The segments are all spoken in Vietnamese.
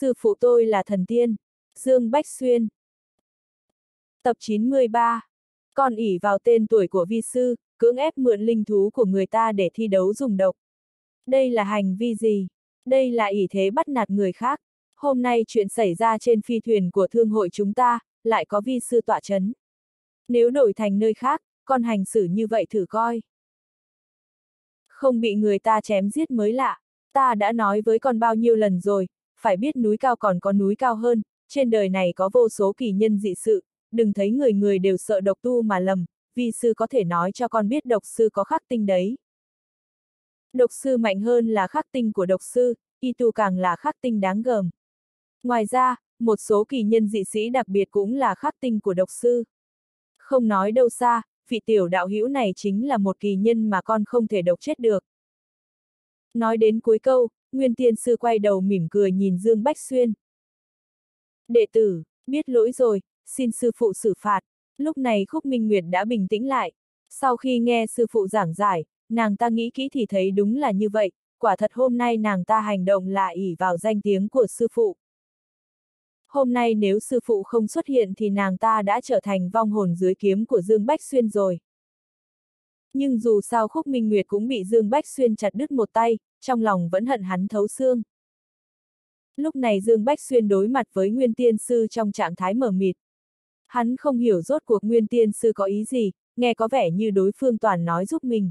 Sư phụ tôi là thần tiên. Dương Bách Xuyên. Tập 93. Con ỉ vào tên tuổi của vi sư, cưỡng ép mượn linh thú của người ta để thi đấu dùng độc. Đây là hành vi gì? Đây là ỷ thế bắt nạt người khác. Hôm nay chuyện xảy ra trên phi thuyền của thương hội chúng ta, lại có vi sư tọa chấn. Nếu đổi thành nơi khác, con hành xử như vậy thử coi. Không bị người ta chém giết mới lạ. Ta đã nói với con bao nhiêu lần rồi, phải biết núi cao còn có núi cao hơn, trên đời này có vô số kỳ nhân dị sự, đừng thấy người người đều sợ độc tu mà lầm, vi sư có thể nói cho con biết độc sư có khắc tinh đấy. Độc sư mạnh hơn là khắc tinh của độc sư, y tu càng là khắc tinh đáng gờm. Ngoài ra, một số kỳ nhân dị sĩ đặc biệt cũng là khắc tinh của độc sư. Không nói đâu xa, vị tiểu đạo hữu này chính là một kỳ nhân mà con không thể độc chết được. Nói đến cuối câu, Nguyên Tiên Sư quay đầu mỉm cười nhìn Dương Bách Xuyên. Đệ tử, biết lỗi rồi, xin sư phụ xử phạt. Lúc này Khúc Minh Nguyệt đã bình tĩnh lại. Sau khi nghe sư phụ giảng giải, nàng ta nghĩ kỹ thì thấy đúng là như vậy, quả thật hôm nay nàng ta hành động là ỷ vào danh tiếng của sư phụ. Hôm nay nếu sư phụ không xuất hiện thì nàng ta đã trở thành vong hồn dưới kiếm của Dương Bách Xuyên rồi. Nhưng dù sao Khúc Minh Nguyệt cũng bị Dương Bách Xuyên chặt đứt một tay, trong lòng vẫn hận hắn thấu xương. Lúc này Dương Bách Xuyên đối mặt với Nguyên Tiên Sư trong trạng thái mở mịt. Hắn không hiểu rốt cuộc Nguyên Tiên Sư có ý gì, nghe có vẻ như đối phương toàn nói giúp mình.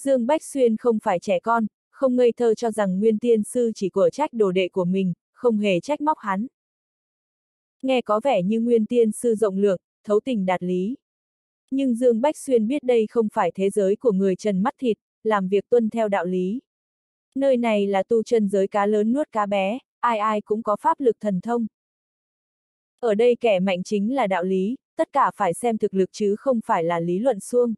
Dương Bách Xuyên không phải trẻ con, không ngây thơ cho rằng Nguyên Tiên Sư chỉ của trách đồ đệ của mình, không hề trách móc hắn. Nghe có vẻ như Nguyên Tiên Sư rộng lượng, thấu tình đạt lý. Nhưng Dương Bách Xuyên biết đây không phải thế giới của người trần mắt thịt, làm việc tuân theo đạo lý. Nơi này là tu chân giới cá lớn nuốt cá bé, ai ai cũng có pháp lực thần thông. Ở đây kẻ mạnh chính là đạo lý, tất cả phải xem thực lực chứ không phải là lý luận xuông.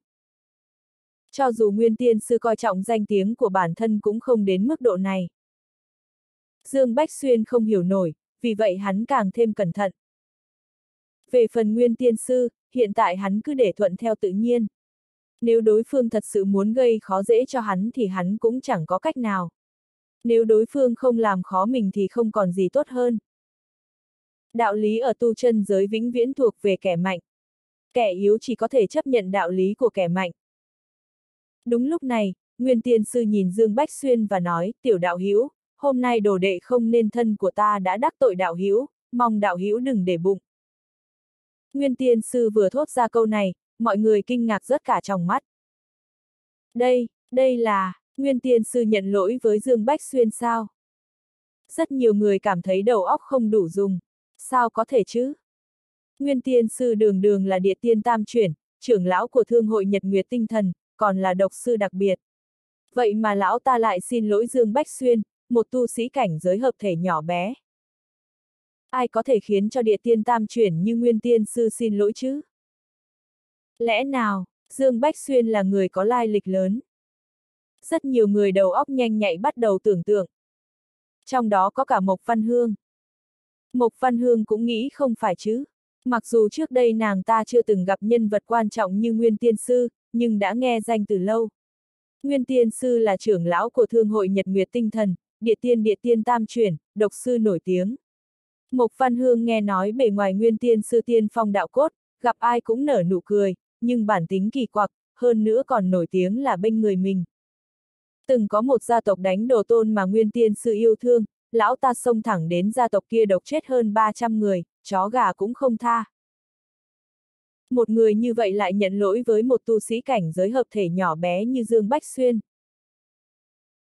Cho dù Nguyên Tiên Sư coi trọng danh tiếng của bản thân cũng không đến mức độ này. Dương Bách Xuyên không hiểu nổi, vì vậy hắn càng thêm cẩn thận. Về phần Nguyên Tiên Sư, hiện tại hắn cứ để thuận theo tự nhiên. Nếu đối phương thật sự muốn gây khó dễ cho hắn thì hắn cũng chẳng có cách nào. Nếu đối phương không làm khó mình thì không còn gì tốt hơn. Đạo lý ở tu chân giới vĩnh viễn thuộc về kẻ mạnh. Kẻ yếu chỉ có thể chấp nhận đạo lý của kẻ mạnh. Đúng lúc này, Nguyên Tiên Sư nhìn Dương Bách Xuyên và nói, tiểu đạo hữu hôm nay đồ đệ không nên thân của ta đã đắc tội đạo hữu mong đạo hữu đừng để bụng. Nguyên Tiên Sư vừa thốt ra câu này, mọi người kinh ngạc rất cả trong mắt. Đây, đây là, Nguyên Tiên Sư nhận lỗi với Dương Bách Xuyên sao? Rất nhiều người cảm thấy đầu óc không đủ dùng. Sao có thể chứ? Nguyên Tiên Sư đường đường là địa tiên tam chuyển, trưởng lão của Thương hội Nhật Nguyệt Tinh Thần, còn là độc sư đặc biệt. Vậy mà lão ta lại xin lỗi Dương Bách Xuyên, một tu sĩ cảnh giới hợp thể nhỏ bé. Ai có thể khiến cho địa tiên tam chuyển như Nguyên Tiên Sư xin lỗi chứ? Lẽ nào, Dương Bách Xuyên là người có lai lịch lớn? Rất nhiều người đầu óc nhanh nhạy bắt đầu tưởng tượng. Trong đó có cả Mộc Văn Hương. Mộc Văn Hương cũng nghĩ không phải chứ. Mặc dù trước đây nàng ta chưa từng gặp nhân vật quan trọng như Nguyên Tiên Sư, nhưng đã nghe danh từ lâu. Nguyên Tiên Sư là trưởng lão của Thương hội Nhật Nguyệt Tinh Thần, địa tiên địa tiên tam chuyển, độc sư nổi tiếng. Mộc Văn Hương nghe nói bề ngoài Nguyên Tiên Sư tiên phong đạo cốt, gặp ai cũng nở nụ cười, nhưng bản tính kỳ quặc, hơn nữa còn nổi tiếng là bên người mình. Từng có một gia tộc đánh đồ tôn mà Nguyên Tiên Sư yêu thương, lão ta xông thẳng đến gia tộc kia độc chết hơn 300 người, chó gà cũng không tha. Một người như vậy lại nhận lỗi với một tu sĩ cảnh giới hợp thể nhỏ bé như Dương Bách Xuyên.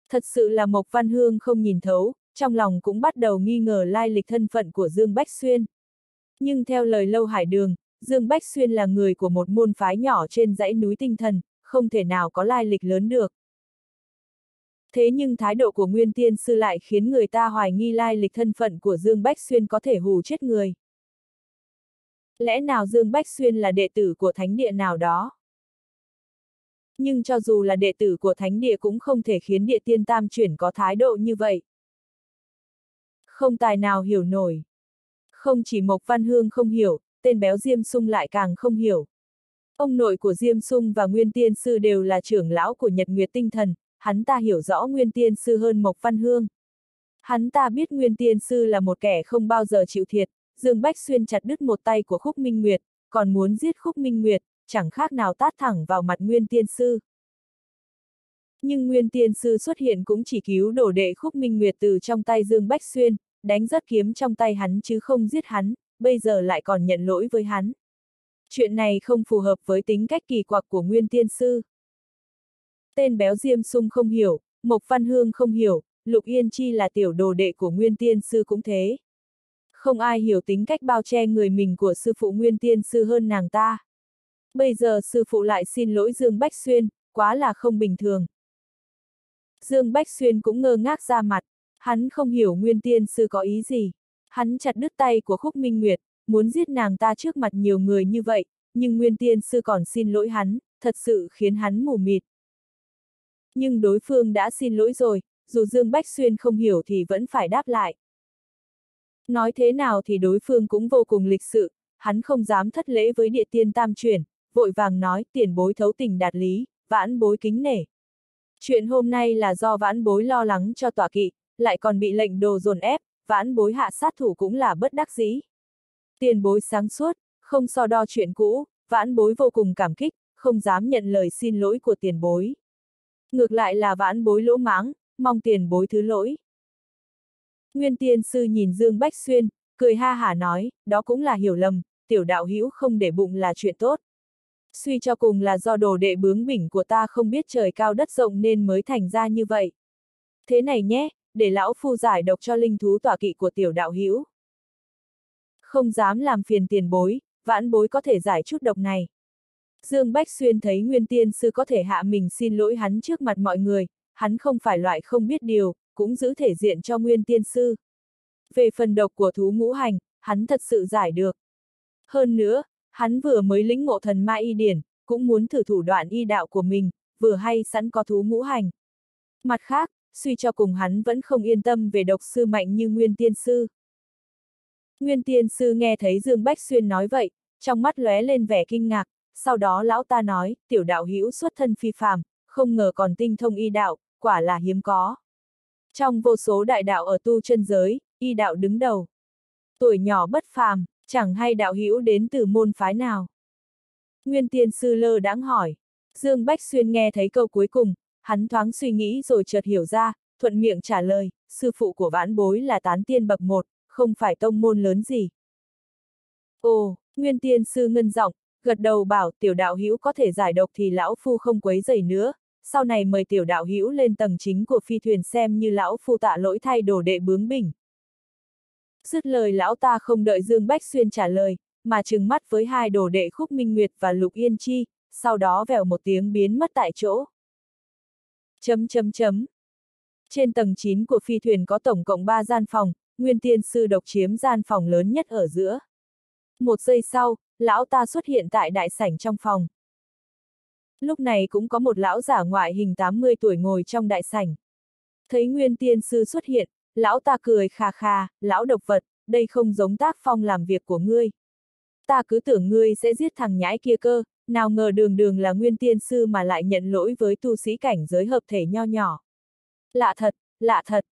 Thật sự là Mộc Văn Hương không nhìn thấu, trong lòng cũng bắt đầu nghi ngờ lai lịch thân phận của Dương Bách Xuyên. Nhưng theo lời Lâu Hải Đường, Dương Bách Xuyên là người của một môn phái nhỏ trên dãy núi tinh thần, không thể nào có lai lịch lớn được. Thế nhưng thái độ của Nguyên Tiên Sư lại khiến người ta hoài nghi lai lịch thân phận của Dương Bách Xuyên có thể hù chết người. Lẽ nào Dương Bách Xuyên là đệ tử của thánh địa nào đó? Nhưng cho dù là đệ tử của thánh địa cũng không thể khiến địa tiên tam chuyển có thái độ như vậy. Không tài nào hiểu nổi. Không chỉ Mộc Văn Hương không hiểu, tên béo Diêm Sung lại càng không hiểu. Ông nội của Diêm Sung và Nguyên Tiên Sư đều là trưởng lão của Nhật Nguyệt Tinh Thần, hắn ta hiểu rõ Nguyên Tiên Sư hơn Mộc Văn Hương. Hắn ta biết Nguyên Tiên Sư là một kẻ không bao giờ chịu thiệt, Dương Bách Xuyên chặt đứt một tay của Khúc Minh Nguyệt, còn muốn giết Khúc Minh Nguyệt, chẳng khác nào tát thẳng vào mặt Nguyên Tiên Sư. Nhưng Nguyên Tiên Sư xuất hiện cũng chỉ cứu đổ đệ Khúc Minh Nguyệt từ trong tay Dương Bách Xuyên, đánh rất kiếm trong tay hắn chứ không giết hắn, bây giờ lại còn nhận lỗi với hắn. Chuyện này không phù hợp với tính cách kỳ quặc của Nguyên Tiên Sư. Tên béo Diêm Sung không hiểu, Mộc Văn Hương không hiểu, Lục Yên Chi là tiểu đồ đệ của Nguyên Tiên Sư cũng thế. Không ai hiểu tính cách bao che người mình của sư phụ Nguyên Tiên Sư hơn nàng ta. Bây giờ sư phụ lại xin lỗi Dương Bách Xuyên, quá là không bình thường. Dương Bách Xuyên cũng ngơ ngác ra mặt, hắn không hiểu Nguyên Tiên Sư có ý gì. Hắn chặt đứt tay của Khúc Minh Nguyệt, muốn giết nàng ta trước mặt nhiều người như vậy, nhưng Nguyên Tiên Sư còn xin lỗi hắn, thật sự khiến hắn mù mịt. Nhưng đối phương đã xin lỗi rồi, dù Dương Bách Xuyên không hiểu thì vẫn phải đáp lại. Nói thế nào thì đối phương cũng vô cùng lịch sự, hắn không dám thất lễ với địa tiên tam truyền, vội vàng nói tiền bối thấu tình đạt lý, vãn bối kính nể. Chuyện hôm nay là do vãn bối lo lắng cho tòa kỵ, lại còn bị lệnh đồ dồn ép, vãn bối hạ sát thủ cũng là bất đắc dĩ. Tiền bối sáng suốt, không so đo chuyện cũ, vãn bối vô cùng cảm kích, không dám nhận lời xin lỗi của tiền bối. Ngược lại là vãn bối lỗ mãng, mong tiền bối thứ lỗi. Nguyên tiên sư nhìn Dương Bách Xuyên, cười ha hả nói, đó cũng là hiểu lầm, tiểu đạo hữu không để bụng là chuyện tốt. Suy cho cùng là do đồ đệ bướng bỉnh của ta không biết trời cao đất rộng nên mới thành ra như vậy. Thế này nhé, để lão phu giải độc cho linh thú tỏa kỵ của tiểu đạo hữu. Không dám làm phiền tiền bối, vãn bối có thể giải chút độc này. Dương Bách Xuyên thấy Nguyên Tiên Sư có thể hạ mình xin lỗi hắn trước mặt mọi người, hắn không phải loại không biết điều, cũng giữ thể diện cho Nguyên Tiên Sư. Về phần độc của thú ngũ hành, hắn thật sự giải được. Hơn nữa, hắn vừa mới lĩnh ngộ thần ma y điển, cũng muốn thử thủ đoạn y đạo của mình, vừa hay sẵn có thú ngũ hành. Mặt khác, suy cho cùng hắn vẫn không yên tâm về độc sư mạnh như Nguyên Tiên Sư. Nguyên Tiên Sư nghe thấy Dương Bách Xuyên nói vậy, trong mắt lóe lên vẻ kinh ngạc, sau đó lão ta nói, tiểu đạo hữu xuất thân phi phàm, không ngờ còn tinh thông y đạo, quả là hiếm có. Trong vô số đại đạo ở tu chân giới, y đạo đứng đầu. Tuổi nhỏ bất phàm, chẳng hay đạo hữu đến từ môn phái nào. Nguyên tiên sư lơ đáng hỏi. Dương Bách Xuyên nghe thấy câu cuối cùng, hắn thoáng suy nghĩ rồi chợt hiểu ra, thuận miệng trả lời, sư phụ của vãn bối là tán tiên bậc một, không phải tông môn lớn gì. Ồ, Nguyên tiên sư ngân giọng, gật đầu bảo tiểu đạo hữu có thể giải độc thì lão phu không quấy rầy nữa, sau này mời tiểu đạo hữu lên tầng chính của phi thuyền xem như lão phu tạ lỗi thay đồ đệ bướng bỉnh. Dứt lời lão ta không đợi Dương Bách Xuyên trả lời, mà trừng mắt với hai đồ đệ Khúc Minh Nguyệt và Lục Yên Chi, sau đó vèo một tiếng biến mất tại chỗ. Chấm chấm chấm. Trên tầng 9 của phi thuyền có tổng cộng 3 gian phòng, Nguyên Tiên Sư độc chiếm gian phòng lớn nhất ở giữa. Một giây sau, lão ta xuất hiện tại đại sảnh trong phòng. Lúc này cũng có một lão giả ngoại hình 80 tuổi ngồi trong đại sảnh. Thấy Nguyên Tiên Sư xuất hiện, lão ta cười khà khà, lão độc vật, đây không giống tác phong làm việc của ngươi. Ta cứ tưởng ngươi sẽ giết thằng nhãi kia cơ, nào ngờ đường đường là Nguyên Tiên Sư mà lại nhận lỗi với tu sĩ cảnh giới hợp thể nho nhỏ. Lạ thật, lạ thật.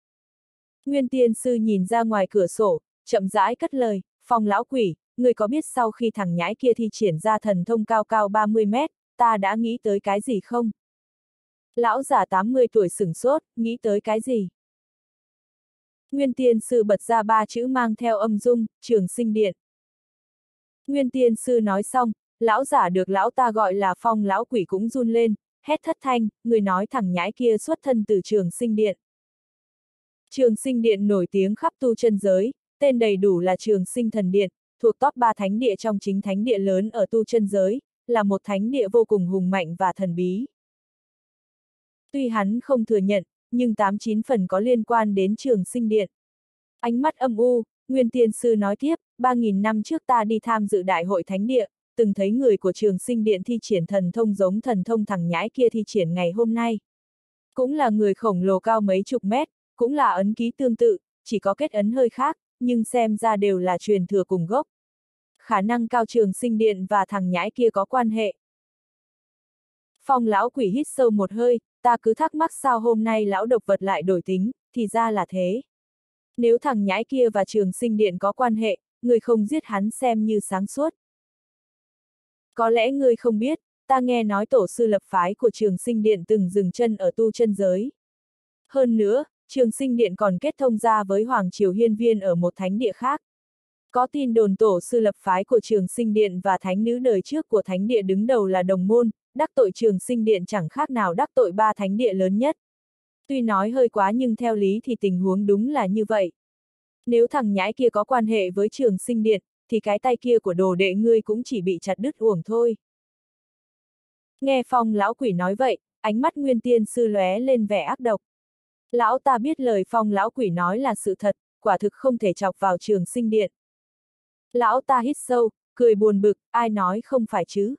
Nguyên Tiên Sư nhìn ra ngoài cửa sổ, chậm rãi cất lời, phong lão quỷ, ngươi có biết sau khi thằng nhãi kia thi triển ra thần thông cao cao 30 mét, ta đã nghĩ tới cái gì không? Lão già 80 tuổi sửng sốt, nghĩ tới cái gì? Nguyên tiên sư bật ra ba chữ mang theo âm dung, trường sinh điện. Nguyên tiên sư nói xong, lão giả được lão ta gọi là phong lão quỷ cũng run lên, hét thất thanh, người nói thẳng nhãi kia xuất thân từ trường sinh điện. Trường sinh điện nổi tiếng khắp tu chân giới, tên đầy đủ là trường sinh thần điện, thuộc top 3 thánh địa trong chính thánh địa lớn ở tu chân giới, là một thánh địa vô cùng hùng mạnh và thần bí. Tuy hắn không thừa nhận, nhưng 89 phần có liên quan đến trường sinh điện. Ánh mắt âm u, Nguyên Tiên Sư nói tiếp, 3.000 năm trước ta đi tham dự đại hội thánh địa, từng thấy người của trường sinh điện thi triển thần thông giống thần thông thằng nhãi kia thi triển ngày hôm nay. Cũng là người khổng lồ cao mấy chục mét, cũng là ấn ký tương tự, chỉ có kết ấn hơi khác, nhưng xem ra đều là truyền thừa cùng gốc khả năng cao trường sinh điện và thằng nhãi kia có quan hệ. Phong lão quỷ hít sâu một hơi, ta cứ thắc mắc sao hôm nay lão độc vật lại đổi tính, thì ra là thế. Nếu thằng nhãi kia và trường sinh điện có quan hệ, người không giết hắn xem như sáng suốt. Có lẽ ngươi không biết, ta nghe nói tổ sư lập phái của trường sinh điện từng dừng chân ở tu chân giới. Hơn nữa, trường sinh điện còn kết thông ra với Hoàng Triều Hiên Viên ở một thánh địa khác. Có tin đồn tổ sư lập phái của trường sinh điện và thánh nữ đời trước của thánh địa đứng đầu là đồng môn, đắc tội trường sinh điện chẳng khác nào đắc tội ba thánh địa lớn nhất. Tuy nói hơi quá nhưng theo lý thì tình huống đúng là như vậy. Nếu thằng nhãi kia có quan hệ với trường sinh điện, thì cái tay kia của đồ đệ ngươi cũng chỉ bị chặt đứt uổng thôi. Nghe phong lão quỷ nói vậy, ánh mắt nguyên tiên sư lóe lên vẻ ác độc. Lão ta biết lời phong lão quỷ nói là sự thật, quả thực không thể chọc vào trường sinh điện. Lão ta hít sâu, cười buồn bực, ai nói không phải chứ.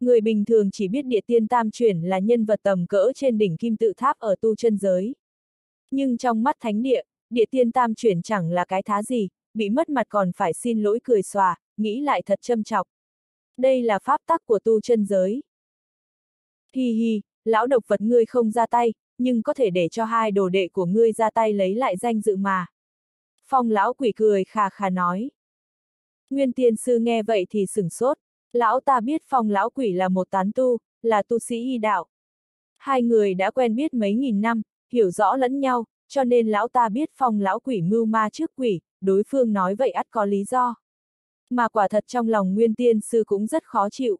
Người bình thường chỉ biết địa tiên tam chuyển là nhân vật tầm cỡ trên đỉnh kim tự tháp ở tu chân giới. Nhưng trong mắt thánh địa, địa tiên tam chuyển chẳng là cái thá gì, bị mất mặt còn phải xin lỗi cười xòa, nghĩ lại thật châm chọc. Đây là pháp tắc của tu chân giới. Hi hi, lão độc vật ngươi không ra tay, nhưng có thể để cho hai đồ đệ của ngươi ra tay lấy lại danh dự mà. Phong lão quỷ cười khà khà nói. Nguyên tiên sư nghe vậy thì sửng sốt, lão ta biết phong lão quỷ là một tán tu, là tu sĩ y đạo. Hai người đã quen biết mấy nghìn năm, hiểu rõ lẫn nhau, cho nên lão ta biết phong lão quỷ mưu ma trước quỷ, đối phương nói vậy ắt có lý do. Mà quả thật trong lòng nguyên tiên sư cũng rất khó chịu.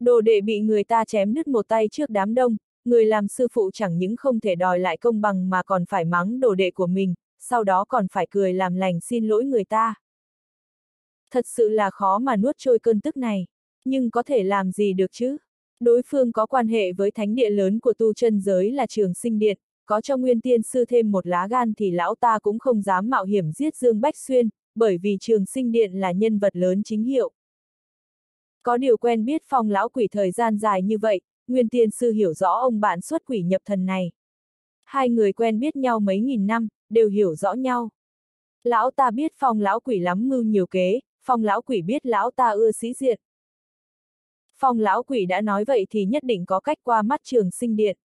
Đồ đệ bị người ta chém nứt một tay trước đám đông, người làm sư phụ chẳng những không thể đòi lại công bằng mà còn phải mắng đồ đệ của mình, sau đó còn phải cười làm lành xin lỗi người ta. Thật sự là khó mà nuốt trôi cơn tức này, nhưng có thể làm gì được chứ? Đối phương có quan hệ với thánh địa lớn của tu chân giới là trường sinh điện, có cho nguyên tiên sư thêm một lá gan thì lão ta cũng không dám mạo hiểm giết Dương Bách Xuyên, bởi vì trường sinh điện là nhân vật lớn chính hiệu. Có điều quen biết phong lão quỷ thời gian dài như vậy, nguyên tiên sư hiểu rõ ông bạn xuất quỷ nhập thần này. Hai người quen biết nhau mấy nghìn năm, đều hiểu rõ nhau. Lão ta biết phong lão quỷ lắm mưu nhiều kế, phong lão quỷ biết lão ta ưa sĩ diện. Phong lão quỷ đã nói vậy thì nhất định có cách qua mắt trường sinh điện.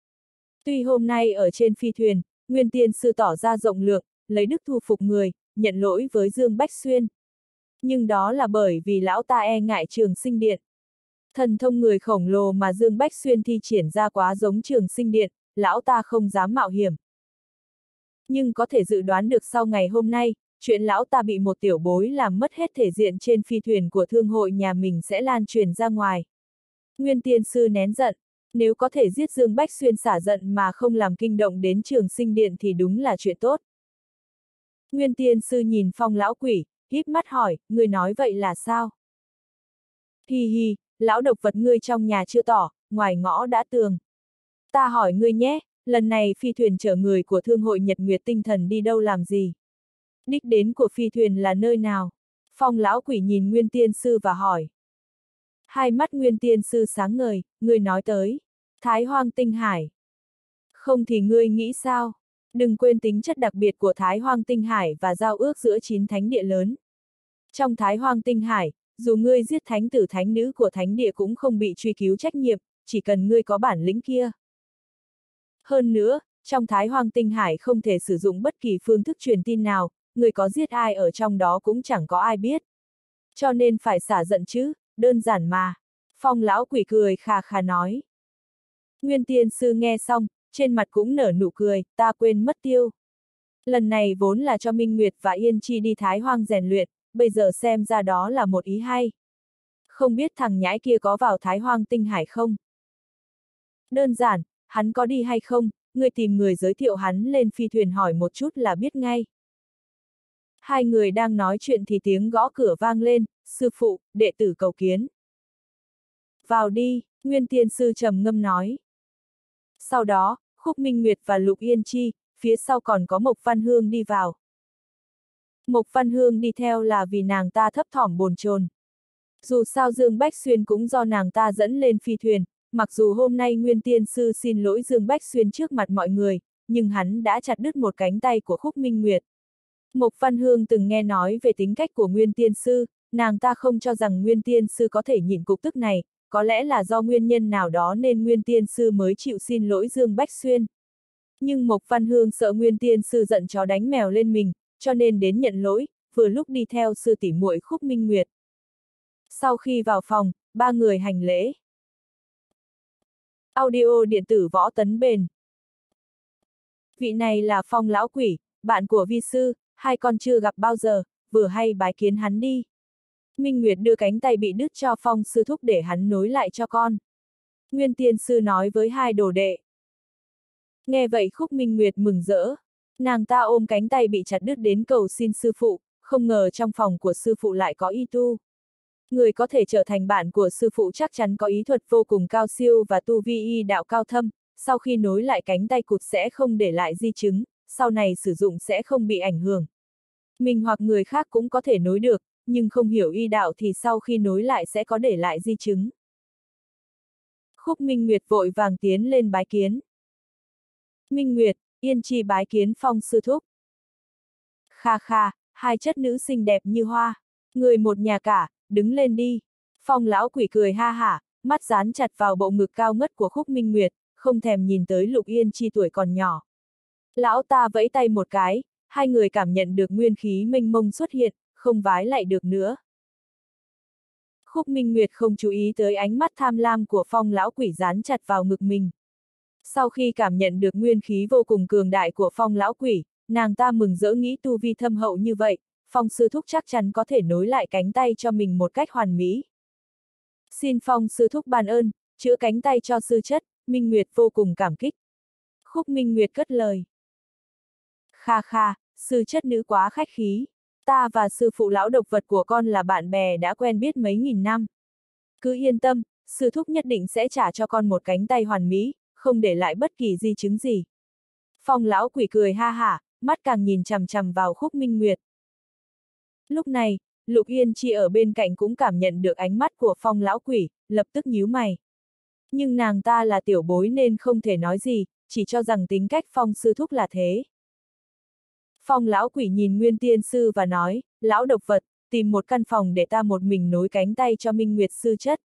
Tuy hôm nay ở trên phi thuyền, Nguyên Tiên Sư tỏ ra rộng lượng, lấy đức thu phục người, nhận lỗi với Dương Bách Xuyên. Nhưng đó là bởi vì lão ta e ngại trường sinh điện. Thần thông người khổng lồ mà Dương Bách Xuyên thi triển ra quá giống trường sinh điện, lão ta không dám mạo hiểm. Nhưng có thể dự đoán được sau ngày hôm nay, chuyện lão ta bị một tiểu bối làm mất hết thể diện trên phi thuyền của thương hội nhà mình sẽ lan truyền ra ngoài. Nguyên tiên sư nén giận, nếu có thể giết Dương Bách Xuyên xả giận mà không làm kinh động đến trường sinh điện thì đúng là chuyện tốt. Nguyên tiên sư nhìn phong lão quỷ, híp mắt hỏi, người nói vậy là sao? Hi hi, lão độc vật ngươi trong nhà chưa tỏ, ngoài ngõ đã tường. Ta hỏi ngươi nhé, lần này phi thuyền chở người của thương hội Nhật Nguyệt tinh thần đi đâu làm gì? Đích đến của phi thuyền là nơi nào? Phong lão quỷ nhìn Nguyên tiên sư và hỏi. Hai mắt Nguyên tiên sư sáng ngời, ngươi nói tới. Thái Hoang Tinh Hải. Không thì ngươi nghĩ sao? Đừng quên tính chất đặc biệt của Thái Hoang Tinh Hải và giao ước giữa chín thánh địa lớn. Trong Thái Hoang Tinh Hải, dù ngươi giết thánh tử thánh nữ của thánh địa cũng không bị truy cứu trách nhiệm, chỉ cần ngươi có bản lĩnh kia. Hơn nữa, trong Thái Hoang Tinh Hải không thể sử dụng bất kỳ phương thức truyền tin nào, người có giết ai ở trong đó cũng chẳng có ai biết. Cho nên phải xả giận chứ, đơn giản mà. Phong lão quỷ cười khà khà nói. Nguyên tiên sư nghe xong, trên mặt cũng nở nụ cười, ta quên mất tiêu. Lần này vốn là cho Minh Nguyệt và Yên Chi đi Thái Hoang rèn luyện, bây giờ xem ra đó là một ý hay. Không biết thằng nhãi kia có vào Thái Hoang tinh hải không? Đơn giản, hắn có đi hay không, người tìm người giới thiệu hắn lên phi thuyền hỏi một chút là biết ngay. Hai người đang nói chuyện thì tiếng gõ cửa vang lên, sư phụ, đệ tử cầu kiến. Vào đi, Nguyên Tiên Sư trầm ngâm nói. Sau đó, Khúc Minh Nguyệt và Lục Yên Chi, phía sau còn có Mộc Văn Hương đi vào. Mộc Văn Hương đi theo là vì nàng ta thấp thỏm bồn chồn. Dù sao Dương Bách Xuyên cũng do nàng ta dẫn lên phi thuyền, mặc dù hôm nay Nguyên Tiên Sư xin lỗi Dương Bách Xuyên trước mặt mọi người, nhưng hắn đã chặt đứt một cánh tay của Khúc Minh Nguyệt. Mộc Văn Hương từng nghe nói về tính cách của Nguyên Tiên Sư, nàng ta không cho rằng Nguyên Tiên Sư có thể nhịn cục tức này, có lẽ là do nguyên nhân nào đó nên Nguyên Tiên Sư mới chịu xin lỗi Dương Bách Xuyên. Nhưng Mộc Văn Hương sợ Nguyên Tiên Sư giận chó đánh mèo lên mình, cho nên đến nhận lỗi, vừa lúc đi theo sư tỷ muội Khúc Minh Nguyệt. Sau khi vào phòng, ba người hành lễ. Audio điện tử võ tấn bền. Vị này là phong lão quỷ, bạn của vi sư, hai con chưa gặp bao giờ, vừa hay bái kiến hắn đi. Minh Nguyệt đưa cánh tay bị đứt cho phong sư thúc để hắn nối lại cho con. Nguyên tiên sư nói với hai đồ đệ. Nghe vậy khúc Minh Nguyệt mừng rỡ. Nàng ta ôm cánh tay bị chặt đứt đến cầu xin sư phụ, không ngờ trong phòng của sư phụ lại có y tu. Người có thể trở thành bạn của sư phụ chắc chắn có ý thuật vô cùng cao siêu và tu vi y đạo cao thâm, sau khi nối lại cánh tay cụt sẽ không để lại di chứng, sau này sử dụng sẽ không bị ảnh hưởng. Mình hoặc người khác cũng có thể nối được, nhưng không hiểu y đạo thì sau khi nối lại sẽ có để lại di chứng. Khúc Minh Nguyệt vội vàng tiến lên bái kiến. Minh Nguyệt, yên chi bái kiến phong sư thúc. Kha kha, hai chất nữ xinh đẹp như hoa. Người một nhà cả, đứng lên đi. Phong lão quỷ cười ha hả, mắt dán chặt vào bộ ngực cao ngất của khúc Minh Nguyệt, không thèm nhìn tới Lục Yên Chi tuổi còn nhỏ. Lão ta vẫy tay một cái, hai người cảm nhận được nguyên khí mênh mông xuất hiện, không vái lại được nữa. Khúc Minh Nguyệt không chú ý tới ánh mắt tham lam của phong lão quỷ dán chặt vào ngực mình. Sau khi cảm nhận được nguyên khí vô cùng cường đại của phong lão quỷ, nàng ta mừng rỡ nghĩ tu vi thâm hậu như vậy, phong sư thúc chắc chắn có thể nối lại cánh tay cho mình một cách hoàn mỹ. Xin phong sư thúc ban ơn, chữa cánh tay cho sư chất, Minh Nguyệt vô cùng cảm kích. Khúc Minh Nguyệt cất lời. Kha kha, sư chất nữ quá khách khí. Ta và sư phụ lão độc vật của con là bạn bè đã quen biết mấy nghìn năm. Cứ yên tâm, sư thúc nhất định sẽ trả cho con một cánh tay hoàn mỹ, không để lại bất kỳ di chứng gì. Phong lão quỷ cười ha hả, mắt càng nhìn chằm chằm vào khúc minh nguyệt. Lúc này, Lục Yên Chi ở bên cạnh cũng cảm nhận được ánh mắt của phong lão quỷ, lập tức nhíu mày. Nhưng nàng ta là tiểu bối nên không thể nói gì, chỉ cho rằng tính cách phong sư thúc là thế. Phong lão quỷ nhìn Nguyên Tiên Sư và nói, lão độc vật, tìm một căn phòng để ta một mình nối cánh tay cho Minh Nguyệt Sư chất.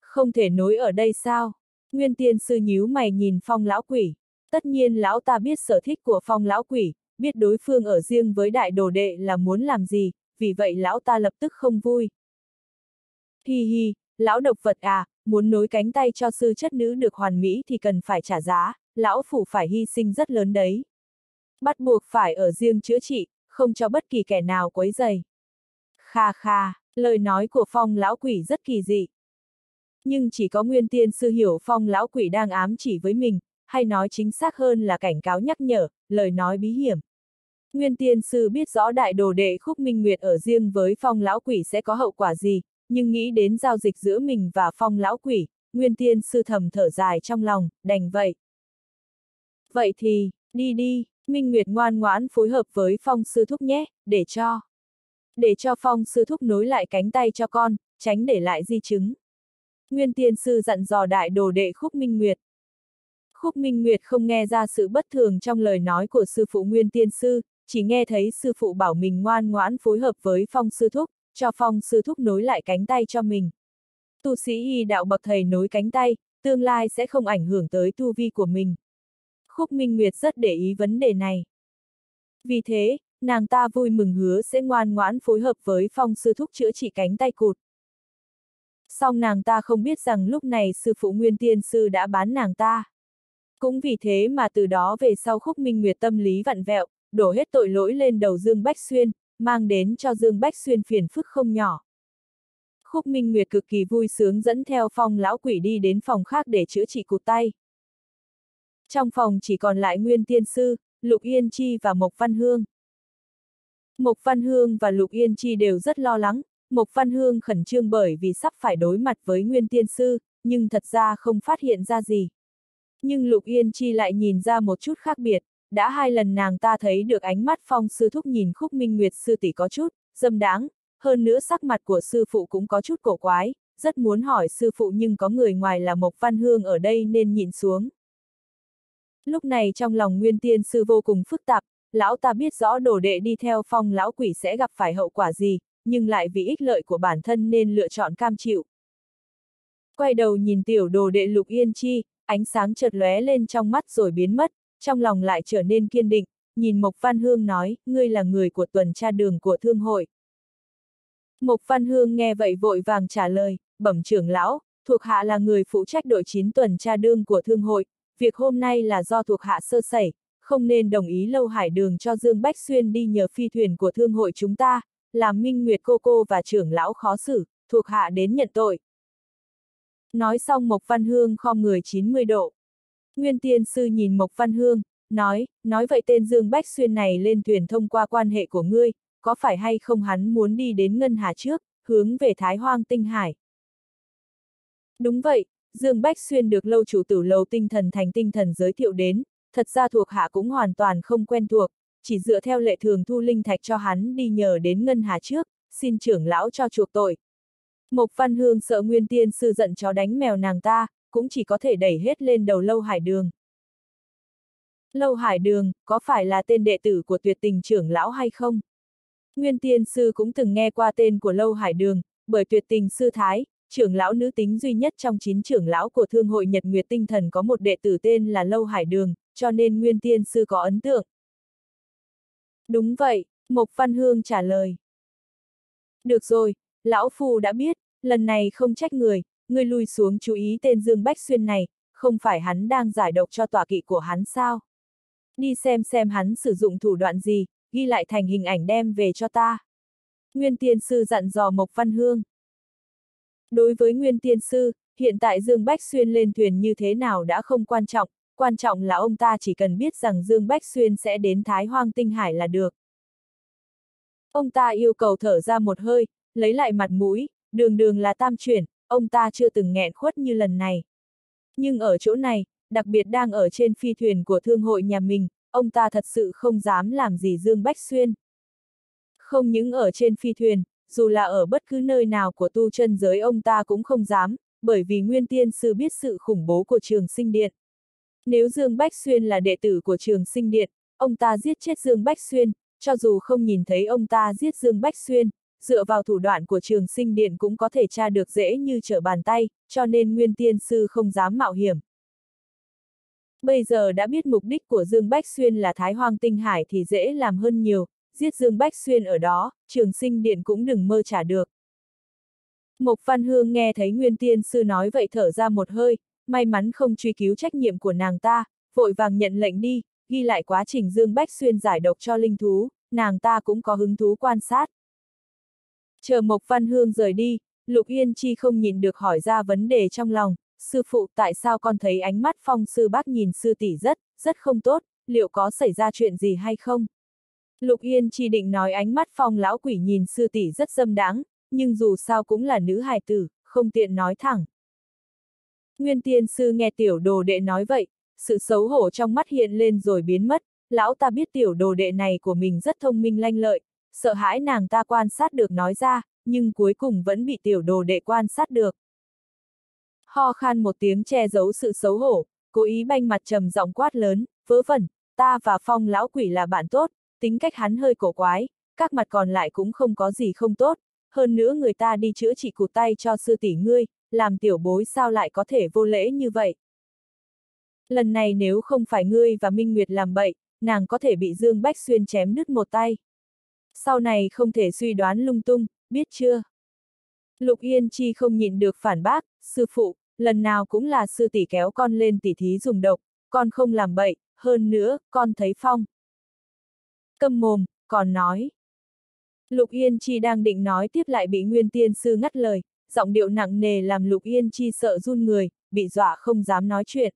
Không thể nối ở đây sao? Nguyên Tiên Sư nhíu mày nhìn phong lão quỷ. Tất nhiên lão ta biết sở thích của phong lão quỷ, biết đối phương ở riêng với đại đồ đệ là muốn làm gì, vì vậy lão ta lập tức không vui. Hi hi, lão độc vật à, muốn nối cánh tay cho sư chất nữ được hoàn mỹ thì cần phải trả giá, lão phủ phải hy sinh rất lớn đấy bắt buộc phải ở riêng chữa trị, không cho bất kỳ kẻ nào quấy dày. Kha kha, lời nói của phong lão quỷ rất kỳ dị. Nhưng chỉ có nguyên tiên sư hiểu phong lão quỷ đang ám chỉ với mình, hay nói chính xác hơn là cảnh cáo nhắc nhở, lời nói bí hiểm. Nguyên tiên sư biết rõ đại đồ đệ khúc minh nguyệt ở riêng với phong lão quỷ sẽ có hậu quả gì, nhưng nghĩ đến giao dịch giữa mình và phong lão quỷ, nguyên tiên sư thầm thở dài trong lòng, đành vậy. Vậy thì, đi đi. Minh Nguyệt ngoan ngoãn phối hợp với Phong Sư Thúc nhé, để cho. Để cho Phong Sư Thúc nối lại cánh tay cho con, tránh để lại di chứng. Nguyên Tiên Sư dặn dò đại đồ đệ Khúc Minh Nguyệt. Khúc Minh Nguyệt không nghe ra sự bất thường trong lời nói của sư phụ Nguyên Tiên Sư, chỉ nghe thấy sư phụ bảo mình ngoan ngoãn phối hợp với Phong Sư Thúc, cho Phong Sư Thúc nối lại cánh tay cho mình. Tu sĩ y đạo bậc thầy nối cánh tay, tương lai sẽ không ảnh hưởng tới tu vi của mình. Khúc Minh Nguyệt rất để ý vấn đề này. Vì thế, nàng ta vui mừng hứa sẽ ngoan ngoãn phối hợp với phong sư thúc chữa trị cánh tay cụt. Song nàng ta không biết rằng lúc này sư phụ Nguyên Tiên Sư đã bán nàng ta. Cũng vì thế mà từ đó về sau Khúc Minh Nguyệt tâm lý vặn vẹo, đổ hết tội lỗi lên đầu Dương Bách Xuyên, mang đến cho Dương Bách Xuyên phiền phức không nhỏ. Khúc Minh Nguyệt cực kỳ vui sướng dẫn theo phong lão quỷ đi đến phòng khác để chữa trị cụt tay. Trong phòng chỉ còn lại Nguyên Tiên Sư, Lục Yên Chi và Mộc Văn Hương. Mộc Văn Hương và Lục Yên Chi đều rất lo lắng, Mộc Văn Hương khẩn trương bởi vì sắp phải đối mặt với Nguyên Tiên Sư, nhưng thật ra không phát hiện ra gì. Nhưng Lục Yên Chi lại nhìn ra một chút khác biệt, đã hai lần nàng ta thấy được ánh mắt phong sư thúc nhìn khúc minh nguyệt sư tỷ có chút, dâm đáng, hơn nữa sắc mặt của sư phụ cũng có chút cổ quái, rất muốn hỏi sư phụ nhưng có người ngoài là Mộc Văn Hương ở đây nên nhìn xuống. Lúc này trong lòng nguyên tiên sư vô cùng phức tạp, lão ta biết rõ đồ đệ đi theo phong lão quỷ sẽ gặp phải hậu quả gì, nhưng lại vì ích lợi của bản thân nên lựa chọn cam chịu. Quay đầu nhìn tiểu đồ đệ lục yên chi, ánh sáng chợt lóe lên trong mắt rồi biến mất, trong lòng lại trở nên kiên định, nhìn Mộc Văn Hương nói, ngươi là người của tuần tra đường của thương hội. Mộc Văn Hương nghe vậy vội vàng trả lời, bẩm trưởng lão, thuộc hạ là người phụ trách đội chín tuần tra đường của thương hội, việc hôm nay là do thuộc hạ sơ sẩy, không nên đồng ý lâu hải đường cho Dương Bách Xuyên đi nhờ phi thuyền của thương hội chúng ta, làm Minh Nguyệt cô cô và trưởng lão khó xử, thuộc hạ đến nhận tội. Nói xong Mộc Văn Hương khom người 90 độ. Nguyên tiên sư nhìn Mộc Văn Hương, nói, nói vậy tên Dương Bách Xuyên này lên thuyền thông qua quan hệ của ngươi, có phải hay không hắn muốn đi đến Ngân Hà trước, hướng về Thái Hoang Tinh Hải. Đúng vậy, Dương Bách Xuyên được lâu chủ tử lầu tinh thần thành tinh thần giới thiệu đến, thật ra thuộc hạ cũng hoàn toàn không quen thuộc, chỉ dựa theo lệ thường thu linh thạch cho hắn đi nhờ đến Ngân Hà trước, xin trưởng lão cho chuộc tội. Mộc Văn Hương sợ Nguyên Tiên sư giận chó đánh mèo nàng ta, cũng chỉ có thể đẩy hết lên đầu Lâu Hải Đường. Lâu Hải Đường, có phải là tên đệ tử của tuyệt tình trưởng lão hay không? Nguyên Tiên sư cũng từng nghe qua tên của Lâu Hải Đường, bởi tuyệt tình sư Thái, trưởng lão nữ tính duy nhất trong chín trưởng lão của Thương hội Nhật Nguyệt Tinh Thần có một đệ tử tên là Lâu Hải Đường, cho nên Nguyên Tiên sư có ấn tượng. Đúng vậy, Mộc Văn Hương trả lời. Được rồi, lão phu đã biết, lần này không trách người, người lùi xuống chú ý tên Dương Bách Xuyên này, không phải hắn đang giải độc cho tòa kỵ của hắn sao? Đi xem xem hắn sử dụng thủ đoạn gì, ghi lại thành hình ảnh đem về cho ta. Nguyên tiên sư dặn dò Mộc Văn Hương. Đối với Nguyên tiên sư, hiện tại Dương Bách Xuyên lên thuyền như thế nào đã không quan trọng, quan trọng là ông ta chỉ cần biết rằng Dương Bách Xuyên sẽ đến Thái Hoang Tinh Hải là được. Ông ta yêu cầu thở ra một hơi, lấy lại mặt mũi, đường đường là tam chuyển, ông ta chưa từng nghẹn khuất như lần này. Nhưng ở chỗ này, đặc biệt đang ở trên phi thuyền của thương hội nhà mình, ông ta thật sự không dám làm gì Dương Bách Xuyên. Không những ở trên phi thuyền, dù là ở bất cứ nơi nào của tu chân giới ông ta cũng không dám, bởi vì Nguyên Tiên Sư biết sự khủng bố của trường sinh điện. Nếu Dương Bách Xuyên là đệ tử của trường sinh điện, ông ta giết chết Dương Bách Xuyên, cho dù không nhìn thấy ông ta giết Dương Bách Xuyên, dựa vào thủ đoạn của trường sinh điện cũng có thể tra được dễ như trở bàn tay, cho nên Nguyên Tiên Sư không dám mạo hiểm. Bây giờ đã biết mục đích của Dương Bách Xuyên là Thái Hoang Tinh Hải thì dễ làm hơn nhiều, giết Dương Bách Xuyên ở đó, trường sinh điện cũng đừng mơ trả được. Mộc Văn Hương nghe thấy Nguyên Tiên Sư nói vậy thở ra một hơi, may mắn không truy cứu trách nhiệm của nàng ta, vội vàng nhận lệnh đi, ghi lại quá trình Dương Bách Xuyên giải độc cho linh thú, nàng ta cũng có hứng thú quan sát. Chờ Mộc Văn Hương rời đi, Lục Yên Chi không nhìn được hỏi ra vấn đề trong lòng, sư phụ tại sao con thấy ánh mắt phong sư bác nhìn sư tỷ rất, rất không tốt, liệu có xảy ra chuyện gì hay không? Lục Yên chỉ định nói ánh mắt phong lão quỷ nhìn sư tỷ rất dâm đáng, nhưng dù sao cũng là nữ hài tử, không tiện nói thẳng. Nguyên tiên sư nghe tiểu đồ đệ nói vậy, sự xấu hổ trong mắt hiện lên rồi biến mất, lão ta biết tiểu đồ đệ này của mình rất thông minh lanh lợi, sợ hãi nàng ta quan sát được nói ra, nhưng cuối cùng vẫn bị tiểu đồ đệ quan sát được. Ho khan một tiếng che giấu sự xấu hổ, cố ý banh mặt trầm giọng quát lớn, vớ vẩn, ta và phong lão quỷ là bạn tốt, tính cách hắn hơi cổ quái, các mặt còn lại cũng không có gì không tốt, hơn nữa người ta đi chữa trị cụt tay cho sư tỷ ngươi, làm tiểu bối sao lại có thể vô lễ như vậy. Lần này nếu không phải ngươi và Minh Nguyệt làm bậy, nàng có thể bị Dương Bách Xuyên chém đứt một tay. Sau này không thể suy đoán lung tung, biết chưa? Lục Yên Chi không nhịn được phản bác, sư phụ, lần nào cũng là sư tỷ kéo con lên tỉ thí dùng độc, con không làm bậy, hơn nữa, con thấy phong. Câm mồm, còn nói. Lục Yên Chi đang định nói tiếp lại bị Nguyên Tiên Sư ngắt lời, giọng điệu nặng nề làm Lục Yên Chi sợ run người, bị dọa không dám nói chuyện.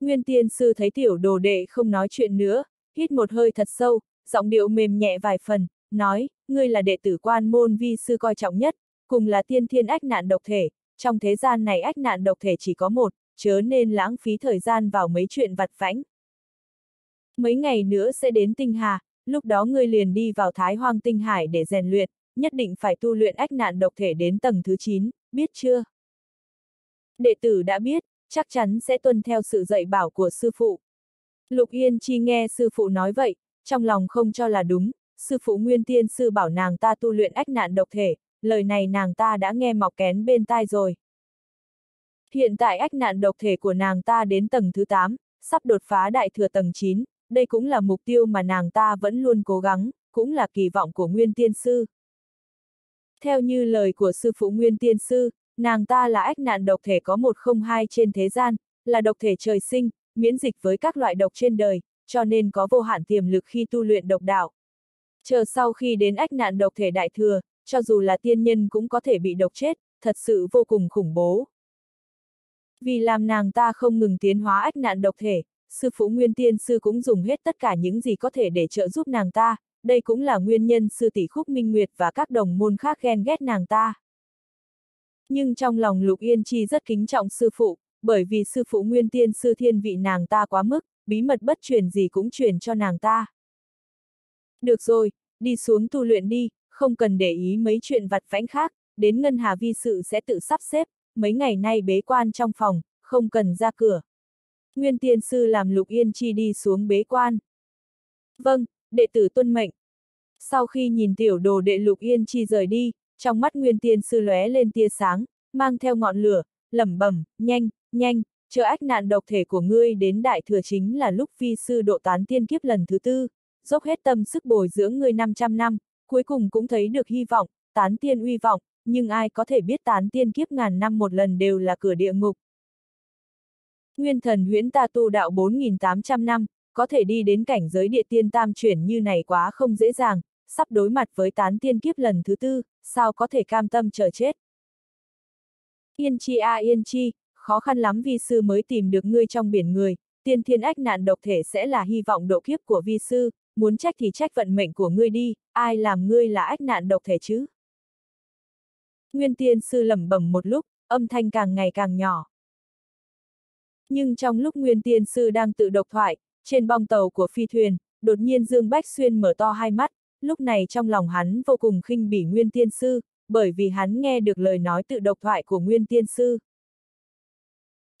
Nguyên Tiên Sư thấy tiểu đồ đệ không nói chuyện nữa, hít một hơi thật sâu, giọng điệu mềm nhẹ vài phần, nói, ngươi là đệ tử quan môn vi sư coi trọng nhất, cùng là tiên thiên ách nạn độc thể, trong thế gian này ách nạn độc thể chỉ có một, chớ nên lãng phí thời gian vào mấy chuyện vặt vãnh. Mấy ngày nữa sẽ đến tinh hà, lúc đó ngươi liền đi vào thái hoang tinh hải để rèn luyện, nhất định phải tu luyện ách nạn độc thể đến tầng thứ 9, biết chưa? Đệ tử đã biết, chắc chắn sẽ tuân theo sự dạy bảo của sư phụ. Lục Yên Chi nghe sư phụ nói vậy, trong lòng không cho là đúng, sư phụ Nguyên Tiên sư bảo nàng ta tu luyện ách nạn độc thể, lời này nàng ta đã nghe mọc kén bên tai rồi. Hiện tại ách nạn độc thể của nàng ta đến tầng thứ 8, sắp đột phá đại thừa tầng 9, đây cũng là mục tiêu mà nàng ta vẫn luôn cố gắng, cũng là kỳ vọng của Nguyên Tiên Sư. Theo như lời của sư phụ Nguyên Tiên Sư, nàng ta là ách nạn độc thể có một không hai trên thế gian, là độc thể trời sinh, miễn dịch với các loại độc trên đời, cho nên có vô hạn tiềm lực khi tu luyện độc đạo. Chờ sau khi đến ách nạn độc thể đại thừa, cho dù là tiên nhân cũng có thể bị độc chết, thật sự vô cùng khủng bố. Vì làm nàng ta không ngừng tiến hóa ách nạn độc thể, sư phụ Nguyên Tiên Sư cũng dùng hết tất cả những gì có thể để trợ giúp nàng ta, đây cũng là nguyên nhân sư tỷ khúc minh nguyệt và các đồng môn khác ghen ghét nàng ta. Nhưng trong lòng Lục Yên Chi rất kính trọng sư phụ, bởi vì sư phụ Nguyên Tiên Sư thiên vị nàng ta quá mức, bí mật bất truyền gì cũng truyền cho nàng ta. Được rồi, đi xuống tu luyện đi, không cần để ý mấy chuyện vặt vãnh khác, đến Ngân Hà Vi sự sẽ tự sắp xếp, mấy ngày nay bế quan trong phòng, không cần ra cửa. Nguyên tiên sư làm Lục Yên Chi đi xuống bế quan. Vâng, đệ tử tuân mệnh. Sau khi nhìn tiểu đồ đệ Lục Yên Chi rời đi, trong mắt Nguyên tiên sư lóe lên tia sáng, mang theo ngọn lửa, lẩm bẩm, nhanh, nhanh, chờ ách nạn độc thể của ngươi đến đại thừa chính là lúc phi sư độ tán tiên kiếp lần thứ tư, dốc hết tâm sức bồi dưỡng ngươi 500 năm, cuối cùng cũng thấy được hy vọng, tán tiên uy vọng, nhưng ai có thể biết tán tiên kiếp ngàn năm một lần đều là cửa địa ngục. Nguyên thần huyễn ta tu đạo 4.800 năm, có thể đi đến cảnh giới địa tiên tam chuyển như này quá không dễ dàng, sắp đối mặt với tán tiên kiếp lần thứ tư, sao có thể cam tâm chờ chết. Yên chi a à yên chi, khó khăn lắm vi sư mới tìm được ngươi trong biển người, tiên thiên ách nạn độc thể sẽ là hy vọng độ kiếp của vi sư, muốn trách thì trách vận mệnh của ngươi đi, ai làm ngươi là ách nạn độc thể chứ? Nguyên tiên sư lẩm bẩm một lúc, âm thanh càng ngày càng nhỏ. Nhưng trong lúc Nguyên tiên sư đang tự độc thoại, trên bong tàu của phi thuyền, đột nhiên Dương Bách Xuyên mở to hai mắt, lúc này trong lòng hắn vô cùng khinh bỉ Nguyên tiên sư, bởi vì hắn nghe được lời nói tự độc thoại của Nguyên tiên sư.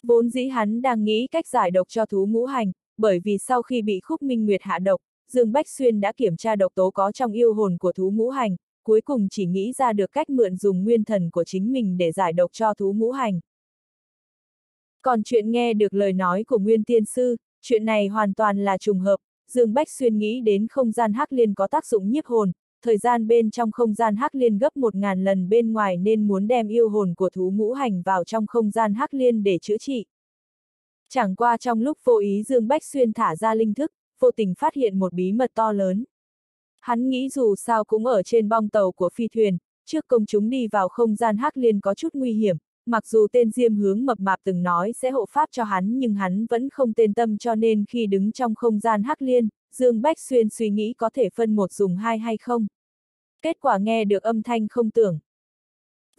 Vốn dĩ hắn đang nghĩ cách giải độc cho thú ngũ hành, bởi vì sau khi bị khúc minh nguyệt hạ độc, Dương Bách Xuyên đã kiểm tra độc tố có trong yêu hồn của thú ngũ hành, cuối cùng chỉ nghĩ ra được cách mượn dùng nguyên thần của chính mình để giải độc cho thú ngũ hành. Còn chuyện nghe được lời nói của Nguyên Tiên Sư, chuyện này hoàn toàn là trùng hợp, Dương Bách Xuyên nghĩ đến không gian hắc liên có tác dụng nhiếp hồn, thời gian bên trong không gian hắc liên gấp một ngàn lần bên ngoài nên muốn đem yêu hồn của thú ngũ hành vào trong không gian hắc liên để chữa trị. Chẳng qua trong lúc vô ý Dương Bách Xuyên thả ra linh thức, vô tình phát hiện một bí mật to lớn. Hắn nghĩ dù sao cũng ở trên bong tàu của phi thuyền, trước công chúng đi vào không gian hắc liên có chút nguy hiểm, mặc dù tên Diêm hướng mập mạp từng nói sẽ hộ pháp cho hắn nhưng hắn vẫn không tên tâm cho nên khi đứng trong không gian hắc liên, Dương Bách Xuyên suy nghĩ có thể phân một dùng hai hay không. Kết quả nghe được âm thanh không tưởng.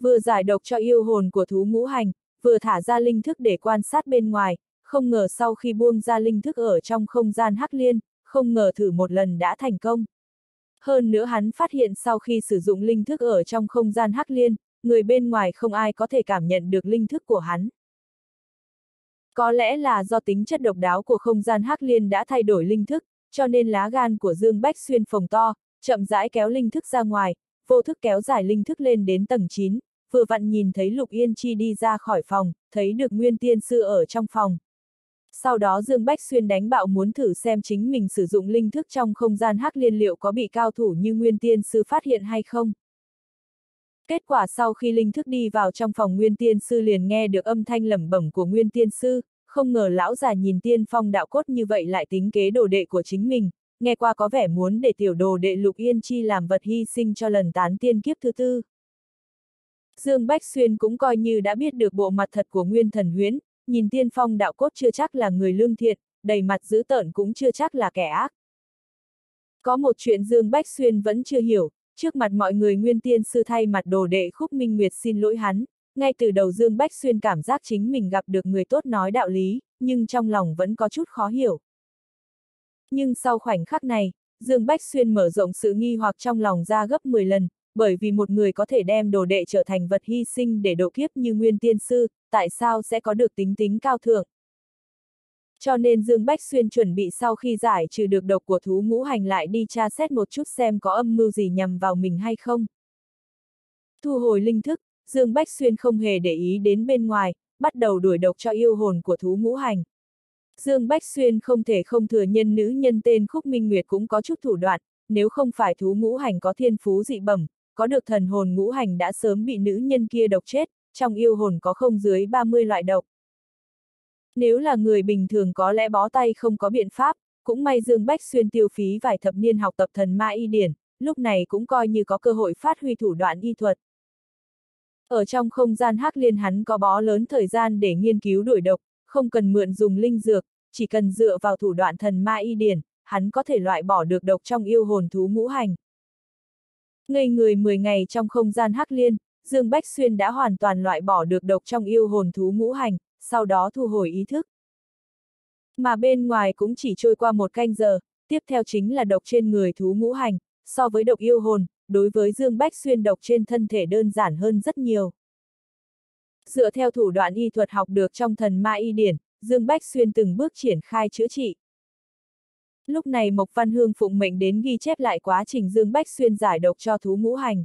Vừa giải độc cho yêu hồn của thú ngũ hành, vừa thả ra linh thức để quan sát bên ngoài, không ngờ sau khi buông ra linh thức ở trong không gian hắc liên, không ngờ thử một lần đã thành công. Hơn nữa hắn phát hiện sau khi sử dụng linh thức ở trong không gian hắc liên, người bên ngoài không ai có thể cảm nhận được linh thức của hắn. Có lẽ là do tính chất độc đáo của không gian hắc liên đã thay đổi linh thức, cho nên lá gan của Dương Bách Xuyên phồng to, chậm rãi kéo linh thức ra ngoài, vô thức kéo dài linh thức lên đến tầng 9, vừa vặn nhìn thấy Lục Yên Chi đi ra khỏi phòng, thấy được Nguyên Tiên Sư ở trong phòng. Sau đó Dương Bách Xuyên đánh bạo muốn thử xem chính mình sử dụng linh thức trong không gian hắc liên liệu có bị cao thủ như Nguyên Tiên Sư phát hiện hay không. Kết quả sau khi linh thức đi vào trong phòng Nguyên Tiên Sư liền nghe được âm thanh lẩm bẩm của Nguyên Tiên Sư, không ngờ lão già nhìn tiên phong đạo cốt như vậy lại tính kế đồ đệ của chính mình, nghe qua có vẻ muốn để tiểu đồ đệ Lục Yên Chi làm vật hy sinh cho lần tán tiên kiếp thứ tư. Dương Bách Xuyên cũng coi như đã biết được bộ mặt thật của Nguyên Thần Huyễn, nhìn tiên phong đạo cốt chưa chắc là người lương thiện, đầy mặt dữ tợn cũng chưa chắc là kẻ ác. Có một chuyện Dương Bách Xuyên vẫn chưa hiểu, trước mặt mọi người nguyên tiên sư thay mặt đồ đệ khúc minh nguyệt xin lỗi hắn, ngay từ đầu Dương Bách Xuyên cảm giác chính mình gặp được người tốt nói đạo lý, nhưng trong lòng vẫn có chút khó hiểu. Nhưng sau khoảnh khắc này, Dương Bách Xuyên mở rộng sự nghi hoặc trong lòng ra gấp 10 lần, bởi vì một người có thể đem đồ đệ trở thành vật hy sinh để độ kiếp như nguyên tiên sư, tại sao sẽ có được tính tính cao thượng. Cho nên Dương Bách Xuyên chuẩn bị sau khi giải trừ được độc của thú ngũ hành lại đi tra xét một chút xem có âm mưu gì nhằm vào mình hay không. Thu hồi linh thức, Dương Bách Xuyên không hề để ý đến bên ngoài, bắt đầu đuổi độc cho yêu hồn của thú ngũ hành. Dương Bách Xuyên không thể không thừa nhân nữ nhân tên Khúc Minh Nguyệt cũng có chút thủ đoạn, nếu không phải thú ngũ hành có thiên phú dị bẩm, có được thần hồn ngũ hành đã sớm bị nữ nhân kia độc chết, trong yêu hồn có không dưới 30 loại độc. Nếu là người bình thường có lẽ bó tay không có biện pháp, cũng may Dương Bách Xuyên tiêu phí vài thập niên học tập thần ma y điển, lúc này cũng coi như có cơ hội phát huy thủ đoạn y thuật. Ở trong không gian hắc liên hắn có bó lớn thời gian để nghiên cứu đuổi độc, không cần mượn dùng linh dược, chỉ cần dựa vào thủ đoạn thần ma y điển, hắn có thể loại bỏ được độc trong yêu hồn thú ngũ hành. Ngây người 10 ngày trong không gian hắc liên, Dương Bách Xuyên đã hoàn toàn loại bỏ được độc trong yêu hồn thú ngũ hành, sau đó thu hồi ý thức. Mà bên ngoài cũng chỉ trôi qua một canh giờ, tiếp theo chính là độc trên người thú ngũ hành, so với độc yêu hồn, đối với Dương Bách Xuyên độc trên thân thể đơn giản hơn rất nhiều. Dựa theo thủ đoạn y thuật học được trong thần ma y điển, Dương Bách Xuyên từng bước triển khai chữa trị. Lúc này Mộc Văn Hương phụng mệnh đến ghi chép lại quá trình Dương Bách Xuyên giải độc cho thú ngũ hành.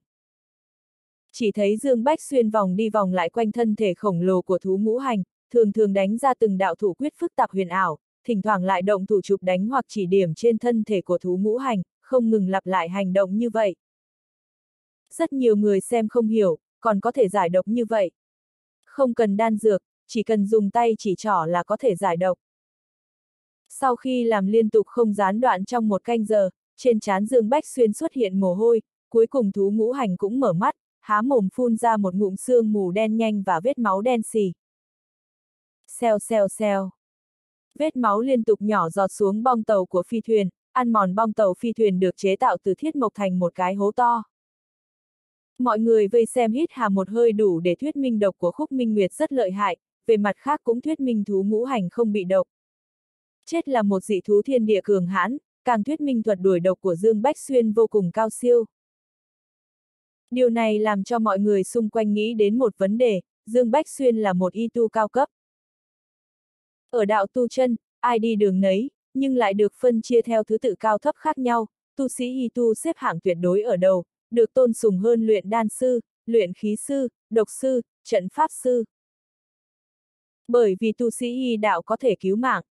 Chỉ thấy Dương Bách Xuyên vòng đi vòng lại quanh thân thể khổng lồ của thú ngũ hành, thường thường đánh ra từng đạo thủ quyết phức tạp huyền ảo, thỉnh thoảng lại động thủ chụp đánh hoặc chỉ điểm trên thân thể của thú ngũ hành, không ngừng lặp lại hành động như vậy. Rất nhiều người xem không hiểu, còn có thể giải độc như vậy. Không cần đan dược, chỉ cần dùng tay chỉ trỏ là có thể giải độc. Sau khi làm liên tục không gián đoạn trong một canh giờ, trên trán Dương Bách Xuyên xuất hiện mồ hôi, cuối cùng thú ngũ hành cũng mở mắt, há mồm phun ra một ngụm xương mù đen nhanh và vết máu đen xì. Xèo xèo xèo. Vết máu liên tục nhỏ giọt xuống bong tàu của phi thuyền, ăn mòn bong tàu phi thuyền được chế tạo từ thiết mộc thành một cái hố to. Mọi người vây xem hít hà một hơi đủ để thuyết minh độc của khúc minh nguyệt rất lợi hại, về mặt khác cũng thuyết minh thú ngũ hành không bị độc. Chết là một dị thú thiên địa cường hãn, càng thuyết minh thuật đuổi độc của Dương Bách Xuyên vô cùng cao siêu. Điều này làm cho mọi người xung quanh nghĩ đến một vấn đề, Dương Bách Xuyên là một y tu cao cấp. Ở đạo tu chân, ai đi đường nấy, nhưng lại được phân chia theo thứ tự cao thấp khác nhau, tu sĩ y tu xếp hạng tuyệt đối ở đầu, được tôn sùng hơn luyện đan sư, luyện khí sư, độc sư, trận pháp sư. Bởi vì tu sĩ y đạo có thể cứu mạng.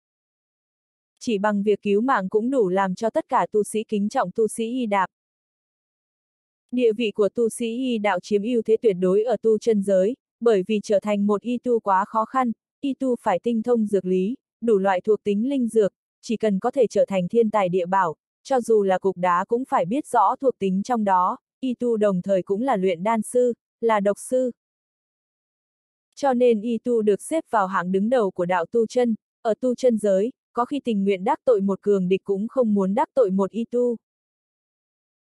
Chỉ bằng việc cứu mạng cũng đủ làm cho tất cả tu sĩ kính trọng tu sĩ y đạp. Địa vị của tu sĩ y đạo chiếm ưu thế tuyệt đối ở tu chân giới, bởi vì trở thành một y tu quá khó khăn, y tu phải tinh thông dược lý, đủ loại thuộc tính linh dược, chỉ cần có thể trở thành thiên tài địa bảo, cho dù là cục đá cũng phải biết rõ thuộc tính trong đó, y tu đồng thời cũng là luyện đan sư, là độc sư. Cho nên y tu được xếp vào hạng đứng đầu của đạo tu chân, ở tu chân giới, có khi tình nguyện đắc tội một cường địch cũng không muốn đắc tội một y tu.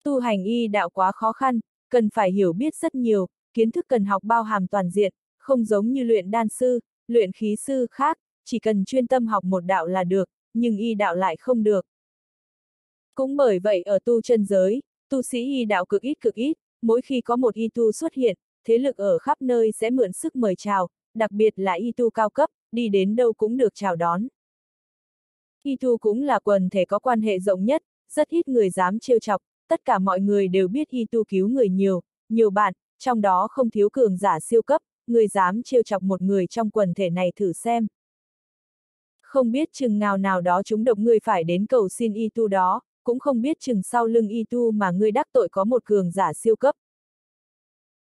Tu hành y đạo quá khó khăn, cần phải hiểu biết rất nhiều, kiến thức cần học bao hàm toàn diện, không giống như luyện đan sư, luyện khí sư khác, chỉ cần chuyên tâm học một đạo là được, nhưng y đạo lại không được. Cũng bởi vậy ở tu chân giới, tu sĩ y đạo cực ít cực ít, mỗi khi có một y tu xuất hiện, thế lực ở khắp nơi sẽ mượn sức mời chào, đặc biệt là y tu cao cấp, đi đến đâu cũng được chào đón. Y tu cũng là quần thể có quan hệ rộng nhất, rất ít người dám trêu chọc, tất cả mọi người đều biết y tu cứu người nhiều, nhiều bạn, trong đó không thiếu cường giả siêu cấp, người dám trêu chọc một người trong quần thể này thử xem. Không biết chừng nào nào đó chúng độc người phải đến cầu xin y tu đó, cũng không biết chừng sau lưng y tu mà ngươi đắc tội có một cường giả siêu cấp.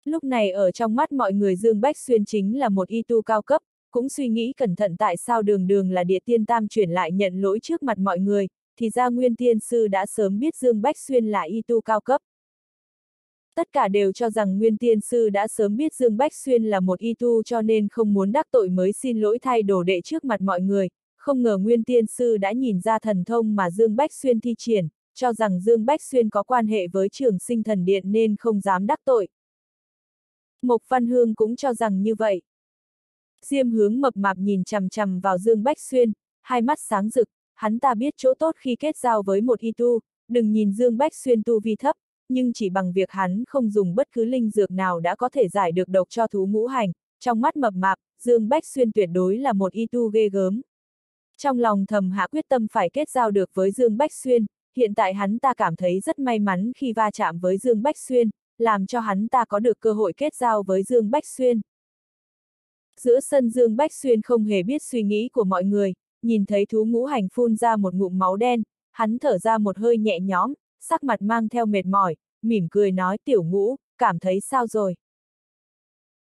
Lúc này ở trong mắt mọi người Dương Bách Xuyên chính là một y tu cao cấp, cũng suy nghĩ cẩn thận tại sao đường đường là địa tiên tam chuyển lại nhận lỗi trước mặt mọi người, thì ra nguyên tiên sư đã sớm biết Dương Bách Xuyên là y tu cao cấp. Tất cả đều cho rằng nguyên tiên sư đã sớm biết Dương Bách Xuyên là một y tu cho nên không muốn đắc tội mới xin lỗi thay đồ đệ trước mặt mọi người, không ngờ nguyên tiên sư đã nhìn ra thần thông mà Dương Bách Xuyên thi triển, cho rằng Dương Bách Xuyên có quan hệ với trường sinh thần điện nên không dám đắc tội. Mộc Văn Hương cũng cho rằng như vậy. Diêm hướng mập mạp nhìn chằm chằm vào Dương Bách Xuyên, hai mắt sáng rực, hắn ta biết chỗ tốt khi kết giao với một y tu, đừng nhìn Dương Bách Xuyên tu vi thấp, nhưng chỉ bằng việc hắn không dùng bất cứ linh dược nào đã có thể giải được độc cho thú ngũ hành, trong mắt mập mạp, Dương Bách Xuyên tuyệt đối là một y tu ghê gớm. Trong lòng thầm hạ quyết tâm phải kết giao được với Dương Bách Xuyên, hiện tại hắn ta cảm thấy rất may mắn khi va chạm với Dương Bách Xuyên, làm cho hắn ta có được cơ hội kết giao với Dương Bách Xuyên. Giữa sân Dương Bách Xuyên không hề biết suy nghĩ của mọi người, nhìn thấy thú ngũ hành phun ra một ngụm máu đen, hắn thở ra một hơi nhẹ nhõm, sắc mặt mang theo mệt mỏi, mỉm cười nói tiểu ngũ, cảm thấy sao rồi?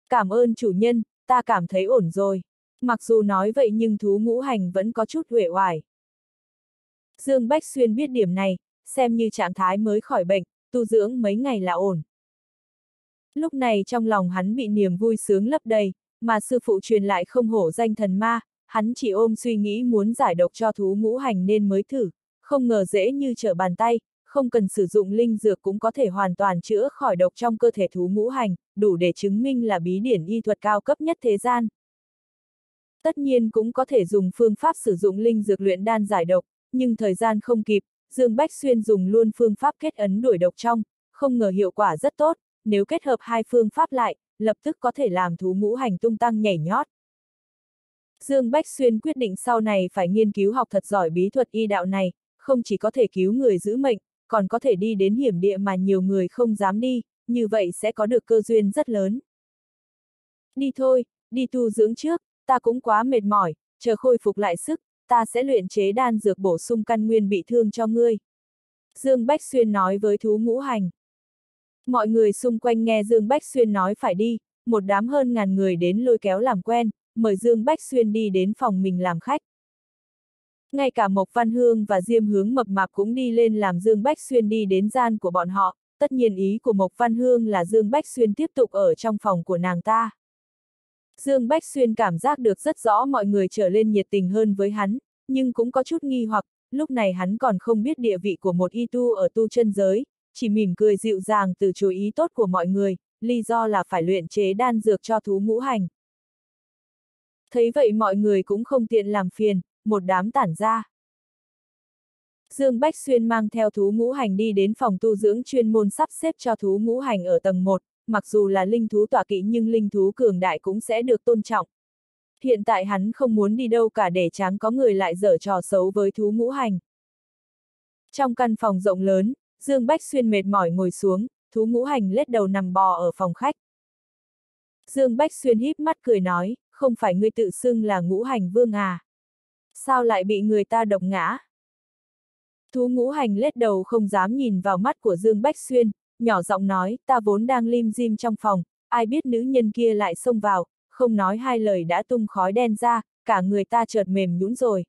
Cảm ơn chủ nhân, ta cảm thấy ổn rồi. Mặc dù nói vậy nhưng thú ngũ hành vẫn có chút huệ hoài. Dương Bách Xuyên biết điểm này, xem như trạng thái mới khỏi bệnh, tu dưỡng mấy ngày là ổn. Lúc này trong lòng hắn bị niềm vui sướng lấp đầy, mà sư phụ truyền lại không hổ danh thần ma, hắn chỉ ôm suy nghĩ muốn giải độc cho thú ngũ hành nên mới thử, không ngờ dễ như trở bàn tay, không cần sử dụng linh dược cũng có thể hoàn toàn chữa khỏi độc trong cơ thể thú ngũ hành, đủ để chứng minh là bí điển y thuật cao cấp nhất thế gian. Tất nhiên cũng có thể dùng phương pháp sử dụng linh dược luyện đan giải độc, nhưng thời gian không kịp, Dương Bách Xuyên dùng luôn phương pháp kết ấn đuổi độc trong, không ngờ hiệu quả rất tốt, nếu kết hợp hai phương pháp lại, lập tức có thể làm thú ngũ hành tung tăng nhảy nhót. Dương Bách Xuyên quyết định sau này phải nghiên cứu học thật giỏi bí thuật y đạo này, không chỉ có thể cứu người giữ mệnh, còn có thể đi đến hiểm địa mà nhiều người không dám đi, như vậy sẽ có được cơ duyên rất lớn. Đi thôi, đi tu dưỡng trước, ta cũng quá mệt mỏi, chờ khôi phục lại sức, ta sẽ luyện chế đan dược bổ sung căn nguyên bị thương cho ngươi. Dương Bách Xuyên nói với thú ngũ hành. Mọi người xung quanh nghe Dương Bách Xuyên nói phải đi, một đám hơn ngàn người đến lôi kéo làm quen, mời Dương Bách Xuyên đi đến phòng mình làm khách. Ngay cả Mộc Văn Hương và Diêm Hướng mập mạp cũng đi lên làm Dương Bách Xuyên đi đến gian của bọn họ, tất nhiên ý của Mộc Văn Hương là Dương Bách Xuyên tiếp tục ở trong phòng của nàng ta. Dương Bách Xuyên cảm giác được rất rõ mọi người trở lên nhiệt tình hơn với hắn, nhưng cũng có chút nghi hoặc, lúc này hắn còn không biết địa vị của một y tu ở tu chân giới, chỉ mỉm cười dịu dàng từ chối ý tốt của mọi người, lý do là phải luyện chế đan dược cho thú ngũ hành. Thấy vậy mọi người cũng không tiện làm phiền, một đám tản ra. Dương Bách Xuyên mang theo thú ngũ hành đi đến phòng tu dưỡng chuyên môn sắp xếp cho thú ngũ hành ở tầng 1, mặc dù là linh thú tọa kỵ nhưng linh thú cường đại cũng sẽ được tôn trọng. Hiện tại hắn không muốn đi đâu cả để tráng có người lại dở trò xấu với thú ngũ hành. Trong căn phòng rộng lớn, Dương Bách Xuyên mệt mỏi ngồi xuống, thú ngũ hành lết đầu nằm bò ở phòng khách. Dương Bách Xuyên híp mắt cười nói, không phải ngươi tự xưng là ngũ hành vương à. Sao lại bị người ta độc ngã? Thú ngũ hành lết đầu không dám nhìn vào mắt của Dương Bách Xuyên, nhỏ giọng nói, ta vốn đang lim dim trong phòng, ai biết nữ nhân kia lại xông vào, không nói hai lời đã tung khói đen ra, cả người ta chợt mềm nhũn rồi.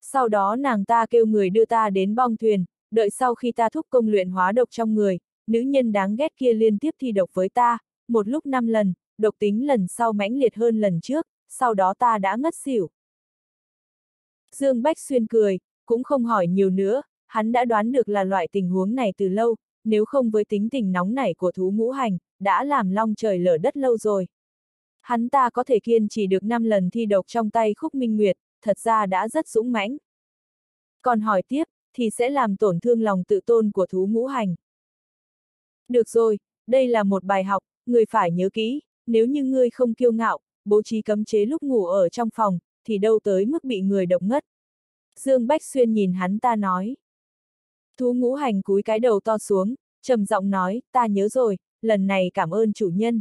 Sau đó nàng ta kêu người đưa ta đến bong thuyền, đợi sau khi ta thúc công luyện hóa độc trong người, nữ nhân đáng ghét kia liên tiếp thi độc với ta, một lúc năm lần, độc tính lần sau mãnh liệt hơn lần trước, sau đó ta đã ngất xỉu. Dương Bách Xuyên cười, cũng không hỏi nhiều nữa, hắn đã đoán được là loại tình huống này từ lâu, nếu không với tính tình nóng nảy của thú ngũ hành, đã làm long trời lở đất lâu rồi. Hắn ta có thể kiên trì được 5 lần thi độc trong tay khúc minh nguyệt, thật ra đã rất dũng mãnh. Còn hỏi tiếp, thì sẽ làm tổn thương lòng tự tôn của thú ngũ hành. Được rồi, đây là một bài học, người phải nhớ kỹ, nếu như ngươi không kiêu ngạo, bố trí cấm chế lúc ngủ ở trong phòng, thì đâu tới mức bị người động ngất. Dương Bách Xuyên nhìn hắn ta nói. Thú ngũ hành cúi cái đầu to xuống, trầm giọng nói, ta nhớ rồi, lần này cảm ơn chủ nhân.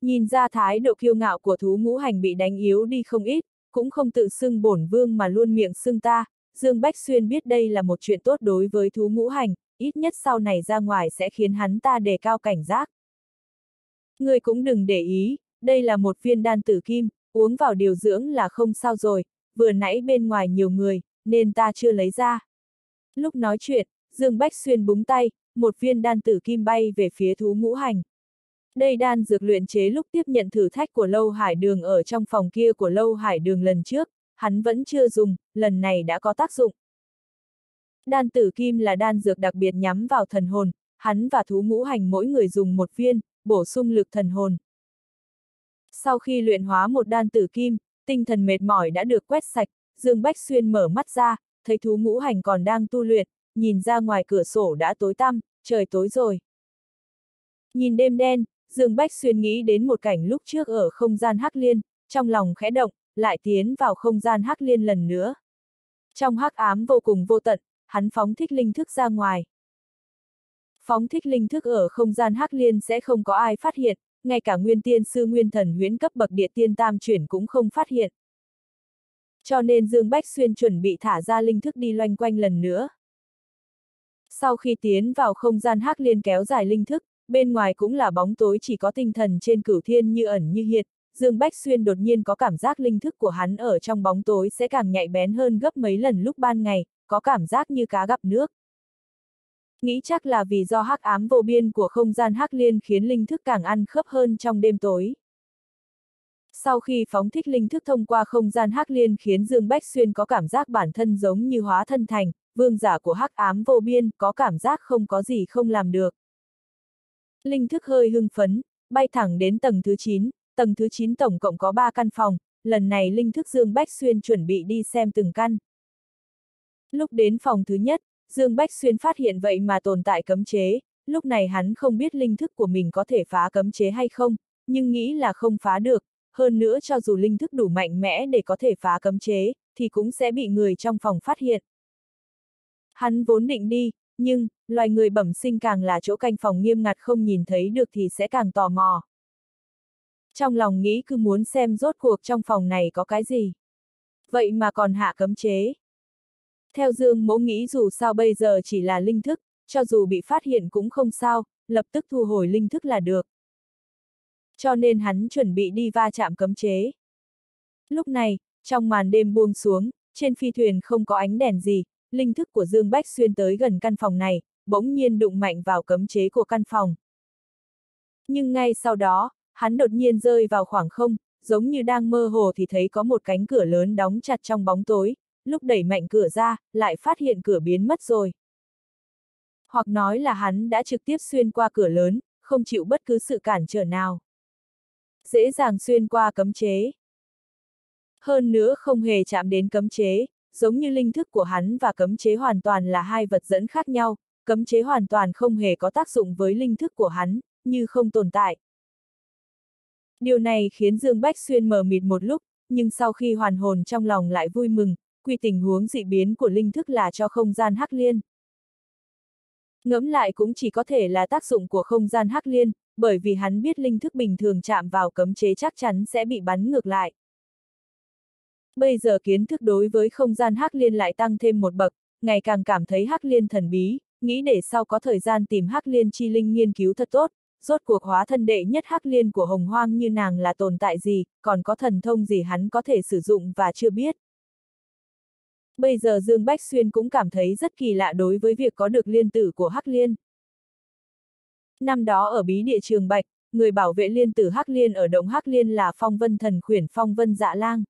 Nhìn ra thái độ kiêu ngạo của thú ngũ hành bị đánh yếu đi không ít, cũng không tự xưng bổn vương mà luôn miệng xưng ta, Dương Bách Xuyên biết đây là một chuyện tốt đối với thú ngũ hành, ít nhất sau này ra ngoài sẽ khiến hắn ta đề cao cảnh giác. Người cũng đừng để ý, đây là một viên đan tử kim, uống vào điều dưỡng là không sao rồi, vừa nãy bên ngoài nhiều người, nên ta chưa lấy ra. Lúc nói chuyện, Dương Bách Xuyên búng tay, một viên đan tử kim bay về phía thú ngũ hành. Đây đan dược luyện chế lúc tiếp nhận thử thách của Lâu Hải Đường ở trong phòng kia của Lâu Hải Đường lần trước, hắn vẫn chưa dùng, lần này đã có tác dụng. Đan tử kim là đan dược đặc biệt nhắm vào thần hồn, hắn và thú ngũ hành mỗi người dùng một viên, bổ sung lực thần hồn. Sau khi luyện hóa một đan tử kim, tinh thần mệt mỏi đã được quét sạch, Dương Bách Xuyên mở mắt ra, thấy thú ngũ hành còn đang tu luyện, nhìn ra ngoài cửa sổ đã tối tăm, trời tối rồi. Nhìn đêm đen, Dương Bách Xuyên nghĩ đến một cảnh lúc trước ở không gian hắc liên, trong lòng khẽ động, lại tiến vào không gian hắc liên lần nữa. Trong hắc ám vô cùng vô tận, hắn phóng thích linh thức ra ngoài. Phóng thích linh thức ở không gian hắc liên sẽ không có ai phát hiện, ngay cả nguyên tiên sư nguyên thần huyễn cấp bậc địa tiên tam chuyển cũng không phát hiện. Cho nên Dương Bách Xuyên chuẩn bị thả ra linh thức đi loanh quanh lần nữa. Sau khi tiến vào không gian hắc liên kéo dài linh thức, bên ngoài cũng là bóng tối chỉ có tinh thần trên cửu thiên như ẩn như hiện, Dương Bách Xuyên đột nhiên có cảm giác linh thức của hắn ở trong bóng tối sẽ càng nhạy bén hơn gấp mấy lần lúc ban ngày, có cảm giác như cá gặp nước. Nghĩ chắc là vì do hắc ám vô biên của không gian hắc liên khiến linh thức càng ăn khớp hơn trong đêm tối. Sau khi phóng thích linh thức thông qua không gian hắc liên khiến Dương Bách Xuyên có cảm giác bản thân giống như hóa thân thành, vương giả của hắc ám vô biên, có cảm giác không có gì không làm được. Linh thức hơi hưng phấn, bay thẳng đến tầng thứ 9, tầng thứ 9 tổng cộng có 3 căn phòng, lần này linh thức Dương Bách Xuyên chuẩn bị đi xem từng căn. Lúc đến phòng thứ nhất, Dương Bách Xuyên phát hiện vậy mà tồn tại cấm chế, lúc này hắn không biết linh thức của mình có thể phá cấm chế hay không, nhưng nghĩ là không phá được, hơn nữa cho dù linh thức đủ mạnh mẽ để có thể phá cấm chế, thì cũng sẽ bị người trong phòng phát hiện. Hắn vốn định đi, nhưng, loài người bẩm sinh càng là chỗ canh phòng nghiêm ngặt không nhìn thấy được thì sẽ càng tò mò. Trong lòng nghĩ cứ muốn xem rốt cuộc trong phòng này có cái gì. Vậy mà còn hạ cấm chế. Theo Dương mẫu nghĩ dù sao bây giờ chỉ là linh thức, cho dù bị phát hiện cũng không sao, lập tức thu hồi linh thức là được. Cho nên hắn chuẩn bị đi va chạm cấm chế. Lúc này, trong màn đêm buông xuống, trên phi thuyền không có ánh đèn gì, linh thức của Dương Bách xuyên tới gần căn phòng này, bỗng nhiên đụng mạnh vào cấm chế của căn phòng. Nhưng ngay sau đó, hắn đột nhiên rơi vào khoảng không, giống như đang mơ hồ thì thấy có một cánh cửa lớn đóng chặt trong bóng tối, lúc đẩy mạnh cửa ra, lại phát hiện cửa biến mất rồi. Hoặc nói là hắn đã trực tiếp xuyên qua cửa lớn, không chịu bất cứ sự cản trở nào. Dễ dàng xuyên qua cấm chế. Hơn nữa không hề chạm đến cấm chế, giống như linh thức của hắn và cấm chế hoàn toàn là hai vật dẫn khác nhau, cấm chế hoàn toàn không hề có tác dụng với linh thức của hắn, như không tồn tại. Điều này khiến Dương Bách Xuyên mờ mịt một lúc, nhưng sau khi hoàn hồn trong lòng lại vui mừng, quy tình huống dị biến của linh thức là cho không gian hắc liên. Ngẫm lại cũng chỉ có thể là tác dụng của không gian hắc liên, bởi vì hắn biết linh thức bình thường chạm vào cấm chế chắc chắn sẽ bị bắn ngược lại. Bây giờ kiến thức đối với không gian hắc liên lại tăng thêm một bậc, ngày càng cảm thấy hắc liên thần bí, nghĩ để sau có thời gian tìm hắc liên chi linh nghiên cứu thật tốt, rốt cuộc hóa thân đệ nhất hắc liên của hồng hoang như nàng là tồn tại gì, còn có thần thông gì hắn có thể sử dụng và chưa biết. Bây giờ Dương Bách Xuyên cũng cảm thấy rất kỳ lạ đối với việc có được liên tử của hắc liên. Năm đó ở bí địa trường Bạch, người bảo vệ liên tử hắc liên ở động hắc liên là phong vân thần khuyển phong vân dạ lang.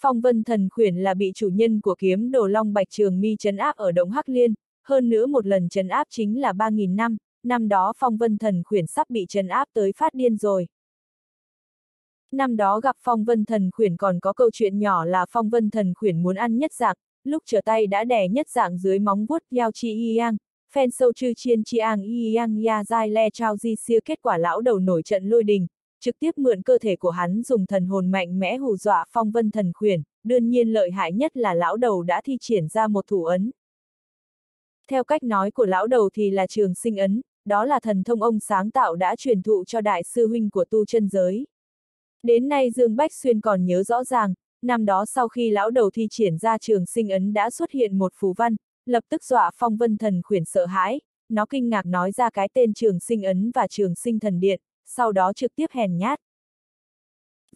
Phong vân thần khuyển là bị chủ nhân của kiếm đồ long bạch trường mi chấn áp ở động hắc liên, hơn nữa một lần chấn áp chính là 3.000 năm, năm đó phong vân thần khuyển sắp bị chấn áp tới phát điên rồi. Năm đó gặp phong vân thần khuyển còn có câu chuyện nhỏ là phong vân thần khuyển muốn ăn nhất dạng, lúc trở tay đã đè nhất dạng dưới móng vuốt yao chi yang, phen sâu chư chiên chi ang y yang ya dai le Chao di siêu kết quả lão đầu nổi trận lôi đình, trực tiếp mượn cơ thể của hắn dùng thần hồn mạnh mẽ hù dọa phong vân thần khuyển, đương nhiên lợi hại nhất là lão đầu đã thi triển ra một thủ ấn. Theo cách nói của lão đầu thì là trường sinh ấn, đó là thần thông ông sáng tạo đã truyền thụ cho đại sư huynh của tu chân giới. Đến nay Dương Bách Xuyên còn nhớ rõ ràng, năm đó sau khi lão đầu thi triển ra trường sinh ấn đã xuất hiện một phù văn, lập tức dọa phong vân thần khuyển sợ hãi, nó kinh ngạc nói ra cái tên trường sinh ấn và trường sinh thần điện, sau đó trực tiếp hèn nhát.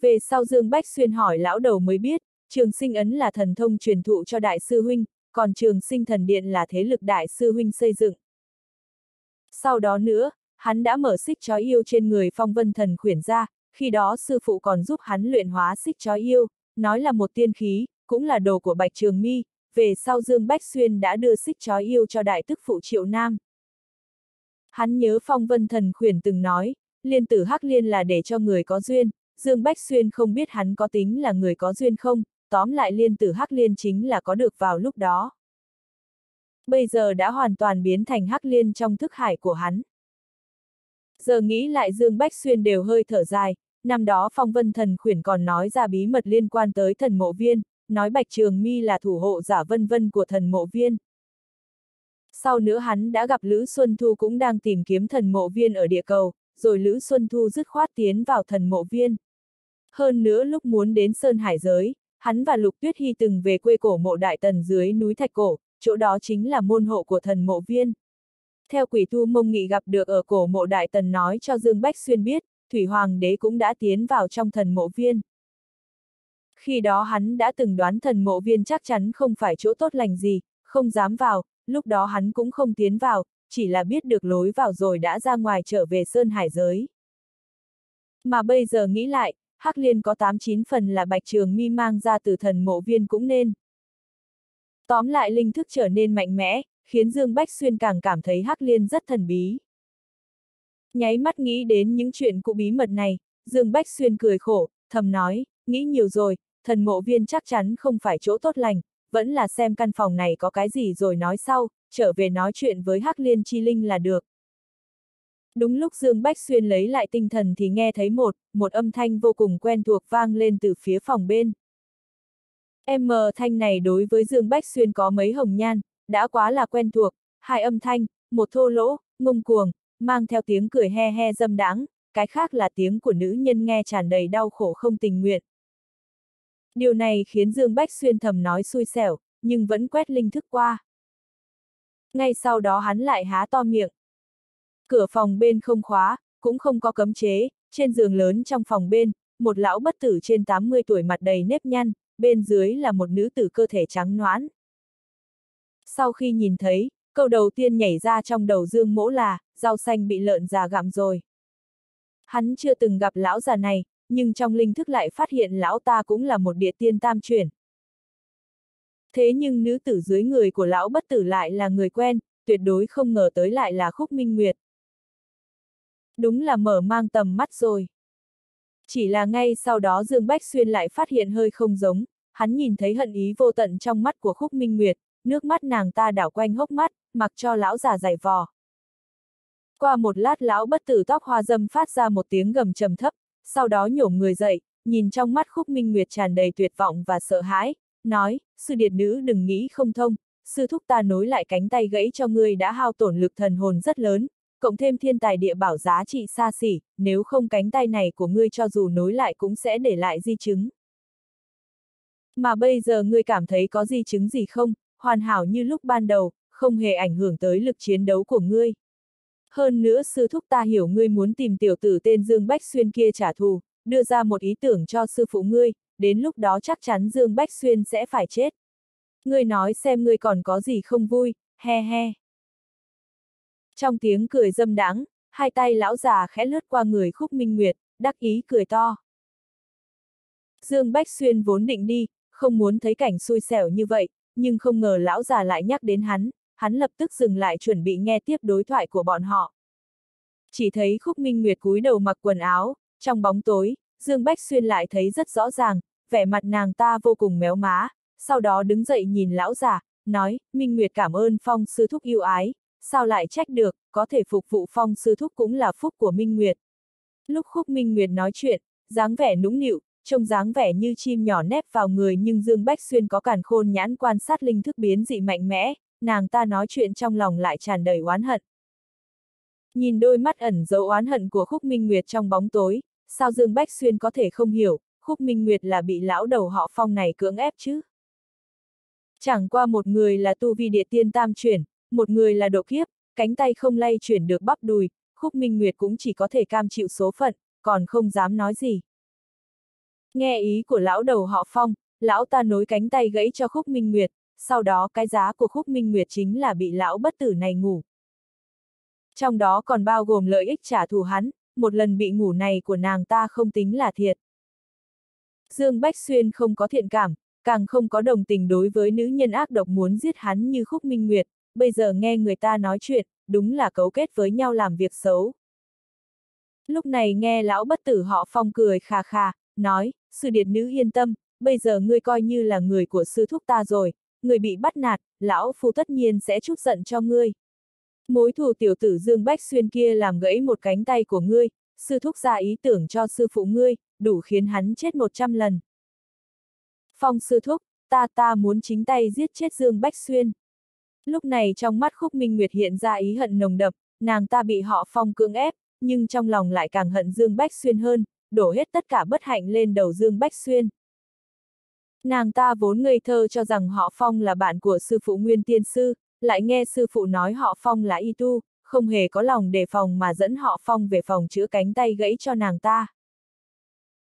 Về sau Dương Bách Xuyên hỏi lão đầu mới biết, trường sinh ấn là thần thông truyền thụ cho đại sư huynh, còn trường sinh thần điện là thế lực đại sư huynh xây dựng. Sau đó nữa, hắn đã mở xích chói yêu trên người phong vân thần khuyển ra, khi đó sư phụ còn giúp hắn luyện hóa xích chó yêu, nói là một tiên khí, cũng là đồ của Bạch Trường Mi, về sau Dương Bách Xuyên đã đưa xích chó yêu cho đại tức phụ Triệu Nam. Hắn nhớ phong vân thần khuyển từng nói, liên tử hắc liên là để cho người có duyên, Dương Bách Xuyên không biết hắn có tính là người có duyên không, tóm lại liên tử hắc liên chính là có được vào lúc đó. Bây giờ đã hoàn toàn biến thành hắc liên trong thức hải của hắn. Giờ nghĩ lại Dương Bách Xuyên đều hơi thở dài, năm đó phong vân thần khuyển còn nói ra bí mật liên quan tới thần mộ viên, nói Bạch Trường Mi là thủ hộ giả vân vân của thần mộ viên. Sau nữa hắn đã gặp Lữ Xuân Thu cũng đang tìm kiếm thần mộ viên ở địa cầu, rồi Lữ Xuân Thu dứt khoát tiến vào thần mộ viên. Hơn nữa lúc muốn đến Sơn Hải giới, hắn và Lục Tuyết Hy từng về quê cổ mộ Đại Tần dưới núi Thạch Cổ, chỗ đó chính là môn hộ của thần mộ viên. Theo quỷ thu mông nghị gặp được ở cổ mộ Đại Tần nói cho Dương Bách Xuyên biết, Thủy Hoàng đế cũng đã tiến vào trong thần mộ viên. Khi đó hắn đã từng đoán thần mộ viên chắc chắn không phải chỗ tốt lành gì, không dám vào, lúc đó hắn cũng không tiến vào, chỉ là biết được lối vào rồi đã ra ngoài trở về Sơn Hải giới. Mà bây giờ nghĩ lại, Hắc Liên có 8-9 phần là Bạch Trường Mi mang ra từ thần mộ viên cũng nên. Tóm lại linh thức trở nên mạnh mẽ, khiến Dương Bách Xuyên càng cảm thấy Hắc Liên rất thần bí. Nháy mắt nghĩ đến những chuyện cụ bí mật này, Dương Bách Xuyên cười khổ, thầm nói, nghĩ nhiều rồi, thần mộ viên chắc chắn không phải chỗ tốt lành, vẫn là xem căn phòng này có cái gì rồi nói sau, trở về nói chuyện với Hắc Liên Chi Linh là được. Đúng lúc Dương Bách Xuyên lấy lại tinh thần thì nghe thấy một, một âm thanh vô cùng quen thuộc vang lên từ phía phòng bên. M ờ, thanh này đối với Dương Bách Xuyên có mấy hồng nhan, đã quá là quen thuộc, hai âm thanh, một thô lỗ, ngông cuồng, mang theo tiếng cười he he dâm đáng, cái khác là tiếng của nữ nhân nghe tràn đầy đau khổ không tình nguyện. Điều này khiến Dương Bách Xuyên thầm nói xui xẻo, nhưng vẫn quét linh thức qua. Ngay sau đó hắn lại há to miệng. Cửa phòng bên không khóa, cũng không có cấm chế, trên giường lớn trong phòng bên, một lão bất tử trên 80 tuổi mặt đầy nếp nhăn, bên dưới là một nữ tử cơ thể trắng noãn. Sau khi nhìn thấy, câu đầu tiên nhảy ra trong đầu Dương Mỗ là, rau xanh bị lợn già gặm rồi. Hắn chưa từng gặp lão già này, nhưng trong linh thức lại phát hiện lão ta cũng là một địa tiên tam chuyển. Thế nhưng nữ tử dưới người của lão bất tử lại là người quen, tuyệt đối không ngờ tới lại là Khúc Minh Nguyệt. Đúng là mở mang tầm mắt rồi. Chỉ là ngay sau đó Dương Bách Xuyên lại phát hiện hơi không giống, hắn nhìn thấy hận ý vô tận trong mắt của Khúc Minh Nguyệt, nước mắt nàng ta đảo quanh hốc mắt, mặc cho lão già dày vò. Qua một lát lão bất tử tóc hoa dâm phát ra một tiếng gầm trầm thấp, sau đó nhổm người dậy, nhìn trong mắt khúc minh nguyệt tràn đầy tuyệt vọng và sợ hãi, nói, sư điệt nữ đừng nghĩ không thông, sư thúc ta nối lại cánh tay gãy cho ngươi đã hao tổn lực thần hồn rất lớn, cộng thêm thiên tài địa bảo giá trị xa xỉ, nếu không cánh tay này của ngươi cho dù nối lại cũng sẽ để lại di chứng. Mà bây giờ ngươi cảm thấy có di chứng gì không, hoàn hảo như lúc ban đầu, không hề ảnh hưởng tới lực chiến đấu của ngươi. Hơn nữa sư thúc ta hiểu ngươi muốn tìm tiểu tử tên Dương Bách Xuyên kia trả thù, đưa ra một ý tưởng cho sư phụ ngươi, đến lúc đó chắc chắn Dương Bách Xuyên sẽ phải chết. Ngươi nói xem ngươi còn có gì không vui, he he. Trong tiếng cười dâm đắng, hai tay lão già khẽ lướt qua người khúc minh nguyệt, đắc ý cười to. Dương Bách Xuyên vốn định đi, không muốn thấy cảnh xui xẻo như vậy, nhưng không ngờ lão già lại nhắc đến hắn, hắn lập tức dừng lại chuẩn bị nghe tiếp đối thoại của bọn họ. Chỉ thấy Khúc Minh Nguyệt cúi đầu mặc quần áo, trong bóng tối, Dương Bách Xuyên lại thấy rất rõ ràng, vẻ mặt nàng ta vô cùng méo má, sau đó đứng dậy nhìn lão già, nói, Minh Nguyệt cảm ơn Phong Sư Thúc yêu ái, sao lại trách được, có thể phục vụ Phong Sư Thúc cũng là phúc của Minh Nguyệt. Lúc Khúc Minh Nguyệt nói chuyện, dáng vẻ nũng nịu, trông dáng vẻ như chim nhỏ nép vào người nhưng Dương Bách Xuyên có càn khôn nhãn quan sát linh thức biến dị mạnh mẽ, nàng ta nói chuyện trong lòng lại tràn đầy oán hận. Nhìn đôi mắt ẩn dấu oán hận của Khúc Minh Nguyệt trong bóng tối, sao Dương Bách Xuyên có thể không hiểu, Khúc Minh Nguyệt là bị lão đầu họ phong này cưỡng ép chứ? Chẳng qua một người là tu vi địa tiên tam chuyển, một người là độ kiếp, cánh tay không lay chuyển được bắp đùi, Khúc Minh Nguyệt cũng chỉ có thể cam chịu số phận, còn không dám nói gì. Nghe ý của lão đầu họ phong, lão ta nối cánh tay gãy cho Khúc Minh Nguyệt, sau đó cái giá của Khúc Minh Nguyệt chính là bị lão bất tử này ngủ. Trong đó còn bao gồm lợi ích trả thù hắn, một lần bị ngủ này của nàng ta không tính là thiệt. Dương Bách Xuyên không có thiện cảm, càng không có đồng tình đối với nữ nhân ác độc muốn giết hắn như Khúc Minh Nguyệt, bây giờ nghe người ta nói chuyện, đúng là cấu kết với nhau làm việc xấu. Lúc này nghe lão bất tử họ phong cười khà khà, nói, sư điệt nữ yên tâm, bây giờ ngươi coi như là người của sư thúc ta rồi, người bị bắt nạt, lão phu tất nhiên sẽ chút giận cho ngươi. Mối thù tiểu tử Dương Bách Xuyên kia làm gãy một cánh tay của ngươi, sư thúc ra ý tưởng cho sư phụ ngươi, đủ khiến hắn chết một trăm lần. Phong sư thúc, ta ta muốn chính tay giết chết Dương Bách Xuyên. Lúc này trong mắt Khúc Minh Nguyệt hiện ra ý hận nồng đậm, nàng ta bị họ phong cưỡng ép, nhưng trong lòng lại càng hận Dương Bách Xuyên hơn, đổ hết tất cả bất hạnh lên đầu Dương Bách Xuyên. Nàng ta vốn ngây thơ cho rằng họ Phong là bạn của sư phụ Nguyên Tiên Sư, lại nghe sư phụ nói họ Phong là y tu, không hề có lòng đề phòng mà dẫn họ Phong về phòng chữa cánh tay gãy cho nàng ta.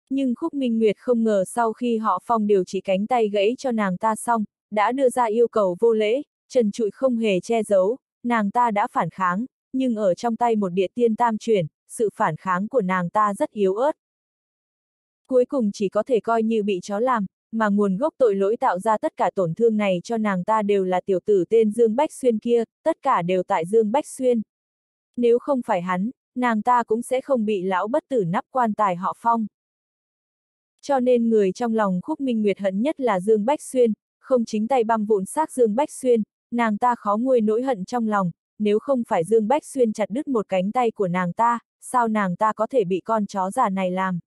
Nhưng Khúc Minh Nguyệt không ngờ sau khi họ Phong điều trị cánh tay gãy cho nàng ta xong, đã đưa ra yêu cầu vô lễ, trần trụi không hề che giấu, nàng ta đã phản kháng, nhưng ở trong tay một địa tiên tam chuyển, sự phản kháng của nàng ta rất yếu ớt. Cuối cùng chỉ có thể coi như bị chó làm, mà nguồn gốc tội lỗi tạo ra tất cả tổn thương này cho nàng ta đều là tiểu tử tên Dương Bách Xuyên kia, tất cả đều tại Dương Bách Xuyên. Nếu không phải hắn, nàng ta cũng sẽ không bị lão bất tử nắp quan tài họ phong. Cho nên người trong lòng khúc minh nguyệt hận nhất là Dương Bách Xuyên, không chính tay băm vụn xác Dương Bách Xuyên, nàng ta khó nguôi nỗi hận trong lòng, nếu không phải Dương Bách Xuyên chặt đứt một cánh tay của nàng ta, sao nàng ta có thể bị con chó già này làm.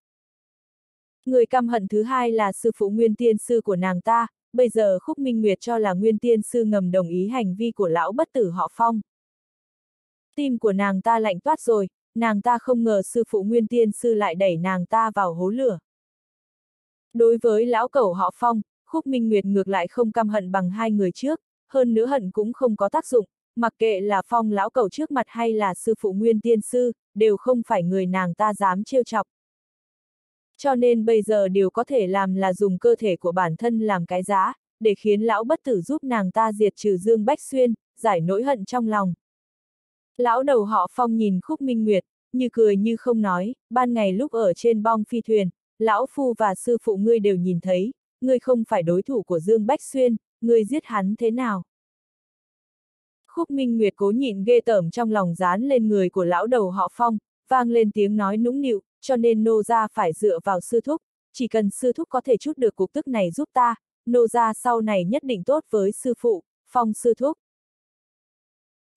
Người căm hận thứ hai là sư phụ nguyên tiên sư của nàng ta, bây giờ Khúc Minh Nguyệt cho là nguyên tiên sư ngầm đồng ý hành vi của lão bất tử họ Phong. Tim của nàng ta lạnh toát rồi, nàng ta không ngờ sư phụ nguyên tiên sư lại đẩy nàng ta vào hố lửa. Đối với lão cẩu họ Phong, Khúc Minh Nguyệt ngược lại không căm hận bằng hai người trước, hơn nữa hận cũng không có tác dụng, mặc kệ là Phong lão cẩu trước mặt hay là sư phụ nguyên tiên sư, đều không phải người nàng ta dám trêu chọc. Cho nên bây giờ điều có thể làm là dùng cơ thể của bản thân làm cái giá, để khiến lão bất tử giúp nàng ta diệt trừ Dương Bách Xuyên, giải nỗi hận trong lòng. Lão đầu họ Phong nhìn Khúc Minh Nguyệt, như cười như không nói, ban ngày lúc ở trên bong phi thuyền, lão phu và sư phụ ngươi đều nhìn thấy, ngươi không phải đối thủ của Dương Bách Xuyên, ngươi giết hắn thế nào? Khúc Minh Nguyệt cố nhịn ghê tởm trong lòng dán lên người của lão đầu họ Phong, vang lên tiếng nói nũng nịu, cho nên nô gia phải dựa vào sư thúc, chỉ cần sư thúc có thể chút được cục tức này giúp ta, nô gia sau này nhất định tốt với sư phụ, Phong sư thúc.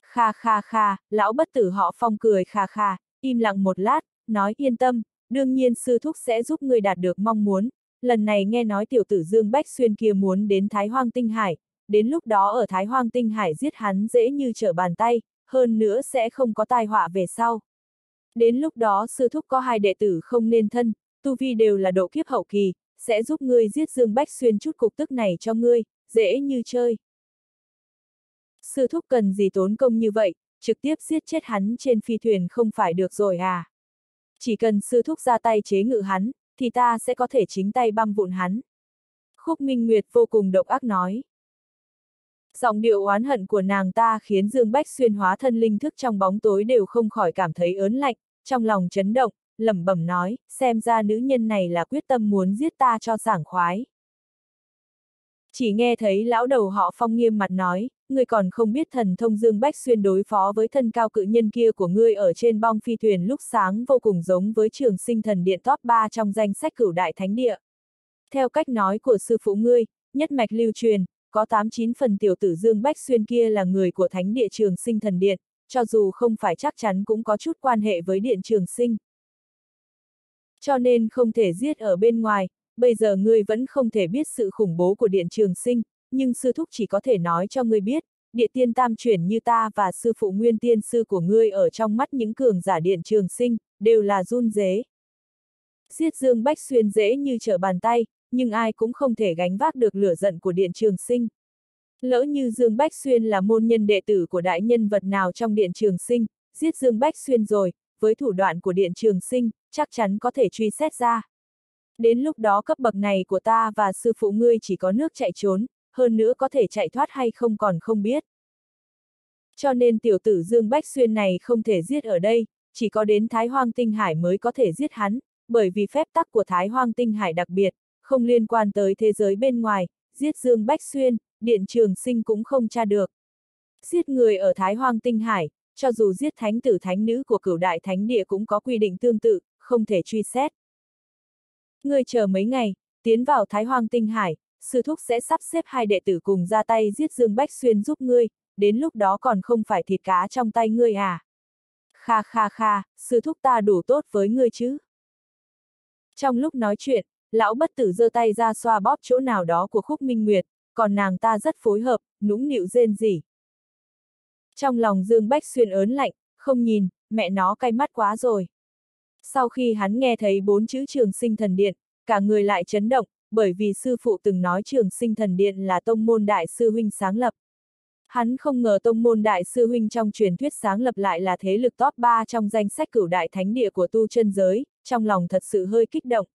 Kha kha kha, lão bất tử họ Phong cười kha kha, im lặng một lát, nói yên tâm, đương nhiên sư thúc sẽ giúp người đạt được mong muốn. Lần này nghe nói tiểu tử Dương Bách Xuyên kia muốn đến Thái Hoang Tinh Hải, đến lúc đó ở Thái Hoang Tinh Hải giết hắn dễ như trở bàn tay, hơn nữa sẽ không có tai họa về sau. Đến lúc đó sư thúc có hai đệ tử không nên thân, tu vi đều là độ kiếp hậu kỳ, sẽ giúp ngươi giết Dương Bách Xuyên chút cục tức này cho ngươi, dễ như chơi. Sư thúc cần gì tốn công như vậy, trực tiếp giết chết hắn trên phi thuyền không phải được rồi à? Chỉ cần sư thúc ra tay chế ngự hắn, thì ta sẽ có thể chính tay băm vụn hắn. Khúc Minh Nguyệt vô cùng độc ác nói. Giọng điệu oán hận của nàng ta khiến Dương Bách xuyên hóa thân linh thức trong bóng tối đều không khỏi cảm thấy ớn lạnh, trong lòng chấn động, lẩm bẩm nói, xem ra nữ nhân này là quyết tâm muốn giết ta cho sảng khoái. Chỉ nghe thấy lão đầu họ phong nghiêm mặt nói, ngươi còn không biết thần thông Dương Bách Xuyên đối phó với thân cao cự nhân kia của ngươi ở trên bong phi thuyền lúc sáng vô cùng giống với trường sinh thần điện top 3 trong danh sách cửu đại thánh địa. Theo cách nói của sư phụ ngươi, nhất mạch lưu truyền, có 89 phần tiểu tử Dương Bách Xuyên kia là người của thánh địa trường sinh thần điện, cho dù không phải chắc chắn cũng có chút quan hệ với điện trường sinh. Cho nên không thể giết ở bên ngoài, bây giờ ngươi vẫn không thể biết sự khủng bố của điện trường sinh, nhưng sư thúc chỉ có thể nói cho ngươi biết, địa tiên tam chuyển như ta và sư phụ nguyên tiên sư của ngươi ở trong mắt những cường giả điện trường sinh, đều là run dế. Giết Dương Bách Xuyên dễ như trở bàn tay, nhưng ai cũng không thể gánh vác được lửa giận của điện trường sinh. Lỡ như Dương Bách Xuyên là môn nhân đệ tử của đại nhân vật nào trong điện trường sinh, giết Dương Bách Xuyên rồi, với thủ đoạn của điện trường sinh, chắc chắn có thể truy xét ra. Đến lúc đó cấp bậc này của ta và sư phụ ngươi chỉ có nước chạy trốn, hơn nữa có thể chạy thoát hay không còn không biết. Cho nên tiểu tử Dương Bách Xuyên này không thể giết ở đây, chỉ có đến Thái Hoang Tinh Hải mới có thể giết hắn, bởi vì phép tắc của Thái Hoang Tinh Hải đặc biệt, không liên quan tới thế giới bên ngoài, giết Dương Bách Xuyên, điện trường sinh cũng không tra được. Giết người ở Thái Hoang Tinh Hải, cho dù giết thánh tử thánh nữ của cửu đại thánh địa cũng có quy định tương tự, không thể truy xét. Ngươi chờ mấy ngày, tiến vào Thái Hoang Tinh Hải, sư thúc sẽ sắp xếp hai đệ tử cùng ra tay giết Dương Bách Xuyên giúp ngươi, đến lúc đó còn không phải thịt cá trong tay ngươi à. Kha kha kha, sư thúc ta đủ tốt với ngươi chứ. Trong lúc nói chuyện, lão bất tử giơ tay ra xoa bóp chỗ nào đó của khúc minh nguyệt, còn nàng ta rất phối hợp, nũng nịu rên rỉ. Trong lòng Dương Bách Xuyên ớn lạnh, không nhìn, mẹ nó cay mắt quá rồi. Sau khi hắn nghe thấy bốn chữ trường sinh thần điện, cả người lại chấn động, bởi vì sư phụ từng nói trường sinh thần điện là tông môn đại sư huynh sáng lập. Hắn không ngờ tông môn đại sư huynh trong truyền thuyết sáng lập lại là thế lực top 3 trong danh sách cửu đại thánh địa của tu chân giới, trong lòng thật sự hơi kích động.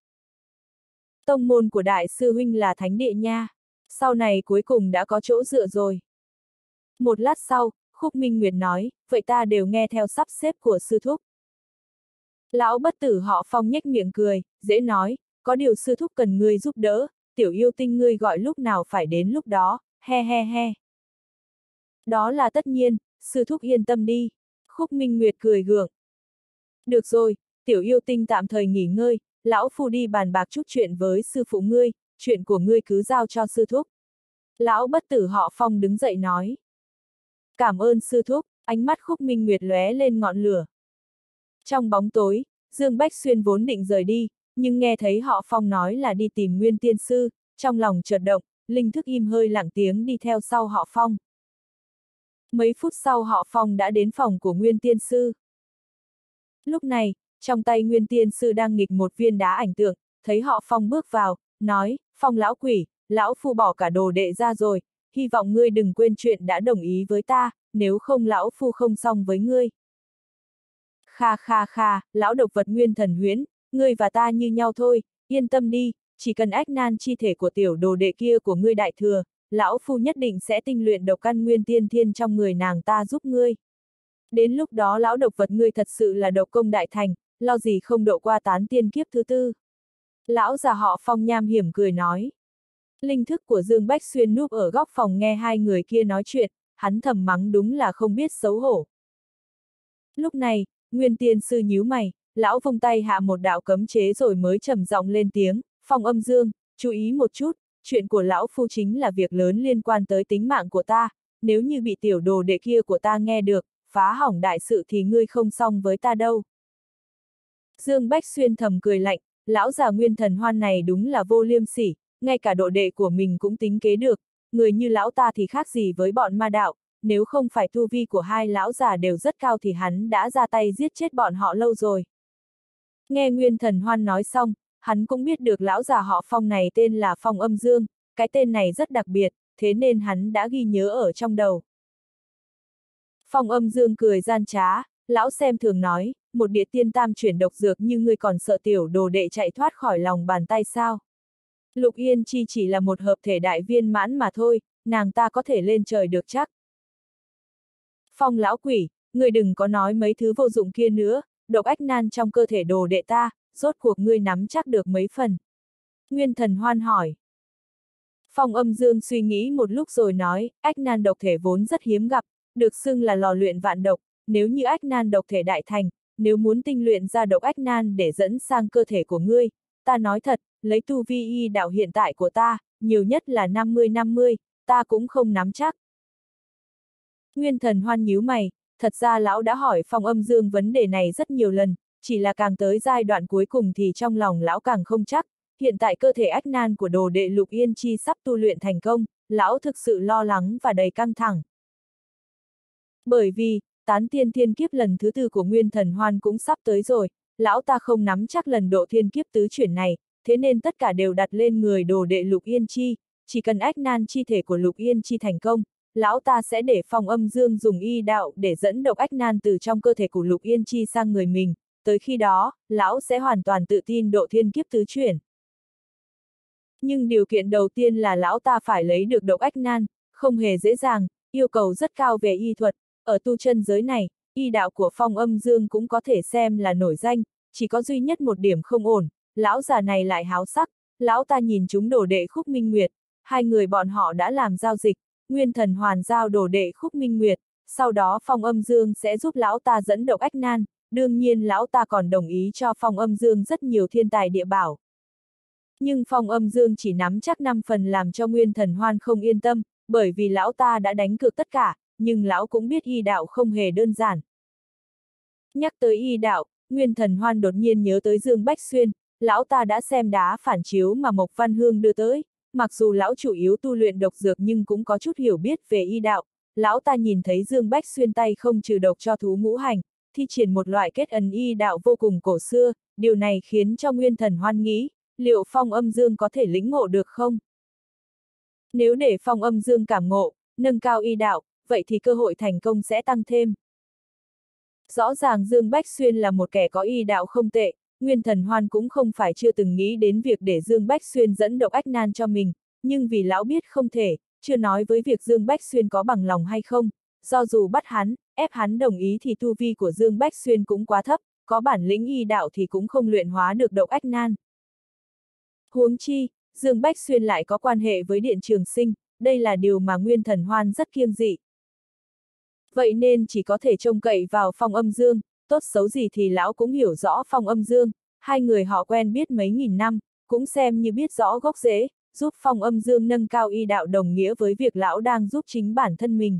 Tông môn của đại sư huynh là thánh địa nha, sau này cuối cùng đã có chỗ dựa rồi. Một lát sau, Khúc Minh Nguyệt nói, vậy ta đều nghe theo sắp xếp của sư thúc. Lão bất tử họ phong nhếch miệng cười, dễ nói, có điều sư thúc cần ngươi giúp đỡ, tiểu yêu tinh ngươi gọi lúc nào phải đến lúc đó, he he he. Đó là tất nhiên, sư thúc yên tâm đi. Khúc Minh Nguyệt cười gượng. Được rồi, tiểu yêu tinh tạm thời nghỉ ngơi, lão phu đi bàn bạc chút chuyện với sư phụ ngươi, chuyện của ngươi cứ giao cho sư thúc. Lão bất tử họ phong đứng dậy nói. Cảm ơn sư thúc, ánh mắt khúc minh nguyệt lóe lên ngọn lửa. Trong bóng tối, Dương Bách Xuyên vốn định rời đi, nhưng nghe thấy họ phong nói là đi tìm nguyên tiên sư, trong lòng chợt động, linh thức im hơi lặng tiếng đi theo sau họ phong. Mấy phút sau họ phong đã đến phòng của nguyên tiên sư. Lúc này, trong tay nguyên tiên sư đang nghịch một viên đá ảnh tượng, thấy họ phong bước vào, nói, phong lão quỷ, lão phu bỏ cả đồ đệ ra rồi, hy vọng ngươi đừng quên chuyện đã đồng ý với ta, nếu không lão phu không xong với ngươi. Kha kha kha, lão độc vật nguyên thần huyễn, ngươi và ta như nhau thôi, yên tâm đi, chỉ cần ách nan chi thể của tiểu đồ đệ kia của ngươi đại thừa, lão phu nhất định sẽ tinh luyện độc căn nguyên tiên thiên trong người nàng ta giúp ngươi. Đến lúc đó lão độc vật ngươi thật sự là độc công đại thành, lo gì không độ qua tán tiên kiếp thứ tư. Lão già họ phong nham hiểm cười nói. Linh thức của Dương Bách Xuyên núp ở góc phòng nghe hai người kia nói chuyện, hắn thầm mắng đúng là không biết xấu hổ. Lúc này, Nguyên Tiên Sư nhíu mày, lão vung tay hạ một đạo cấm chế rồi mới trầm giọng lên tiếng, phong âm dương, chú ý một chút, chuyện của lão phu chính là việc lớn liên quan tới tính mạng của ta, nếu như bị tiểu đồ đệ kia của ta nghe được, phá hỏng đại sự thì ngươi không xong với ta đâu. Dương Bách Xuyên thầm cười lạnh, lão già nguyên thần hoan này đúng là vô liêm sỉ, ngay cả độ đệ của mình cũng tính kế được, người như lão ta thì khác gì với bọn ma đạo, nếu không phải tu vi của hai lão già đều rất cao thì hắn đã ra tay giết chết bọn họ lâu rồi. Nghe Nguyên Thần Hoan nói xong, hắn cũng biết được lão già họ Phong này tên là Phong Âm Dương, cái tên này rất đặc biệt, thế nên hắn đã ghi nhớ ở trong đầu. Phong Âm Dương cười gian trá, lão xem thường nói, một địa tiên tam chuyển độc dược như ngươi còn sợ tiểu đồ đệ chạy thoát khỏi lòng bàn tay sao. Lục Yên Chi chỉ là một hợp thể đại viên mãn mà thôi, nàng ta có thể lên trời được chắc. Phong lão quỷ, ngươi đừng có nói mấy thứ vô dụng kia nữa, độc ách nan trong cơ thể đồ đệ ta, rốt cuộc ngươi nắm chắc được mấy phần. Nguyên thần hoan hỏi. Phong âm dương suy nghĩ một lúc rồi nói, ách nan độc thể vốn rất hiếm gặp, được xưng là lò luyện vạn độc, nếu như ách nan độc thể đại thành, nếu muốn tinh luyện ra độc ách nan để dẫn sang cơ thể của ngươi, ta nói thật, lấy tu vi y đạo hiện tại của ta, nhiều nhất là 50-50, ta cũng không nắm chắc. Nguyên thần hoan nhíu mày, thật ra lão đã hỏi phong âm dương vấn đề này rất nhiều lần, chỉ là càng tới giai đoạn cuối cùng thì trong lòng lão càng không chắc, hiện tại cơ thể ách nan của đồ đệ lục yên chi sắp tu luyện thành công, lão thực sự lo lắng và đầy căng thẳng. Bởi vì, tán tiên thiên kiếp lần thứ tư của Nguyên Thần Hoan cũng sắp tới rồi, lão ta không nắm chắc lần độ thiên kiếp tứ chuyển này, thế nên tất cả đều đặt lên người đồ đệ Lục Yên Chi, chỉ cần ách nan chi thể của Lục Yên Chi thành công, lão ta sẽ để phòng âm dương dùng y đạo để dẫn độc ách nan từ trong cơ thể của Lục Yên Chi sang người mình, tới khi đó, lão sẽ hoàn toàn tự tin độ thiên kiếp tứ chuyển. Nhưng điều kiện đầu tiên là lão ta phải lấy được độc ách nan, không hề dễ dàng, yêu cầu rất cao về y thuật, ở tu chân giới này, y đạo của phong âm dương cũng có thể xem là nổi danh, chỉ có duy nhất một điểm không ổn, lão già này lại háo sắc, lão ta nhìn chúng đồ đệ khúc minh nguyệt, hai người bọn họ đã làm giao dịch, nguyên thần hoàn giao đồ đệ khúc minh nguyệt, sau đó phong âm dương sẽ giúp lão ta dẫn độc ách nan, đương nhiên lão ta còn đồng ý cho phong âm dương rất nhiều thiên tài địa bảo. Nhưng phong âm dương chỉ nắm chắc 5 phần làm cho nguyên thần hoan không yên tâm, bởi vì lão ta đã đánh cược tất cả, nhưng lão cũng biết y đạo không hề đơn giản. Nhắc tới y đạo, Nguyên Thần Hoan đột nhiên nhớ tới Dương Bách Xuyên, lão ta đã xem đá phản chiếu mà Mộc Văn Hương đưa tới, mặc dù lão chủ yếu tu luyện độc dược nhưng cũng có chút hiểu biết về y đạo, lão ta nhìn thấy Dương Bách Xuyên tay không trừ độc cho thú ngũ hành, thi triển một loại kết ấn y đạo vô cùng cổ xưa, điều này khiến cho Nguyên Thần Hoan nghĩ, liệu phong âm dương có thể lĩnh ngộ được không? Nếu để phong âm dương cảm ngộ, nâng cao y đạo, vậy thì cơ hội thành công sẽ tăng thêm. Rõ ràng Dương Bách Xuyên là một kẻ có y đạo không tệ, Nguyên Thần Hoan cũng không phải chưa từng nghĩ đến việc để Dương Bách Xuyên dẫn độc ách nan cho mình, nhưng vì lão biết không thể, chưa nói với việc Dương Bách Xuyên có bằng lòng hay không, do dù bắt hắn, ép hắn đồng ý thì tu vi của Dương Bách Xuyên cũng quá thấp, có bản lĩnh y đạo thì cũng không luyện hóa được độc ách nan. Huống chi, Dương Bách Xuyên lại có quan hệ với Điện Trường Sinh, đây là điều mà Nguyên Thần Hoan rất kiêng dị. Vậy nên chỉ có thể trông cậy vào phong âm dương, tốt xấu gì thì lão cũng hiểu rõ phong âm dương, hai người họ quen biết mấy nghìn năm, cũng xem như biết rõ gốc rễ, giúp phong âm dương nâng cao y đạo đồng nghĩa với việc lão đang giúp chính bản thân mình.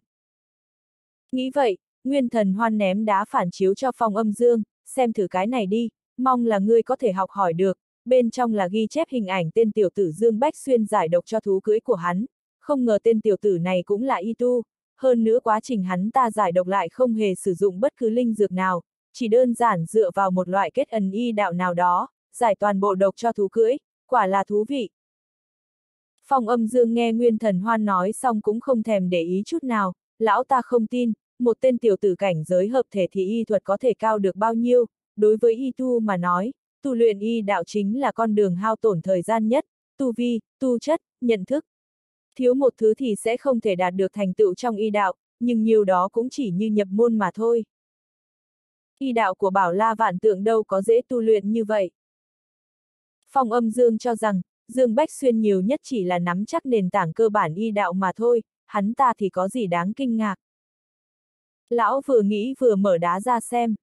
Nghĩ vậy, Nguyên Thần Hoan ném đá phản chiếu cho phong âm dương, xem thử cái này đi, mong là ngươi có thể học hỏi được, bên trong là ghi chép hình ảnh tên tiểu tử Dương Bách Xuyên giải độc cho thú cưới của hắn, không ngờ tên tiểu tử này cũng là y tu, hơn nữa quá trình hắn ta giải độc lại không hề sử dụng bất cứ linh dược nào, chỉ đơn giản dựa vào một loại kết ẩn y đạo nào đó, giải toàn bộ độc cho thú cưỡi, quả là thú vị. Phong âm dương nghe Nguyên Thần Hoan nói xong cũng không thèm để ý chút nào, lão ta không tin, một tên tiểu tử cảnh giới hợp thể thì y thuật có thể cao được bao nhiêu, đối với y tu mà nói, tu luyện y đạo chính là con đường hao tổn thời gian nhất, tu vi, tu chất, nhận thức. Thiếu một thứ thì sẽ không thể đạt được thành tựu trong y đạo, nhưng nhiều đó cũng chỉ như nhập môn mà thôi. Y đạo của Bảo La Vạn Tượng đâu có dễ tu luyện như vậy. Phong âm Dương cho rằng, Dương Bách Xuyên nhiều nhất chỉ là nắm chắc nền tảng cơ bản y đạo mà thôi, hắn ta thì có gì đáng kinh ngạc. Lão vừa nghĩ vừa mở đá ra xem.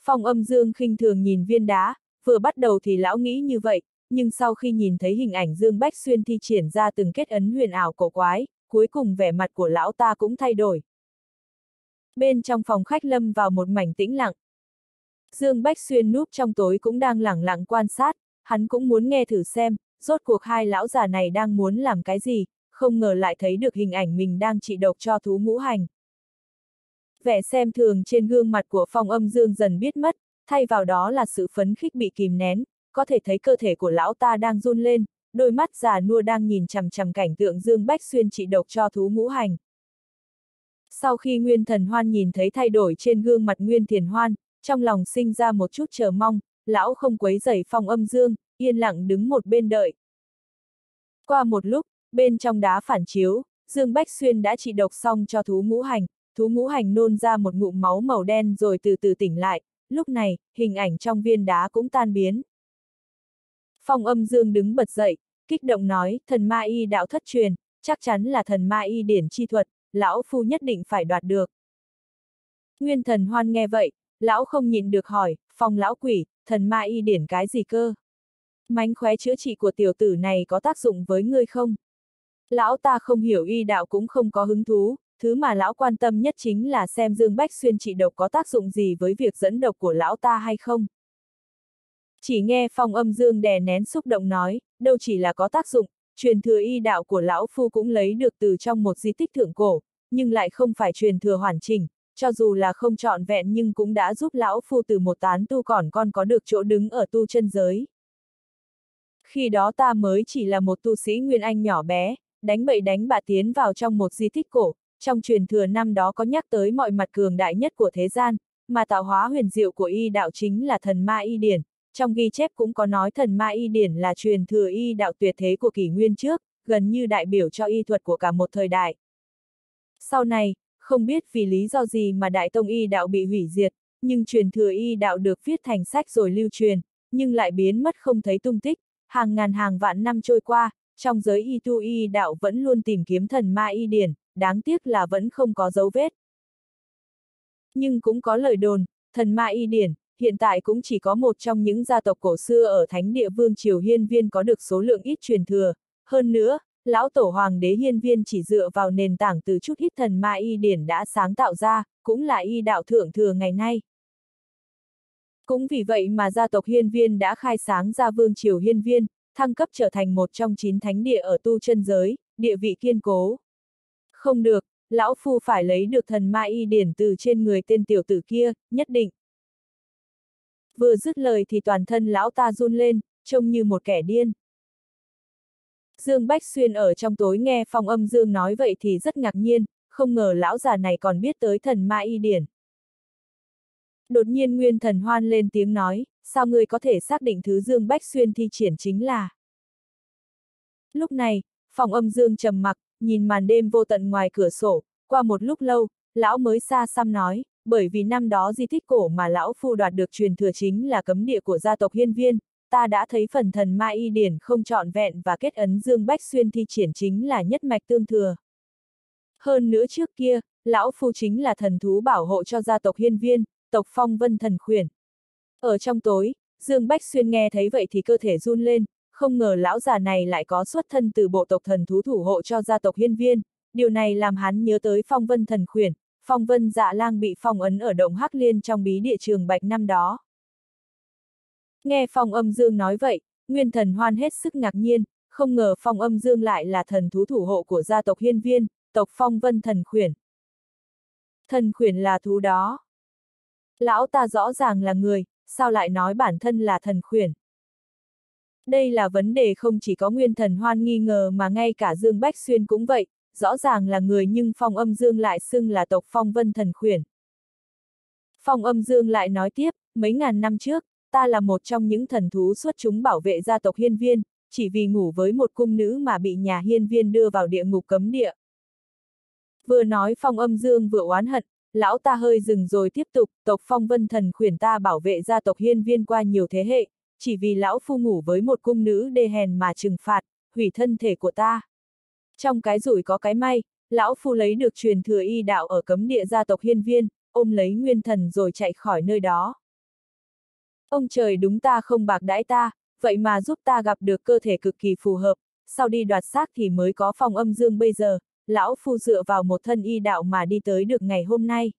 Phong âm Dương khinh thường nhìn viên đá, vừa bắt đầu thì lão nghĩ như vậy, nhưng sau khi nhìn thấy hình ảnh Dương Bách Xuyên thi triển ra từng kết ấn huyền ảo cổ quái, cuối cùng vẻ mặt của lão ta cũng thay đổi. Bên trong phòng khách lâm vào một mảnh tĩnh lặng. Dương Bách Xuyên núp trong tối cũng đang lẳng lặng quan sát, hắn cũng muốn nghe thử xem, rốt cuộc hai lão già này đang muốn làm cái gì, không ngờ lại thấy được hình ảnh mình đang trị độc cho thú ngũ hành. Vẻ xem thường trên gương mặt của phong âm dương dần biết mất, thay vào đó là sự phấn khích bị kìm nén, có thể thấy cơ thể của lão ta đang run lên, đôi mắt già nua đang nhìn chằm chằm cảnh tượng Dương Bách Xuyên trị độc cho thú ngũ hành. Sau khi Nguyên Thần Hoan nhìn thấy thay đổi trên gương mặt Nguyên Thiền Hoan, trong lòng sinh ra một chút chờ mong, lão không quấy rầy phong âm dương, yên lặng đứng một bên đợi. Qua một lúc, bên trong đá phản chiếu, Dương Bách Xuyên đã trị độc xong cho thú ngũ hành, thú ngũ hành nôn ra một ngụm máu màu đen rồi từ từ tỉnh lại, lúc này, hình ảnh trong viên đá cũng tan biến. Phong âm dương đứng bật dậy, kích động nói, thần ma y đạo thất truyền, chắc chắn là thần ma y điển chi thuật, lão phu nhất định phải đoạt được. Nguyên thần hoan nghe vậy, lão không nhịn được hỏi, phong lão quỷ, thần ma y điển cái gì cơ? Mánh khóe chữa trị của tiểu tử này có tác dụng với ngươi không? Lão ta không hiểu y đạo cũng không có hứng thú, thứ mà lão quan tâm nhất chính là xem Dương Bách Xuyên trị độc có tác dụng gì với việc dẫn độc của lão ta hay không. Chỉ nghe phong âm Dương đè nén xúc động nói, đâu chỉ là có tác dụng, truyền thừa y đạo của lão phu cũng lấy được từ trong một di tích thượng cổ, nhưng lại không phải truyền thừa hoàn chỉnh, cho dù là không trọn vẹn nhưng cũng đã giúp lão phu từ một tán tu còn con có được chỗ đứng ở tu chân giới. Khi đó ta mới chỉ là một tu sĩ Nguyên Anh nhỏ bé, đánh bậy đánh bạ tiến vào trong một di tích cổ, trong truyền thừa năm đó có nhắc tới mọi mặt cường đại nhất của thế gian, mà tạo hóa huyền diệu của y đạo chính là thần ma y điển, trong ghi chép cũng có nói thần ma y điển là truyền thừa y đạo tuyệt thế của kỷ nguyên trước, gần như đại biểu cho y thuật của cả một thời đại. Sau này, không biết vì lý do gì mà đại tông y đạo bị hủy diệt, nhưng truyền thừa y đạo được viết thành sách rồi lưu truyền, nhưng lại biến mất không thấy tung tích, hàng ngàn hàng vạn năm trôi qua, trong giới y tu y đạo vẫn luôn tìm kiếm thần ma y điển, đáng tiếc là vẫn không có dấu vết. Nhưng cũng có lời đồn, thần ma y điển, hiện tại cũng chỉ có một trong những gia tộc cổ xưa ở thánh địa vương triều hiên viên có được số lượng ít truyền thừa. Hơn nữa, lão tổ hoàng đế hiên viên chỉ dựa vào nền tảng từ chút ít thần ma y điển đã sáng tạo ra, cũng là y đạo thượng thừa ngày nay. Cũng vì vậy mà gia tộc hiên viên đã khai sáng ra vương triều hiên viên, thăng cấp trở thành một trong chín thánh địa ở tu chân giới, địa vị kiên cố. Không được, lão phu phải lấy được thần ma y điển từ trên người tên tiểu tử kia, nhất định. Vừa dứt lời thì toàn thân lão ta run lên, trông như một kẻ điên. Dương Bách Xuyên ở trong tối nghe phong âm Dương nói vậy thì rất ngạc nhiên, không ngờ lão già này còn biết tới thần ma y điển. Đột nhiên Nguyên Thần Hoan lên tiếng nói, sao ngươi có thể xác định thứ Dương Bách Xuyên thi triển chính là. Lúc này, phòng âm Dương trầm mặc, nhìn màn đêm vô tận ngoài cửa sổ, qua một lúc lâu, lão mới xa xăm nói, bởi vì năm đó di tích cổ mà lão phu đoạt được truyền thừa chính là cấm địa của gia tộc hiên viên, ta đã thấy phần thần ma y điển không trọn vẹn và kết ấn Dương Bách Xuyên thi triển chính là nhất mạch tương thừa. Hơn nữa trước kia, lão phu chính là thần thú bảo hộ cho gia tộc hiên viên, tộc phong vân thần khuyển. Ở trong tối, Dương Bách Xuyên nghe thấy vậy thì cơ thể run lên, không ngờ lão già này lại có xuất thân từ bộ tộc thần thú thủ hộ cho gia tộc hiên viên, điều này làm hắn nhớ tới phong vân thần khuyển, phong vân dạ lang bị phong ấn ở động Hắc Liên trong bí địa trường Bạch năm đó. Nghe phong âm dương nói vậy, nguyên thần hoan hết sức ngạc nhiên, không ngờ phong âm dương lại là thần thú thủ hộ của gia tộc hiên viên, tộc phong vân thần khuyển. Thần khuyển là thú đó. Lão ta rõ ràng là người, sao lại nói bản thân là thần khuyển? Đây là vấn đề không chỉ có nguyên thần hoan nghi ngờ mà ngay cả Dương Bách Xuyên cũng vậy, rõ ràng là người nhưng phong âm dương lại xưng là tộc phong vân thần khuyển. Phong âm dương lại nói tiếp, mấy ngàn năm trước, ta là một trong những thần thú xuất chúng bảo vệ gia tộc hiên viên, chỉ vì ngủ với một cung nữ mà bị nhà hiên viên đưa vào địa ngục cấm địa. Vừa nói phong âm dương vừa oán hận, lão ta hơi dừng rồi tiếp tục, tộc phong vân thần khuyển ta bảo vệ gia tộc hiên viên qua nhiều thế hệ, chỉ vì lão phu ngủ với một cung nữ đê hèn mà trừng phạt, hủy thân thể của ta. Trong cái rủi có cái may, lão phu lấy được truyền thừa y đạo ở cấm địa gia tộc hiên viên, ôm lấy nguyên thần rồi chạy khỏi nơi đó. Ông trời đúng ta không bạc đãi ta, vậy mà giúp ta gặp được cơ thể cực kỳ phù hợp, sau đi đoạt xác thì mới có phòng âm dương bây giờ, lão phu dựa vào một thân y đạo mà đi tới được ngày hôm nay.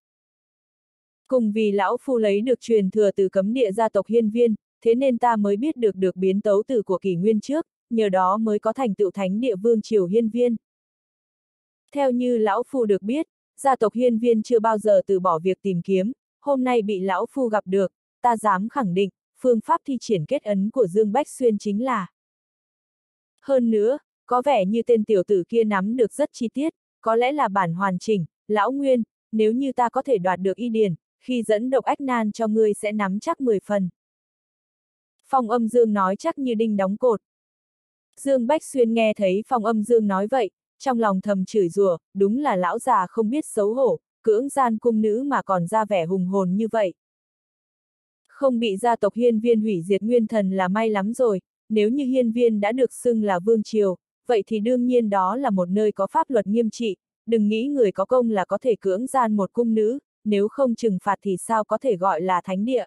Cùng vì lão phu lấy được truyền thừa từ cấm địa gia tộc hiên viên, thế nên ta mới biết được được biến tấu từ của kỷ nguyên trước, nhờ đó mới có thành tựu thánh địa vương triều hiên viên. Theo như lão phu được biết, gia tộc hiên viên chưa bao giờ từ bỏ việc tìm kiếm, hôm nay bị lão phu gặp được, ta dám khẳng định, phương pháp thi triển kết ấn của Dương Bách Xuyên chính là. Hơn nữa, có vẻ như tên tiểu tử kia nắm được rất chi tiết, có lẽ là bản hoàn chỉnh, lão nguyên, nếu như ta có thể đoạt được y điền khi dẫn độc ách nan cho ngươi sẽ nắm chắc 10 phần. Phong âm Dương nói chắc như đinh đóng cột. Dương Bách Xuyên nghe thấy phong âm Dương nói vậy, trong lòng thầm chửi rủa, đúng là lão già không biết xấu hổ, cưỡng gian cung nữ mà còn ra vẻ hùng hồn như vậy. Không bị gia tộc hiên viên hủy diệt nguyên thần là may lắm rồi, nếu như hiên viên đã được xưng là vương triều, vậy thì đương nhiên đó là một nơi có pháp luật nghiêm trị, đừng nghĩ người có công là có thể cưỡng gian một cung nữ, nếu không trừng phạt thì sao có thể gọi là thánh địa.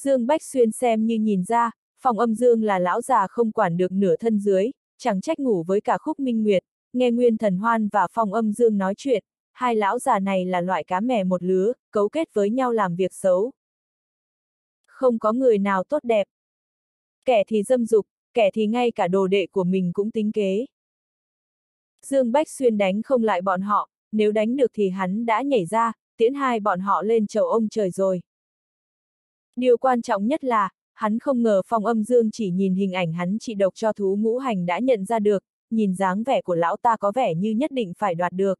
Dương Bách Xuyên xem như nhìn ra, phòng âm dương là lão già không quản được nửa thân dưới, chẳng trách ngủ với cả khúc minh nguyệt, nghe nguyên thần hoan và phòng âm dương nói chuyện, hai lão già này là loại cá mè một lứa, cấu kết với nhau làm việc xấu. Không có người nào tốt đẹp. Kẻ thì dâm dục, kẻ thì ngay cả đồ đệ của mình cũng tính kế. Dương Bách Xuyên đánh không lại bọn họ, nếu đánh được thì hắn đã nhảy ra, tiễn hai bọn họ lên chầu ông trời rồi. Điều quan trọng nhất là, hắn không ngờ phong âm dương chỉ nhìn hình ảnh hắn trị độc cho thú ngũ hành đã nhận ra được, nhìn dáng vẻ của lão ta có vẻ như nhất định phải đoạt được.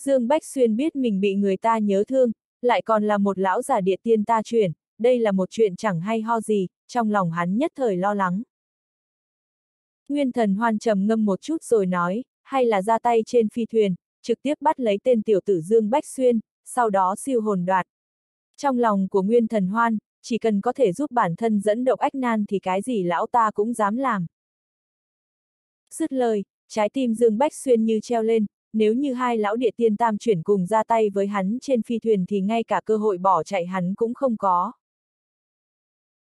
Dương Bách Xuyên biết mình bị người ta nhớ thương, lại còn là một lão giả địa tiên ta chuyển, đây là một chuyện chẳng hay ho gì, trong lòng hắn nhất thời lo lắng. Nguyên thần hoan trầm ngâm một chút rồi nói, hay là ra tay trên phi thuyền, trực tiếp bắt lấy tên tiểu tử Dương Bách Xuyên, sau đó siêu hồn đoạt. Trong lòng của Nguyên thần hoan, chỉ cần có thể giúp bản thân dẫn động ách nan thì cái gì lão ta cũng dám làm. Dứt lời, trái tim Dương Bách Xuyên như treo lên, nếu như hai lão địa tiên tam chuyển cùng ra tay với hắn trên phi thuyền thì ngay cả cơ hội bỏ chạy hắn cũng không có.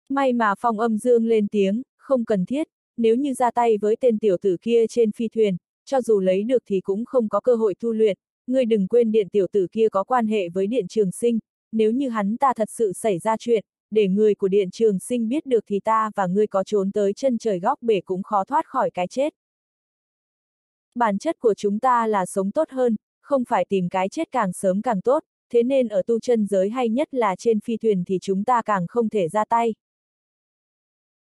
May mà phong âm Dương lên tiếng, không cần thiết, nếu như ra tay với tên tiểu tử kia trên phi thuyền, cho dù lấy được thì cũng không có cơ hội thu luyện, ngươi đừng quên điện tiểu tử kia có quan hệ với điện trường sinh, nếu như hắn ta thật sự xảy ra chuyện, để người của điện trường sinh biết được thì ta và ngươi có trốn tới chân trời góc bể cũng khó thoát khỏi cái chết. Bản chất của chúng ta là sống tốt hơn, không phải tìm cái chết càng sớm càng tốt, thế nên ở tu chân giới hay nhất là trên phi thuyền thì chúng ta càng không thể ra tay.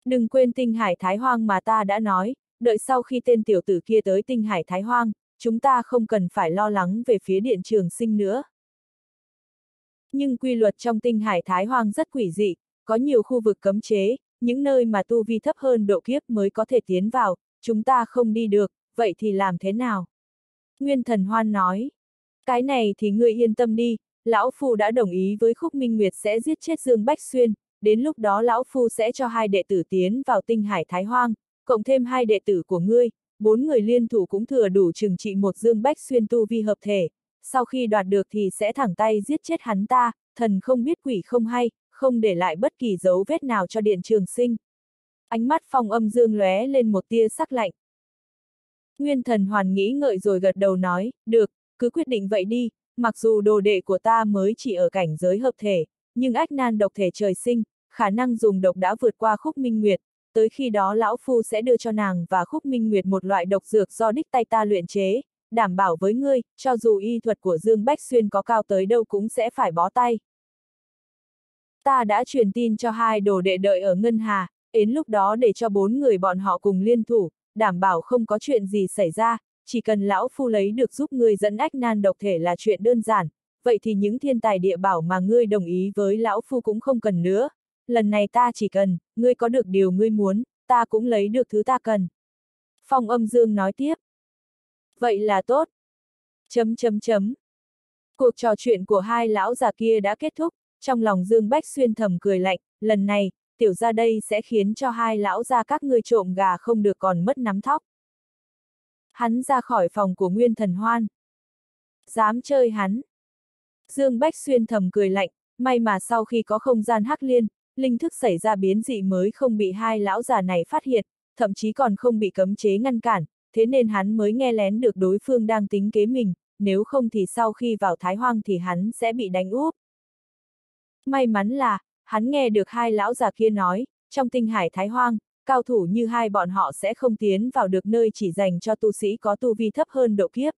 Đừng quên tinh hải thái hoang mà ta đã nói, đợi sau khi tên tiểu tử kia tới tinh hải thái hoang, chúng ta không cần phải lo lắng về phía điện trường sinh nữa. Nhưng quy luật trong tinh hải thái hoang rất quỷ dị, có nhiều khu vực cấm chế, những nơi mà tu vi thấp hơn độ kiếp mới có thể tiến vào, chúng ta không đi được, vậy thì làm thế nào? Nguyên thần hoan nói, cái này thì ngươi yên tâm đi, lão phu đã đồng ý với khúc minh nguyệt sẽ giết chết Dương Bách Xuyên, đến lúc đó lão phu sẽ cho hai đệ tử tiến vào tinh hải thái hoang, cộng thêm hai đệ tử của ngươi, bốn người liên thủ cũng thừa đủ trừng trị một Dương Bách Xuyên tu vi hợp thể, sau khi đoạt được thì sẽ thẳng tay giết chết hắn ta, thần không biết quỷ không hay, không để lại bất kỳ dấu vết nào cho điện trường sinh. Ánh mắt phong âm dương lóe lên một tia sắc lạnh. Nguyên thần hoàn nghĩ ngợi rồi gật đầu nói, được, cứ quyết định vậy đi, mặc dù đồ đệ của ta mới chỉ ở cảnh giới hợp thể, nhưng ách nan độc thể trời sinh, khả năng dùng độc đã vượt qua khúc minh nguyệt, tới khi đó lão phu sẽ đưa cho nàng và khúc minh nguyệt một loại độc dược do đích tay ta luyện chế, đảm bảo với ngươi, cho dù y thuật của Dương Bách Xuyên có cao tới đâu cũng sẽ phải bó tay. Ta đã truyền tin cho hai đồ đệ đợi ở Ngân Hà, đến lúc đó để cho bốn người bọn họ cùng liên thủ, đảm bảo không có chuyện gì xảy ra, chỉ cần lão phu lấy được giúp ngươi dẫn ách nan độc thể là chuyện đơn giản, vậy thì những thiên tài địa bảo mà ngươi đồng ý với lão phu cũng không cần nữa. Lần này ta chỉ cần, ngươi có được điều ngươi muốn, ta cũng lấy được thứ ta cần. Phong âm dương nói tiếp. Vậy là tốt. Chấm chấm chấm. Cuộc trò chuyện của hai lão già kia đã kết thúc, trong lòng Dương Bách Xuyên thầm cười lạnh, lần này, tiểu ra đây sẽ khiến cho hai lão già các ngươi trộm gà không được còn mất nắm thóc. Hắn ra khỏi phòng của Nguyên Thần Hoan. Dám chơi hắn. Dương Bách Xuyên thầm cười lạnh, may mà sau khi có không gian hắc liên, linh thức xảy ra biến dị mới không bị hai lão già này phát hiện, thậm chí còn không bị cấm chế ngăn cản, thế nên hắn mới nghe lén được đối phương đang tính kế mình, nếu không thì sau khi vào Thái Hoang thì hắn sẽ bị đánh úp. May mắn là, hắn nghe được hai lão già kia nói, trong tinh hải Thái Hoang, cao thủ như hai bọn họ sẽ không tiến vào được nơi chỉ dành cho tu sĩ có tu vi thấp hơn độ kiếp.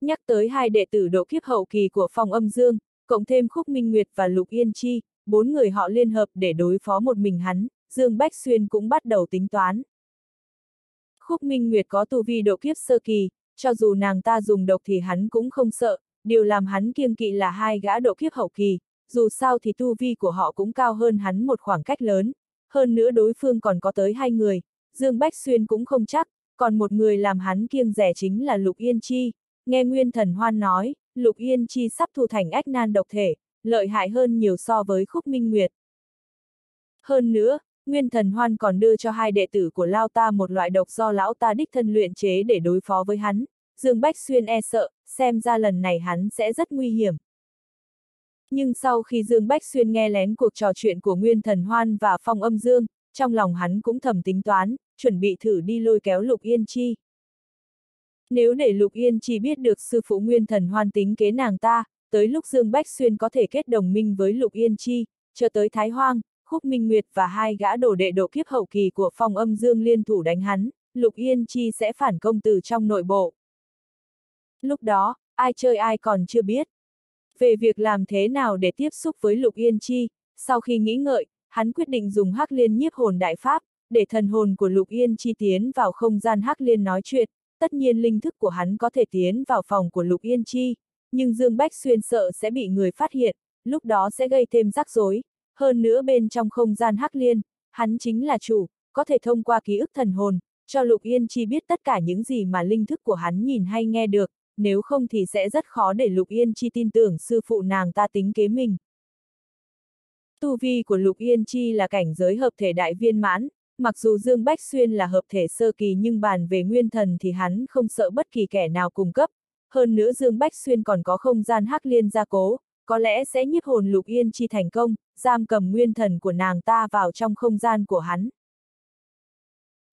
Nhắc tới hai đệ tử độ kiếp hậu kỳ của phong âm dương, cộng thêm Khúc Minh Nguyệt và Lục Yên Chi, bốn người họ liên hợp để đối phó một mình hắn, Dương Bách Xuyên cũng bắt đầu tính toán. Khúc Minh Nguyệt có tu vi độ kiếp sơ kỳ, cho dù nàng ta dùng độc thì hắn cũng không sợ, điều làm hắn kiêng kỵ là hai gã độ kiếp hậu kỳ, dù sao thì tu vi của họ cũng cao hơn hắn một khoảng cách lớn, hơn nữa đối phương còn có tới hai người, Dương Bách Xuyên cũng không chắc, còn một người làm hắn kiêng rẻ chính là Lục Yên Chi, nghe Nguyên Thần Hoan nói, Lục Yên Chi sắp thu thành ách nan độc thể, lợi hại hơn nhiều so với Khúc Minh Nguyệt. Hơn nữa, Nguyên Thần Hoan còn đưa cho hai đệ tử của Lao ta một loại độc do lão ta đích thân luyện chế để đối phó với hắn, Dương Bách Xuyên e sợ, xem ra lần này hắn sẽ rất nguy hiểm. Nhưng sau khi Dương Bách Xuyên nghe lén cuộc trò chuyện của Nguyên Thần Hoan và Phong Âm Dương, trong lòng hắn cũng thầm tính toán, chuẩn bị thử đi lôi kéo Lục Yên Chi. Nếu để Lục Yên Chi biết được sư phụ Nguyên Thần Hoan tính kế nàng ta, tới lúc Dương Bách Xuyên có thể kết đồng minh với Lục Yên Chi, cho tới Thái Hoang, Khúc Minh Nguyệt và hai gã đổ đệ độ kiếp hậu kỳ của Phong Âm Dương liên thủ đánh hắn, Lục Yên Chi sẽ phản công từ trong nội bộ. Lúc đó, ai chơi ai còn chưa biết. Về việc làm thế nào để tiếp xúc với Lục Yên Chi, sau khi nghĩ ngợi, hắn quyết định dùng Hắc Liên nhiếp hồn đại pháp, để thần hồn của Lục Yên Chi tiến vào không gian Hắc Liên nói chuyện, tất nhiên linh thức của hắn có thể tiến vào phòng của Lục Yên Chi, nhưng Dương Bách Xuyên sợ sẽ bị người phát hiện, lúc đó sẽ gây thêm rắc rối, hơn nữa bên trong không gian Hắc Liên, hắn chính là chủ, có thể thông qua ký ức thần hồn, cho Lục Yên Chi biết tất cả những gì mà linh thức của hắn nhìn hay nghe được, nếu không thì sẽ rất khó để Lục Yên Chi tin tưởng sư phụ nàng ta tính kế mình. Tu vi của Lục Yên Chi là cảnh giới hợp thể đại viên mãn, mặc dù Dương Bách Xuyên là hợp thể sơ kỳ nhưng bàn về nguyên thần thì hắn không sợ bất kỳ kẻ nào cung cấp. Hơn nữa Dương Bách Xuyên còn có không gian hắc liên gia cố, có lẽ sẽ nhiếp hồn Lục Yên Chi thành công, giam cầm nguyên thần của nàng ta vào trong không gian của hắn.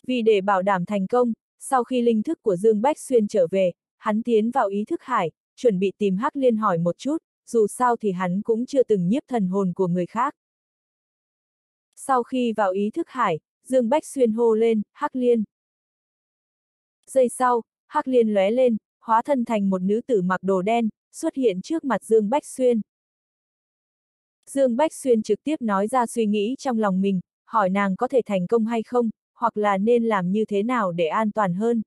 Vì để bảo đảm thành công, sau khi linh thức của Dương Bách Xuyên trở về, hắn tiến vào ý thức hải, chuẩn bị tìm Hắc Liên hỏi một chút, dù sao thì hắn cũng chưa từng nhiếp thần hồn của người khác. Sau khi vào ý thức hải, Dương Bách Xuyên hô lên, Hắc Liên. Giây sau, Hắc Liên lóe lên, hóa thân thành một nữ tử mặc đồ đen, xuất hiện trước mặt Dương Bách Xuyên. Dương Bách Xuyên trực tiếp nói ra suy nghĩ trong lòng mình, hỏi nàng có thể thành công hay không, hoặc là nên làm như thế nào để an toàn hơn.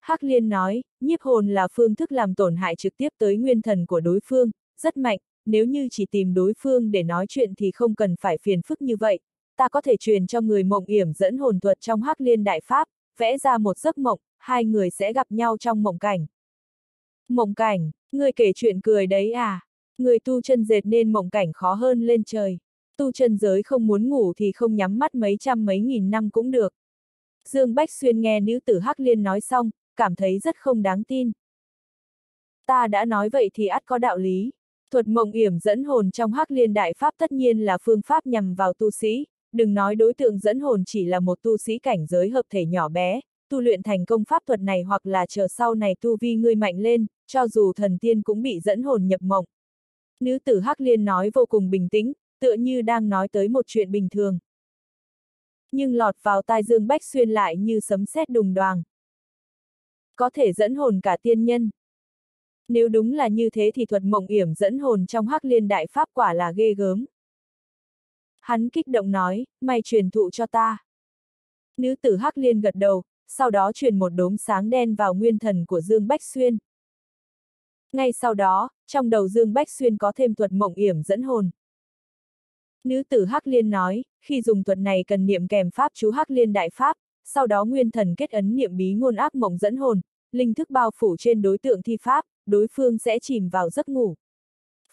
Hắc Liên nói, nhiếp hồn là phương thức làm tổn hại trực tiếp tới nguyên thần của đối phương, rất mạnh, nếu như chỉ tìm đối phương để nói chuyện thì không cần phải phiền phức như vậy. Ta có thể truyền cho người mộng yểm dẫn hồn thuật trong Hắc Liên Đại Pháp, vẽ ra một giấc mộng, hai người sẽ gặp nhau trong mộng cảnh. Mộng cảnh, người kể chuyện cười đấy à? Người tu chân dệt nên mộng cảnh khó hơn lên trời. Tu chân giới không muốn ngủ thì không nhắm mắt mấy trăm mấy nghìn năm cũng được. Dương Bách Xuyên nghe nữ tử Hắc Liên nói xong, cảm thấy rất không đáng tin. Ta đã nói vậy thì ắt có đạo lý. Thuật mộng yểm dẫn hồn trong Hắc Liên Đại Pháp tất nhiên là phương pháp nhằm vào tu sĩ, đừng nói đối tượng dẫn hồn chỉ là một tu sĩ cảnh giới hợp thể nhỏ bé, tu luyện thành công pháp thuật này hoặc là chờ sau này tu vi ngươi mạnh lên, cho dù thần tiên cũng bị dẫn hồn nhập mộng. Nữ tử Hắc Liên nói vô cùng bình tĩnh, tựa như đang nói tới một chuyện bình thường. Nhưng lọt vào tai Dương Bách Xuyên lại như sấm sét đùng đoàng. Có thể dẫn hồn cả tiên nhân. Nếu đúng là như thế thì thuật mộng yểm dẫn hồn trong Hắc Liên Đại Pháp quả là ghê gớm. Hắn kích động nói, mày truyền thụ cho ta. Nữ tử Hắc Liên gật đầu, sau đó truyền một đốm sáng đen vào nguyên thần của Dương Bách Xuyên. Ngay sau đó, trong đầu Dương Bách Xuyên có thêm thuật mộng yểm dẫn hồn. Nữ tử Hắc Liên nói, khi dùng thuật này cần niệm kèm pháp chú Hắc Liên Đại Pháp, sau đó nguyên thần kết ấn niệm bí ngôn ác mộng dẫn hồn, linh thức bao phủ trên đối tượng thi pháp, đối phương sẽ chìm vào giấc ngủ.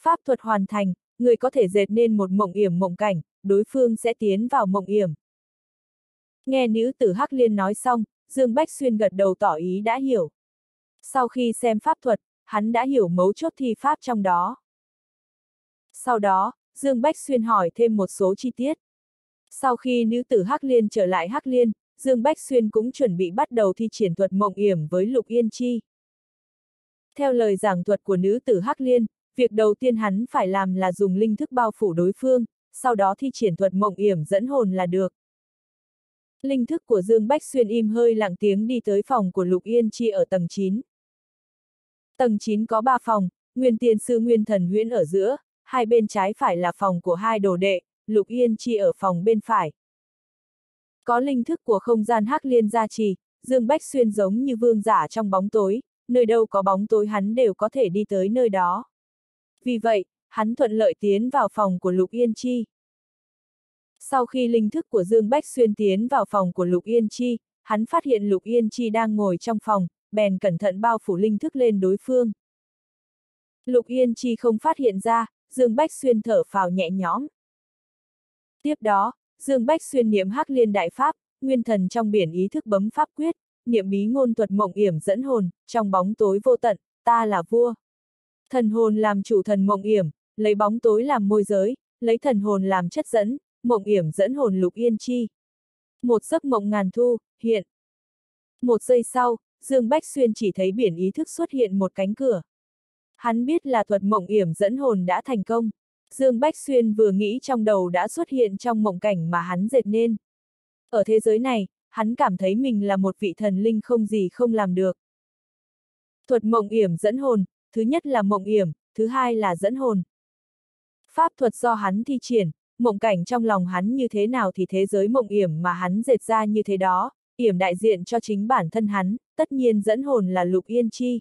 Pháp thuật hoàn thành, người có thể dệt nên một mộng yểm mộng cảnh, đối phương sẽ tiến vào mộng yểm. Nghe nữ tử Hắc Liên nói xong, Dương Bách Xuyên gật đầu tỏ ý đã hiểu. Sau khi xem pháp thuật, hắn đã hiểu mấu chốt thi pháp trong đó. Sau đó, Dương Bách Xuyên hỏi thêm một số chi tiết. Sau khi nữ tử Hắc Liên trở lại Hắc Liên, Dương Bách Xuyên cũng chuẩn bị bắt đầu thi triển thuật mộng yểm với Lục Yên Chi. Theo lời giảng thuật của nữ tử Hắc Liên, việc đầu tiên hắn phải làm là dùng linh thức bao phủ đối phương, sau đó thi triển thuật mộng yểm dẫn hồn là được. Linh thức của Dương Bách Xuyên im hơi lặng tiếng đi tới phòng của Lục Yên Chi ở tầng 9. Tầng 9 có 3 phòng, Nguyên Tiên Sư Nguyên Thần Huyễn ở giữa, hai bên trái phải là phòng của hai đồ đệ, Lục Yên Chi ở phòng bên phải. Có linh thức của không gian hắc liên gia trì, Dương Bách Xuyên giống như vương giả trong bóng tối, nơi đâu có bóng tối hắn đều có thể đi tới nơi đó. Vì vậy, hắn thuận lợi tiến vào phòng của Lục Yên Chi. Sau khi linh thức của Dương Bách Xuyên tiến vào phòng của Lục Yên Chi, hắn phát hiện Lục Yên Chi đang ngồi trong phòng, bèn cẩn thận bao phủ linh thức lên đối phương. Lục Yên Chi không phát hiện ra, Dương Bách Xuyên thở phào nhẹ nhõm. Tiếp đó, Dương Bách Xuyên niệm hắc liên đại pháp, nguyên thần trong biển ý thức bấm pháp quyết, niệm bí ngôn thuật mộng yểm dẫn hồn, trong bóng tối vô tận, ta là vua. Thần hồn làm chủ thần mộng yểm, lấy bóng tối làm môi giới, lấy thần hồn làm chất dẫn, mộng yểm dẫn hồn lục yên chi. Một giấc mộng ngàn thu, hiện. Một giây sau, Dương Bách Xuyên chỉ thấy biển ý thức xuất hiện một cánh cửa. Hắn biết là thuật mộng yểm dẫn hồn đã thành công. Dương Bách Xuyên vừa nghĩ trong đầu đã xuất hiện trong mộng cảnh mà hắn dệt nên. Ở thế giới này, hắn cảm thấy mình là một vị thần linh không gì không làm được. Thuật mộng yểm dẫn hồn, thứ nhất là mộng yểm, thứ hai là dẫn hồn. Pháp thuật do hắn thi triển, mộng cảnh trong lòng hắn như thế nào thì thế giới mộng yểm mà hắn dệt ra như thế đó, yểm đại diện cho chính bản thân hắn, tất nhiên dẫn hồn là Lục Yên Chi.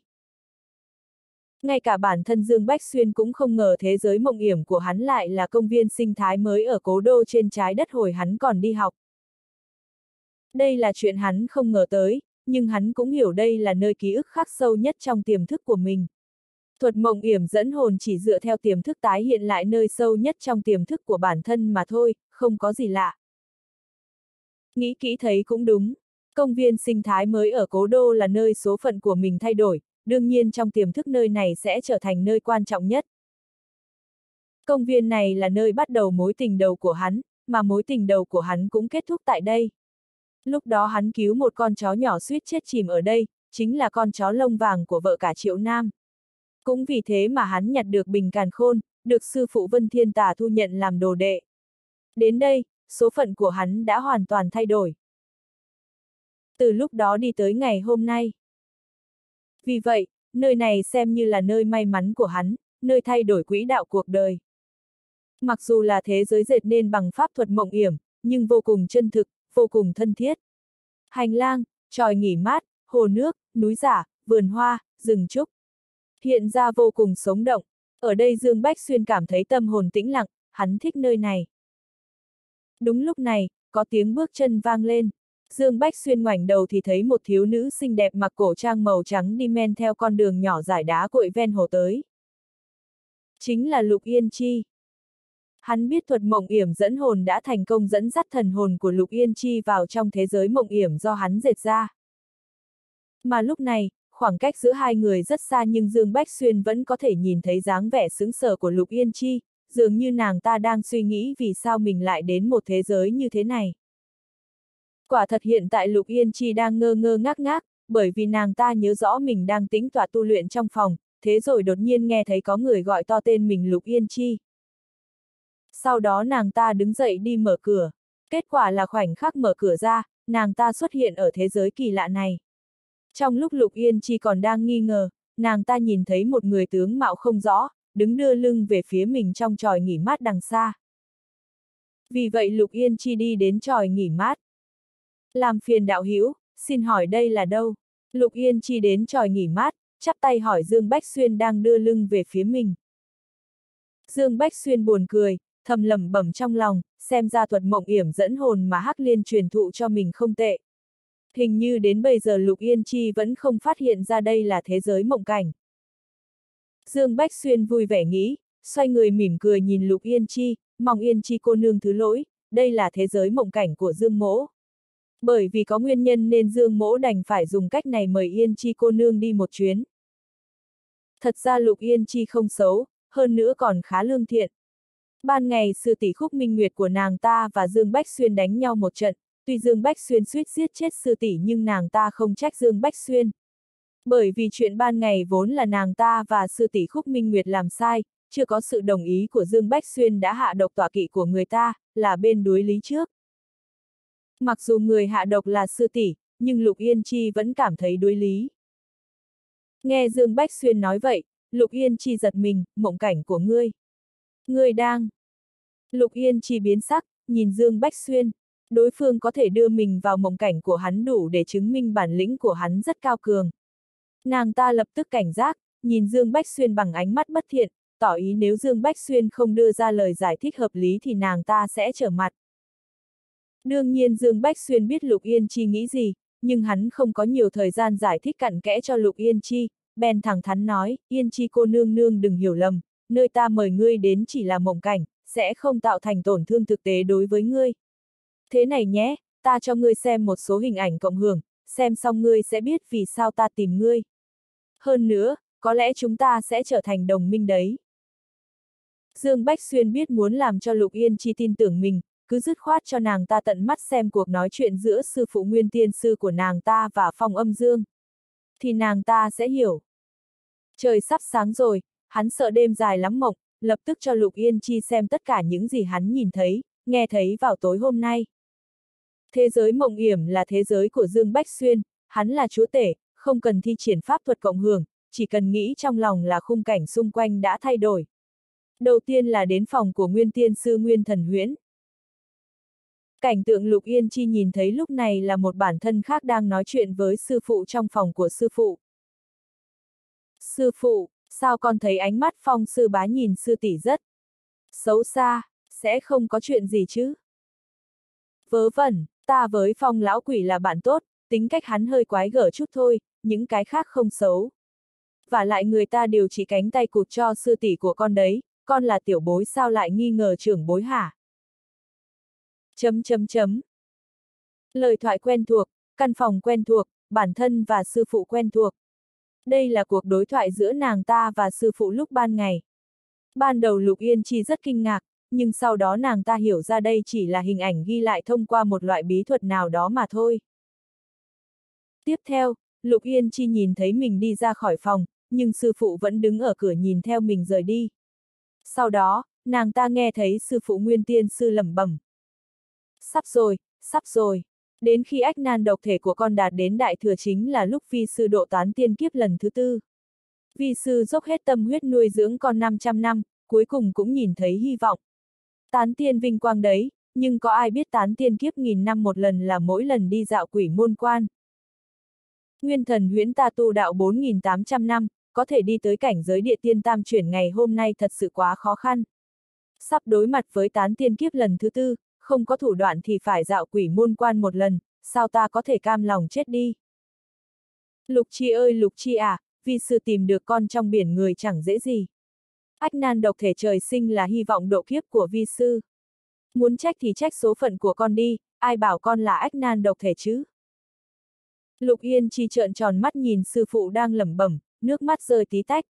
Ngay cả bản thân Dương Bách Xuyên cũng không ngờ thế giới mộng yểm của hắn lại là công viên sinh thái mới ở cố đô trên trái đất hồi hắn còn đi học. Đây là chuyện hắn không ngờ tới, nhưng hắn cũng hiểu đây là nơi ký ức khắc sâu nhất trong tiềm thức của mình. Thuật mộng yểm dẫn hồn chỉ dựa theo tiềm thức tái hiện lại nơi sâu nhất trong tiềm thức của bản thân mà thôi, không có gì lạ. Nghĩ kỹ thấy cũng đúng. Công viên sinh thái mới ở cố đô là nơi số phận của mình thay đổi, đương nhiên trong tiềm thức nơi này sẽ trở thành nơi quan trọng nhất. Công viên này là nơi bắt đầu mối tình đầu của hắn, mà mối tình đầu của hắn cũng kết thúc tại đây. Lúc đó hắn cứu một con chó nhỏ suýt chết chìm ở đây, chính là con chó lông vàng của vợ cả Triệu Nam. Cũng vì thế mà hắn nhặt được bình càn khôn, được sư phụ Vân Thiên Tà thu nhận làm đồ đệ. Đến đây, số phận của hắn đã hoàn toàn thay đổi. Từ lúc đó đi tới ngày hôm nay. Vì vậy, nơi này xem như là nơi may mắn của hắn, nơi thay đổi quỹ đạo cuộc đời. Mặc dù là thế giới dệt nên bằng pháp thuật mộng yểm, nhưng vô cùng chân thực, vô cùng thân thiết. Hành lang, tròi nghỉ mát, hồ nước, núi giả, vườn hoa, rừng trúc. Hiện ra vô cùng sống động. Ở đây Dương Bách Xuyên cảm thấy tâm hồn tĩnh lặng, hắn thích nơi này. Đúng lúc này, có tiếng bước chân vang lên. Dương Bách Xuyên ngoảnh đầu thì thấy một thiếu nữ xinh đẹp mặc cổ trang màu trắng đi men theo con đường nhỏ dải đá cội ven hồ tới. Chính là Lục Yên Chi. Hắn biết thuật mộng yểm dẫn hồn đã thành công dẫn dắt thần hồn của Lục Yên Chi vào trong thế giới mộng yểm do hắn dệt ra. Mà lúc này, khoảng cách giữa hai người rất xa nhưng Dương Bách Xuyên vẫn có thể nhìn thấy dáng vẻ sững sờ của Lục Yên Chi, dường như nàng ta đang suy nghĩ vì sao mình lại đến một thế giới như thế này. Quả thật hiện tại Lục Yên Chi đang ngơ ngơ ngác ngác, bởi vì nàng ta nhớ rõ mình đang tĩnh tỏa tu luyện trong phòng, thế rồi đột nhiên nghe thấy có người gọi to tên mình Lục Yên Chi. Sau đó nàng ta đứng dậy đi mở cửa. Kết quả là khoảnh khắc mở cửa ra, nàng ta xuất hiện ở thế giới kỳ lạ này. Trong lúc Lục Yên Chi còn đang nghi ngờ, nàng ta nhìn thấy một người tướng mạo không rõ, đứng đưa lưng về phía mình trong tròi nghỉ mát đằng xa. Vì vậy Lục Yên Chi đi đến tròi nghỉ mát. Làm phiền đạo hữu xin hỏi đây là đâu? Lục Yên Chi đến tròi nghỉ mát, chắp tay hỏi Dương Bách Xuyên đang đưa lưng về phía mình. Dương Bách Xuyên buồn cười, thầm lẩm bẩm trong lòng, xem ra thuật mộng yểm dẫn hồn mà Hắc Liên truyền thụ cho mình không tệ. Hình như đến bây giờ Lục Yên Chi vẫn không phát hiện ra đây là thế giới mộng cảnh. Dương Bách Xuyên vui vẻ nghĩ, xoay người mỉm cười nhìn Lục Yên Chi, mong Yên Chi cô nương thứ lỗi, đây là thế giới mộng cảnh của Dương Mỗ. Bởi vì có nguyên nhân nên Dương Mỗ đành phải dùng cách này mời Yên Chi cô nương đi một chuyến. Thật ra Lục Yên Chi không xấu, hơn nữa còn khá lương thiện. Ban ngày sư tỷ khúc minh nguyệt của nàng ta và Dương Bách Xuyên đánh nhau một trận, tuy Dương Bách Xuyên suýt giết chết sư tỷ nhưng nàng ta không trách Dương Bách Xuyên. Bởi vì chuyện ban ngày vốn là nàng ta và sư tỷ khúc minh nguyệt làm sai, chưa có sự đồng ý của Dương Bách Xuyên đã hạ độc tỏa kỵ của người ta, là bên đối lý trước. Mặc dù người hạ độc là sư tỷ, nhưng Lục Yên Chi vẫn cảm thấy đối lý. Nghe Dương Bách Xuyên nói vậy, Lục Yên Chi giật mình, mộng cảnh của ngươi. Ngươi đang. Lục Yên Chi biến sắc, nhìn Dương Bách Xuyên. Đối phương có thể đưa mình vào mộng cảnh của hắn đủ để chứng minh bản lĩnh của hắn rất cao cường. Nàng ta lập tức cảnh giác, nhìn Dương Bách Xuyên bằng ánh mắt bất thiện, tỏ ý nếu Dương Bách Xuyên không đưa ra lời giải thích hợp lý thì nàng ta sẽ trở mặt. Đương nhiên Dương Bách Xuyên biết Lục Yên Chi nghĩ gì, nhưng hắn không có nhiều thời gian giải thích cặn kẽ cho Lục Yên Chi, bèn thẳng thắn nói, Yên Chi cô nương nương đừng hiểu lầm, nơi ta mời ngươi đến chỉ là mộng cảnh, sẽ không tạo thành tổn thương thực tế đối với ngươi. Thế này nhé, ta cho ngươi xem một số hình ảnh cộng hưởng, xem xong ngươi sẽ biết vì sao ta tìm ngươi. Hơn nữa, có lẽ chúng ta sẽ trở thành đồng minh đấy. Dương Bách Xuyên biết muốn làm cho Lục Yên Chi tin tưởng mình, cứ dứt khoát cho nàng ta tận mắt xem cuộc nói chuyện giữa sư phụ nguyên tiên sư của nàng ta và phong âm dương. Thì nàng ta sẽ hiểu. Trời sắp sáng rồi, hắn sợ đêm dài lắm mộng, lập tức cho Lục Yên Chi xem tất cả những gì hắn nhìn thấy, nghe thấy vào tối hôm nay. Thế giới mộng yểm là thế giới của Dương Bách Xuyên, hắn là chúa tể, không cần thi triển pháp thuật cộng hưởng, chỉ cần nghĩ trong lòng là khung cảnh xung quanh đã thay đổi. Đầu tiên là đến phòng của Nguyên Tiên Sư Nguyên Thần Huyễn. Cảnh tượng Lục Yên Chi nhìn thấy lúc này là một bản thân khác đang nói chuyện với sư phụ trong phòng của sư phụ. Sư phụ, sao con thấy ánh mắt phong sư bá nhìn sư tỷ rất xấu xa, sẽ không có chuyện gì chứ? Vớ vẩn, ta với phong lão quỷ là bạn tốt, tính cách hắn hơi quái gở chút thôi, những cái khác không xấu. Và lại người ta điều chỉ cánh tay cụt cho sư tỷ của con đấy, con là tiểu bối sao lại nghi ngờ trưởng bối hả? Chấm chấm chấm. Lời thoại quen thuộc, căn phòng quen thuộc, bản thân và sư phụ quen thuộc. Đây là cuộc đối thoại giữa nàng ta và sư phụ lúc ban ngày. Ban đầu Lục Yên Chi rất kinh ngạc, nhưng sau đó nàng ta hiểu ra đây chỉ là hình ảnh ghi lại thông qua một loại bí thuật nào đó mà thôi. Tiếp theo, Lục Yên Chi nhìn thấy mình đi ra khỏi phòng, nhưng sư phụ vẫn đứng ở cửa nhìn theo mình rời đi. Sau đó, nàng ta nghe thấy sư phụ Nguyên Tiên Sư lẩm bẩm. Sắp rồi, sắp rồi. Đến khi ách nan độc thể của con đạt đến đại thừa chính là lúc vi sư độ tán tiên kiếp lần thứ tư. Vi sư dốc hết tâm huyết nuôi dưỡng con 500 năm, cuối cùng cũng nhìn thấy hy vọng. Tán tiên vinh quang đấy, nhưng có ai biết tán tiên kiếp nghìn năm một lần là mỗi lần đi dạo quỷ môn quan. Nguyên thần huyễn ta tu đạo 4.800 năm, có thể đi tới cảnh giới địa tiên tam chuyển ngày hôm nay thật sự quá khó khăn. Sắp đối mặt với tán tiên kiếp lần thứ tư, không có thủ đoạn thì phải dạo quỷ môn quan một lần, sao ta có thể cam lòng chết đi. Lục Chi ơi Lục Chi à, vì sư tìm được con trong biển người chẳng dễ gì. Ách nan độc thể trời sinh là hy vọng độ kiếp của vi sư. Muốn trách thì trách số phận của con đi, ai bảo con là ách nan độc thể chứ? Lục Yên Chi trợn tròn mắt nhìn sư phụ đang lẩm bẩm, nước mắt rơi tí tách.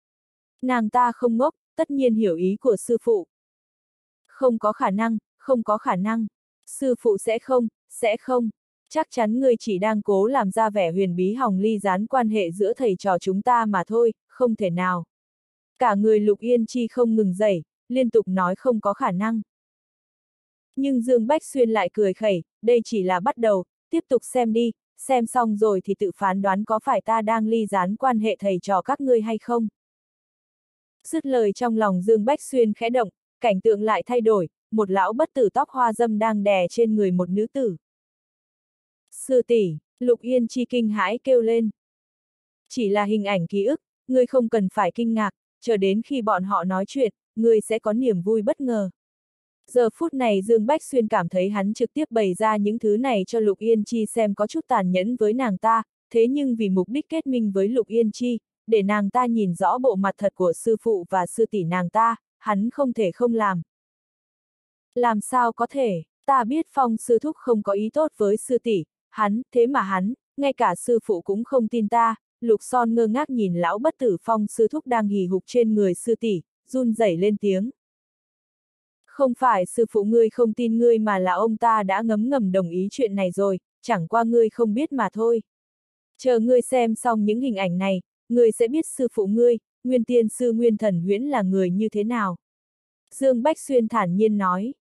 Nàng ta không ngốc, tất nhiên hiểu ý của sư phụ. Không có khả năng, không có khả năng. Sư phụ sẽ không, sẽ không. Chắc chắn ngươi chỉ đang cố làm ra vẻ huyền bí hòng ly gián quan hệ giữa thầy trò chúng ta mà thôi, không thể nào. Cả người Lục Yên Chi không ngừng dậy, liên tục nói không có khả năng. Nhưng Dương Bách Xuyên lại cười khẩy, đây chỉ là bắt đầu, tiếp tục xem đi, xem xong rồi thì tự phán đoán có phải ta đang ly gián quan hệ thầy trò các ngươi hay không. Dứt lời trong lòng Dương Bách Xuyên khẽ động, cảnh tượng lại thay đổi, một lão bất tử tóc hoa dâm đang đè trên người một nữ tử. Sư tỷ, Lục Yên Chi kinh hãi kêu lên. Chỉ là hình ảnh ký ức, ngươi không cần phải kinh ngạc, chờ đến khi bọn họ nói chuyện, ngươi sẽ có niềm vui bất ngờ. Giờ phút này Dương Bách Xuyên cảm thấy hắn trực tiếp bày ra những thứ này cho Lục Yên Chi xem có chút tàn nhẫn với nàng ta, thế nhưng vì mục đích kết minh với Lục Yên Chi, để nàng ta nhìn rõ bộ mặt thật của sư phụ và sư tỷ nàng ta, hắn không thể không làm. Làm sao có thể, ta biết phong sư thúc không có ý tốt với sư tỷ, hắn, thế mà hắn, ngay cả sư phụ cũng không tin ta, lục son ngơ ngác nhìn lão bất tử phong sư thúc đang hì hục trên người sư tỷ, run rẩy lên tiếng. Không phải sư phụ ngươi không tin ngươi mà là ông ta đã ngấm ngầm đồng ý chuyện này rồi, chẳng qua ngươi không biết mà thôi. Chờ ngươi xem xong những hình ảnh này, ngươi sẽ biết sư phụ ngươi, nguyên tiên sư nguyên thần huyễn là người như thế nào. Dương Bách Xuyên thản nhiên nói.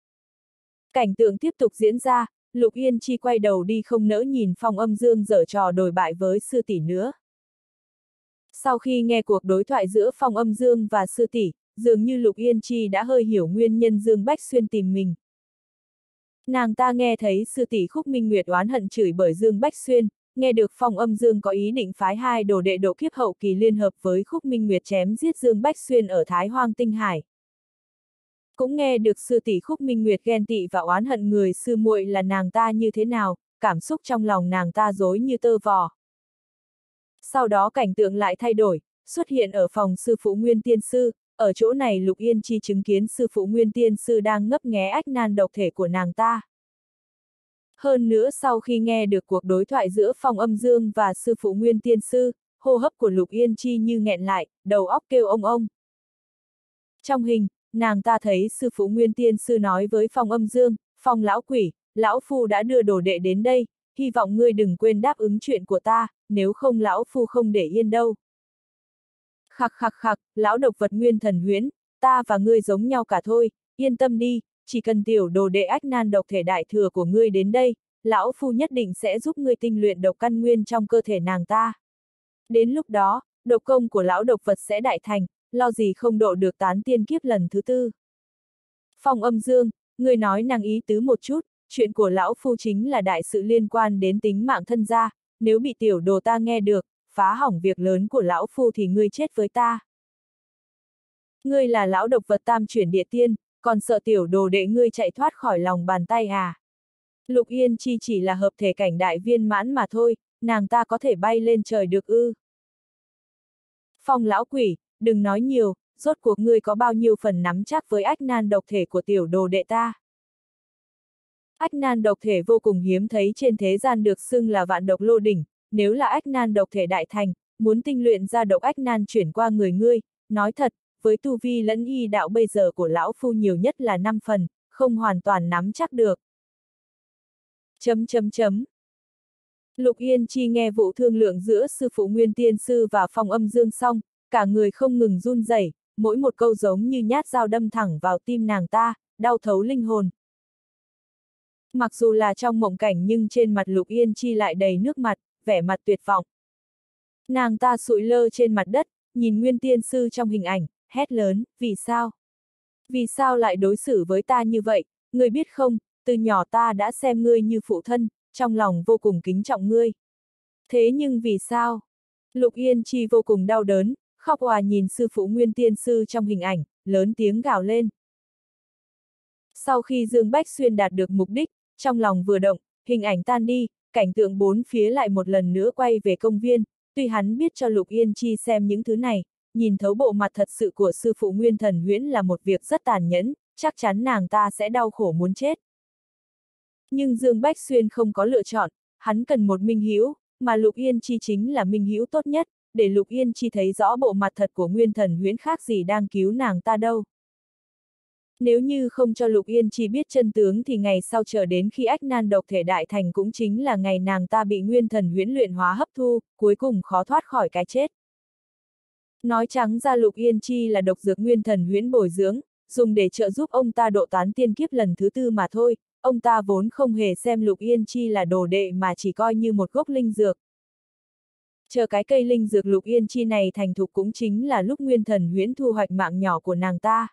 Cảnh tượng tiếp tục diễn ra, Lục Yên Chi quay đầu đi không nỡ nhìn phong âm Dương dở trò đổi bại với sư tỷ nữa. Sau khi nghe cuộc đối thoại giữa phong âm Dương và sư tỷ, dường như Lục Yên Chi đã hơi hiểu nguyên nhân Dương Bách Xuyên tìm mình. Nàng ta nghe thấy sư tỷ Khúc Minh Nguyệt oán hận chửi bởi Dương Bách Xuyên, nghe được phong âm Dương có ý định phái hai đồ đệ độ kiếp hậu kỳ liên hợp với Khúc Minh Nguyệt chém giết Dương Bách Xuyên ở Thái Hoang Tinh Hải. Cũng nghe được sư tỷ Khúc Minh Nguyệt ghen tị và oán hận người sư muội là nàng ta như thế nào, cảm xúc trong lòng nàng ta dối như tơ vò. Sau đó cảnh tượng lại thay đổi, xuất hiện ở phòng sư phụ Nguyên Tiên Sư, ở chỗ này Lục Yên Chi chứng kiến sư phụ Nguyên Tiên Sư đang ngấp nghé ách nan độc thể của nàng ta. Hơn nữa sau khi nghe được cuộc đối thoại giữa phòng âm dương và sư phụ Nguyên Tiên Sư, hô hấp của Lục Yên Chi như nghẹn lại, đầu óc kêu ông ông. Trong hình, nàng ta thấy sư phụ Nguyên Tiên Sư nói với phòng âm dương, phòng lão quỷ, lão phu đã đưa đồ đệ đến đây, hy vọng ngươi đừng quên đáp ứng chuyện của ta, nếu không lão phu không để yên đâu. Khắc khắc khắc, lão độc vật nguyên thần huyễn, ta và ngươi giống nhau cả thôi, yên tâm đi, chỉ cần tiểu đồ đệ ách nan độc thể đại thừa của ngươi đến đây, lão phu nhất định sẽ giúp ngươi tinh luyện độc căn nguyên trong cơ thể nàng ta. Đến lúc đó, độc công của lão độc vật sẽ đại thành, lo gì không độ được tán tiên kiếp lần thứ tư. Phong âm dương, ngươi nói nàng ý tứ một chút, chuyện của lão phu chính là đại sự liên quan đến tính mạng thân gia, nếu bị tiểu đồ ta nghe được, phá hỏng việc lớn của lão phu thì ngươi chết với ta. Ngươi là lão độc vật tam chuyển địa tiên, còn sợ tiểu đồ đệ ngươi chạy thoát khỏi lòng bàn tay à? Lục Yên Chi chỉ là hợp thể cảnh đại viên mãn mà thôi, nàng ta có thể bay lên trời được ư. Phong lão quỷ, đừng nói nhiều, rốt cuộc ngươi có bao nhiêu phần nắm chắc với ách nan độc thể của tiểu đồ đệ ta. Ách nan độc thể vô cùng hiếm thấy trên thế gian được xưng là vạn độc lô đỉnh, nếu là ách nan độc thể đại thành, muốn tinh luyện ra độc ách nan chuyển qua người ngươi, nói thật, với tu vi lẫn y đạo bây giờ của lão phu nhiều nhất là 5 phần, không hoàn toàn nắm chắc được. Chấm chấm chấm. Lục Yên Chi nghe vụ thương lượng giữa sư phụ Nguyên Tiên Sư và phong âm dương xong, cả người không ngừng run rẩy, mỗi một câu giống như nhát dao đâm thẳng vào tim nàng ta, đau thấu linh hồn. Mặc dù là trong mộng cảnh nhưng trên mặt Lục Yên Chi lại đầy nước mặt, vẻ mặt tuyệt vọng. Nàng ta sụi lơ trên mặt đất, nhìn Nguyên Tiên Sư trong hình ảnh, hét lớn, vì sao? Vì sao lại đối xử với ta như vậy, ngươi biết không, từ nhỏ ta đã xem ngươi như phụ thân, trong lòng vô cùng kính trọng ngươi. Thế nhưng vì sao? Lục Yên Chi vô cùng đau đớn, khóc hòa nhìn sư phụ nguyên tiên sư trong hình ảnh, lớn tiếng gào lên. Sau khi Dương Bách Xuyên đạt được mục đích, trong lòng vừa động, hình ảnh tan đi, cảnh tượng bốn phía lại một lần nữa quay về công viên, tuy hắn biết cho Lục Yên Chi xem những thứ này, nhìn thấu bộ mặt thật sự của sư phụ Nguyên Thần Huyễn là một việc rất tàn nhẫn, chắc chắn nàng ta sẽ đau khổ muốn chết. Nhưng Dương Bách Xuyên không có lựa chọn, hắn cần một minh hữu, mà Lục Yên Chi chính là minh hữu tốt nhất, để Lục Yên Chi thấy rõ bộ mặt thật của Nguyên Thần Huyễn khác gì đang cứu nàng ta đâu. Nếu như không cho Lục Yên Chi biết chân tướng thì ngày sau chờ đến khi ách nan độc thể đại thành cũng chính là ngày nàng ta bị Nguyên Thần Huyễn luyện hóa hấp thu, cuối cùng khó thoát khỏi cái chết. Nói trắng ra Lục Yên Chi là độc dược Nguyên Thần Huyễn bồi dưỡng, dùng để trợ giúp ông ta độ tán tiên kiếp lần thứ tư mà thôi, ông ta vốn không hề xem Lục Yên Chi là đồ đệ mà chỉ coi như một gốc linh dược. Chờ cái cây linh dược Lục Yên Chi này thành thục cũng chính là lúc Nguyên Thần Huyễn thu hoạch mạng nhỏ của nàng ta.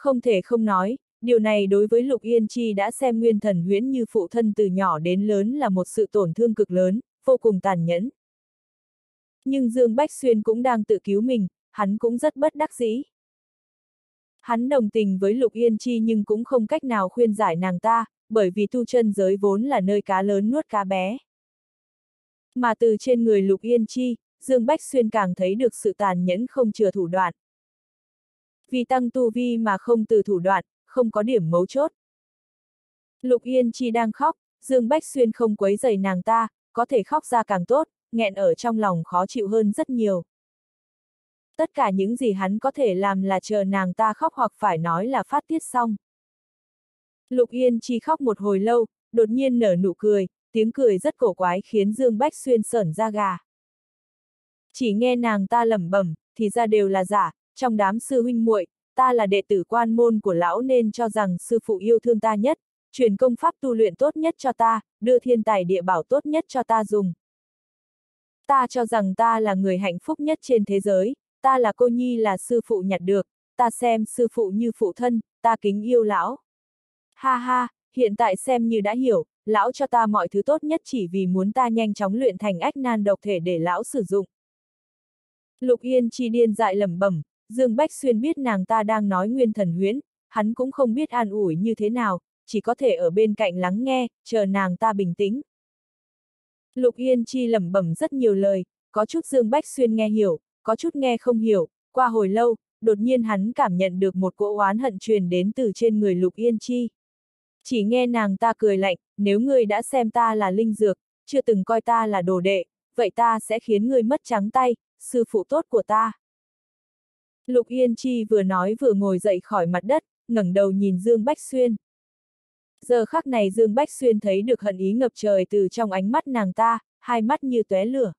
Không thể không nói, điều này đối với Lục Yên Chi đã xem Nguyên Thần Huyễn như phụ thân từ nhỏ đến lớn là một sự tổn thương cực lớn, vô cùng tàn nhẫn. Nhưng Dương Bách Xuyên cũng đang tự cứu mình, hắn cũng rất bất đắc dĩ. Hắn đồng tình với Lục Yên Chi nhưng cũng không cách nào khuyên giải nàng ta, bởi vì tu chân giới vốn là nơi cá lớn nuốt cá bé. Mà từ trên người Lục Yên Chi, Dương Bách Xuyên càng thấy được sự tàn nhẫn không chừa thủ đoạn. Vì tăng tu vi mà không từ thủ đoạn, không có điểm mấu chốt. Lục Yên Chi đang khóc, Dương Bách Xuyên không quấy dày nàng ta, có thể khóc ra càng tốt, nghẹn ở trong lòng khó chịu hơn rất nhiều. Tất cả những gì hắn có thể làm là chờ nàng ta khóc hoặc phải nói là phát tiết xong. Lục Yên Chi khóc một hồi lâu, đột nhiên nở nụ cười, tiếng cười rất cổ quái khiến Dương Bách Xuyên sởn ra gà. Chỉ nghe nàng ta lẩm bẩm, thì ra đều là giả, trong đám sư huynh muội, ta là đệ tử quan môn của lão nên cho rằng sư phụ yêu thương ta nhất, truyền công pháp tu luyện tốt nhất cho ta, đưa thiên tài địa bảo tốt nhất cho ta dùng. Ta cho rằng ta là người hạnh phúc nhất trên thế giới, ta là cô nhi là sư phụ nhặt được, ta xem sư phụ như phụ thân, ta kính yêu lão. Ha ha, hiện tại xem như đã hiểu, lão cho ta mọi thứ tốt nhất chỉ vì muốn ta nhanh chóng luyện thành ách nan độc thể để lão sử dụng. Lục Yên chi điên dại lẩm bẩm, Dương Bách Xuyên biết nàng ta đang nói nguyên thần huyễn, hắn cũng không biết an ủi như thế nào, chỉ có thể ở bên cạnh lắng nghe, chờ nàng ta bình tĩnh. Lục Yên Chi lẩm bẩm rất nhiều lời, có chút Dương Bách Xuyên nghe hiểu, có chút nghe không hiểu, qua hồi lâu, đột nhiên hắn cảm nhận được một cỗ oán hận truyền đến từ trên người Lục Yên Chi. Chỉ nghe nàng ta cười lạnh, nếu ngươi đã xem ta là linh dược, chưa từng coi ta là đồ đệ, vậy ta sẽ khiến ngươi mất trắng tay, sư phụ tốt của ta. Lục Yên Chi vừa nói vừa ngồi dậy khỏi mặt đất, ngẩng đầu nhìn Dương Bách Xuyên. Giờ khắc này Dương Bách Xuyên thấy được hận ý ngập trời từ trong ánh mắt nàng ta, hai mắt như tóe lửa.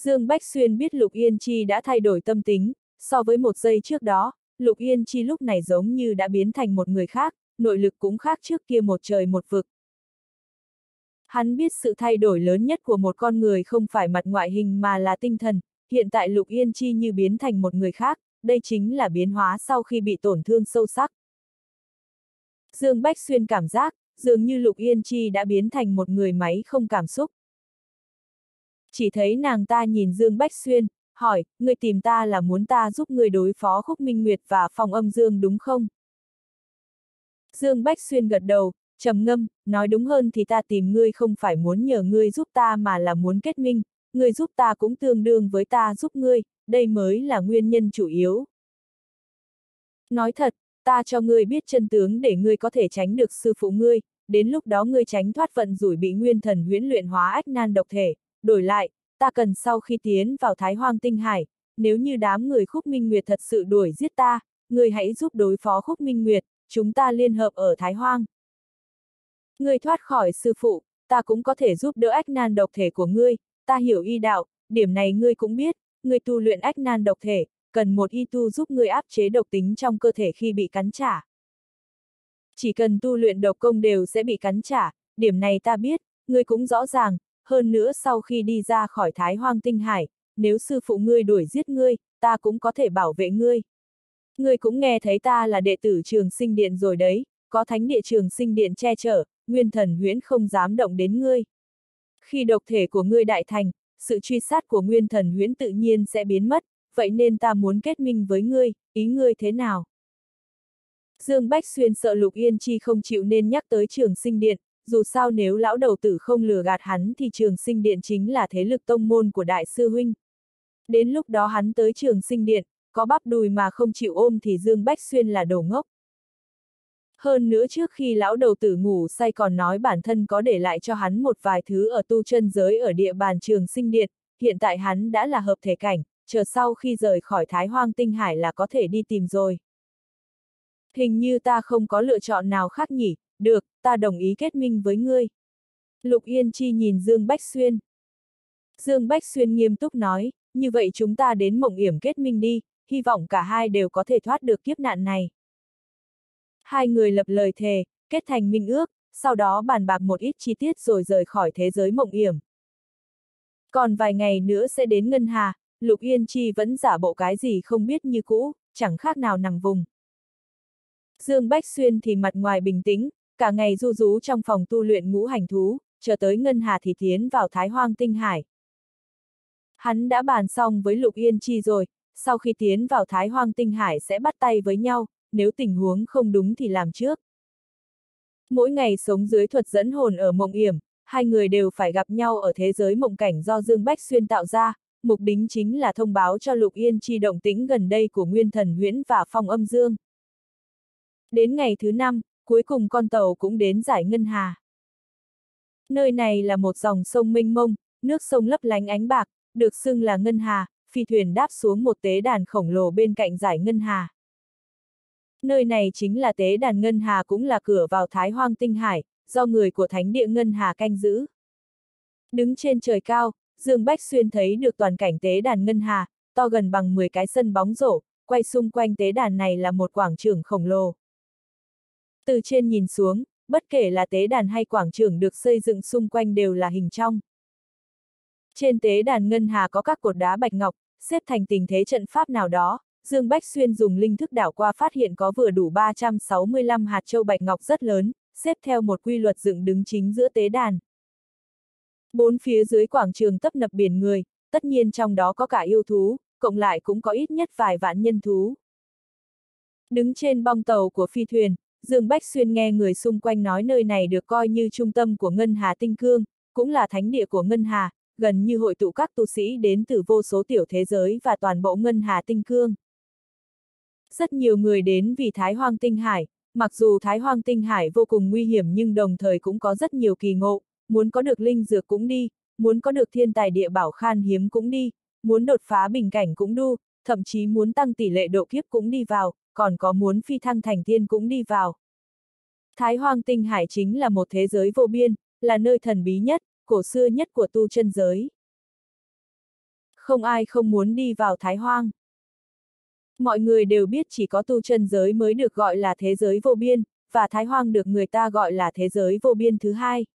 Dương Bách Xuyên biết Lục Yên Chi đã thay đổi tâm tính, so với một giây trước đó, Lục Yên Chi lúc này giống như đã biến thành một người khác, nội lực cũng khác trước kia một trời một vực. Hắn biết sự thay đổi lớn nhất của một con người không phải mặt ngoại hình mà là tinh thần, hiện tại Lục Yên Chi như biến thành một người khác, đây chính là biến hóa sau khi bị tổn thương sâu sắc. Dương Bách Xuyên cảm giác, dường như Lục Yên Chi đã biến thành một người máy không cảm xúc. Chỉ thấy nàng ta nhìn Dương Bách Xuyên, hỏi, người tìm ta là muốn ta giúp người đối phó Khúc Minh Nguyệt và phòng âm Dương đúng không? Dương Bách Xuyên gật đầu, trầm ngâm, nói đúng hơn thì ta tìm ngươi không phải muốn nhờ ngươi giúp ta mà là muốn kết minh, ngươi giúp ta cũng tương đương với ta giúp ngươi, đây mới là nguyên nhân chủ yếu. Nói thật, ta cho ngươi biết chân tướng để ngươi có thể tránh được sư phụ ngươi, đến lúc đó ngươi tránh thoát vận rủi bị nguyên thần huyễn luyện hóa ách nan độc thể, đổi lại, ta cần sau khi tiến vào Thái Hoang Tinh Hải, nếu như đám người Khúc Minh Nguyệt thật sự đuổi giết ta, ngươi hãy giúp đối phó Khúc Minh Nguyệt, chúng ta liên hợp ở Thái Hoang. Ngươi thoát khỏi sư phụ, ta cũng có thể giúp đỡ ách nan độc thể của ngươi, ta hiểu y đạo, điểm này ngươi cũng biết, ngươi tu luyện ách nan độc thể, cần một y tu giúp ngươi áp chế độc tính trong cơ thể khi bị cắn trả. Chỉ cần tu luyện độc công đều sẽ bị cắn trả, điểm này ta biết, ngươi cũng rõ ràng, hơn nữa sau khi đi ra khỏi thái hoang tinh hải, nếu sư phụ ngươi đuổi giết ngươi, ta cũng có thể bảo vệ ngươi. Ngươi cũng nghe thấy ta là đệ tử trường sinh điện rồi đấy, có thánh địa trường sinh điện che chở, nguyên thần huyễn không dám động đến ngươi. Khi độc thể của ngươi đại thành, sự truy sát của nguyên thần huyễn tự nhiên sẽ biến mất, vậy nên ta muốn kết minh với ngươi, ý ngươi thế nào? Dương Bách Xuyên sợ Lục Yên Chi không chịu nên nhắc tới trường sinh điện, dù sao nếu lão đầu tử không lừa gạt hắn thì trường sinh điện chính là thế lực tông môn của đại sư huynh. Đến lúc đó hắn tới trường sinh điện, có bắp đùi mà không chịu ôm thì Dương Bách Xuyên là đồ ngốc. Hơn nữa trước khi lão đầu tử ngủ say còn nói bản thân có để lại cho hắn một vài thứ ở tu chân giới ở địa bàn trường sinh điện, hiện tại hắn đã là hợp thể cảnh, chờ sau khi rời khỏi Thái Hoang Tinh Hải là có thể đi tìm rồi. Hình như ta không có lựa chọn nào khác nhỉ, được, ta đồng ý kết minh với ngươi. Lục Yên Chi nhìn Dương Bách Xuyên. Dương Bách Xuyên nghiêm túc nói, như vậy chúng ta đến mộng yểm kết minh đi, hy vọng cả hai đều có thể thoát được kiếp nạn này. Hai người lập lời thề, kết thành minh ước, sau đó bàn bạc một ít chi tiết rồi rời khỏi thế giới mộng yểm. Còn vài ngày nữa sẽ đến Ngân Hà, Lục Yên Chi vẫn giả bộ cái gì không biết như cũ, chẳng khác nào nằm vùng. Dương Bách Xuyên thì mặt ngoài bình tĩnh, cả ngày du rú trong phòng tu luyện ngũ hành thú, chờ tới Ngân Hà thì tiến vào Thái Hoang Tinh Hải. Hắn đã bàn xong với Lục Yên Chi rồi, sau khi tiến vào Thái Hoang Tinh Hải sẽ bắt tay với nhau, nếu tình huống không đúng thì làm trước. Mỗi ngày sống dưới thuật dẫn hồn ở mộng yểm, hai người đều phải gặp nhau ở thế giới mộng cảnh do Dương Bách Xuyên tạo ra, mục đích chính là thông báo cho Lục Yên Chi động tĩnh gần đây của Nguyên Thần Huyễn và Phong Âm Dương. Đến ngày thứ năm, cuối cùng con tàu cũng đến giải Ngân Hà. Nơi này là một dòng sông mênh mông, nước sông lấp lánh ánh bạc, được xưng là Ngân Hà, phi thuyền đáp xuống một tế đàn khổng lồ bên cạnh giải Ngân Hà. Nơi này chính là tế đàn Ngân Hà cũng là cửa vào Thái Hoang Tinh Hải, do người của Thánh địa Ngân Hà canh giữ. Đứng trên trời cao, Dương Bách Xuyên thấy được toàn cảnh tế đàn Ngân Hà, to gần bằng 10 cái sân bóng rổ, quay xung quanh tế đàn này là một quảng trường khổng lồ. Từ trên nhìn xuống, bất kể là tế đàn hay quảng trường được xây dựng xung quanh đều là hình trong. Trên tế đàn Ngân Hà có các cột đá bạch ngọc, xếp thành tình thế trận pháp nào đó, Dương Bách Xuyên dùng linh thức đảo qua phát hiện có vừa đủ 365 hạt châu bạch ngọc rất lớn, xếp theo một quy luật dựng đứng chính giữa tế đàn. Bốn phía dưới quảng trường tấp nập biển người, tất nhiên trong đó có cả yêu thú, cộng lại cũng có ít nhất vài vạn nhân thú. Đứng trên bong tàu của phi thuyền, Dương Bách Xuyên nghe người xung quanh nói nơi này được coi như trung tâm của Ngân Hà Tinh Cương, cũng là thánh địa của Ngân Hà, gần như hội tụ các tu sĩ đến từ vô số tiểu thế giới và toàn bộ Ngân Hà Tinh Cương. Rất nhiều người đến vì Thái Hoang Tinh Hải, mặc dù Thái Hoang Tinh Hải vô cùng nguy hiểm nhưng đồng thời cũng có rất nhiều kỳ ngộ, muốn có được linh dược cũng đi, muốn có được thiên tài địa bảo khan hiếm cũng đi, muốn đột phá bình cảnh cũng đu, thậm chí muốn tăng tỷ lệ độ kiếp cũng đi vào, còn có muốn phi thăng thành tiên cũng đi vào. Thái Hoang Tinh Hải chính là một thế giới vô biên, là nơi thần bí nhất, cổ xưa nhất của tu chân giới. Không ai không muốn đi vào Thái Hoang. Mọi người đều biết chỉ có tu chân giới mới được gọi là thế giới vô biên, và Thái Hoang được người ta gọi là thế giới vô biên thứ hai.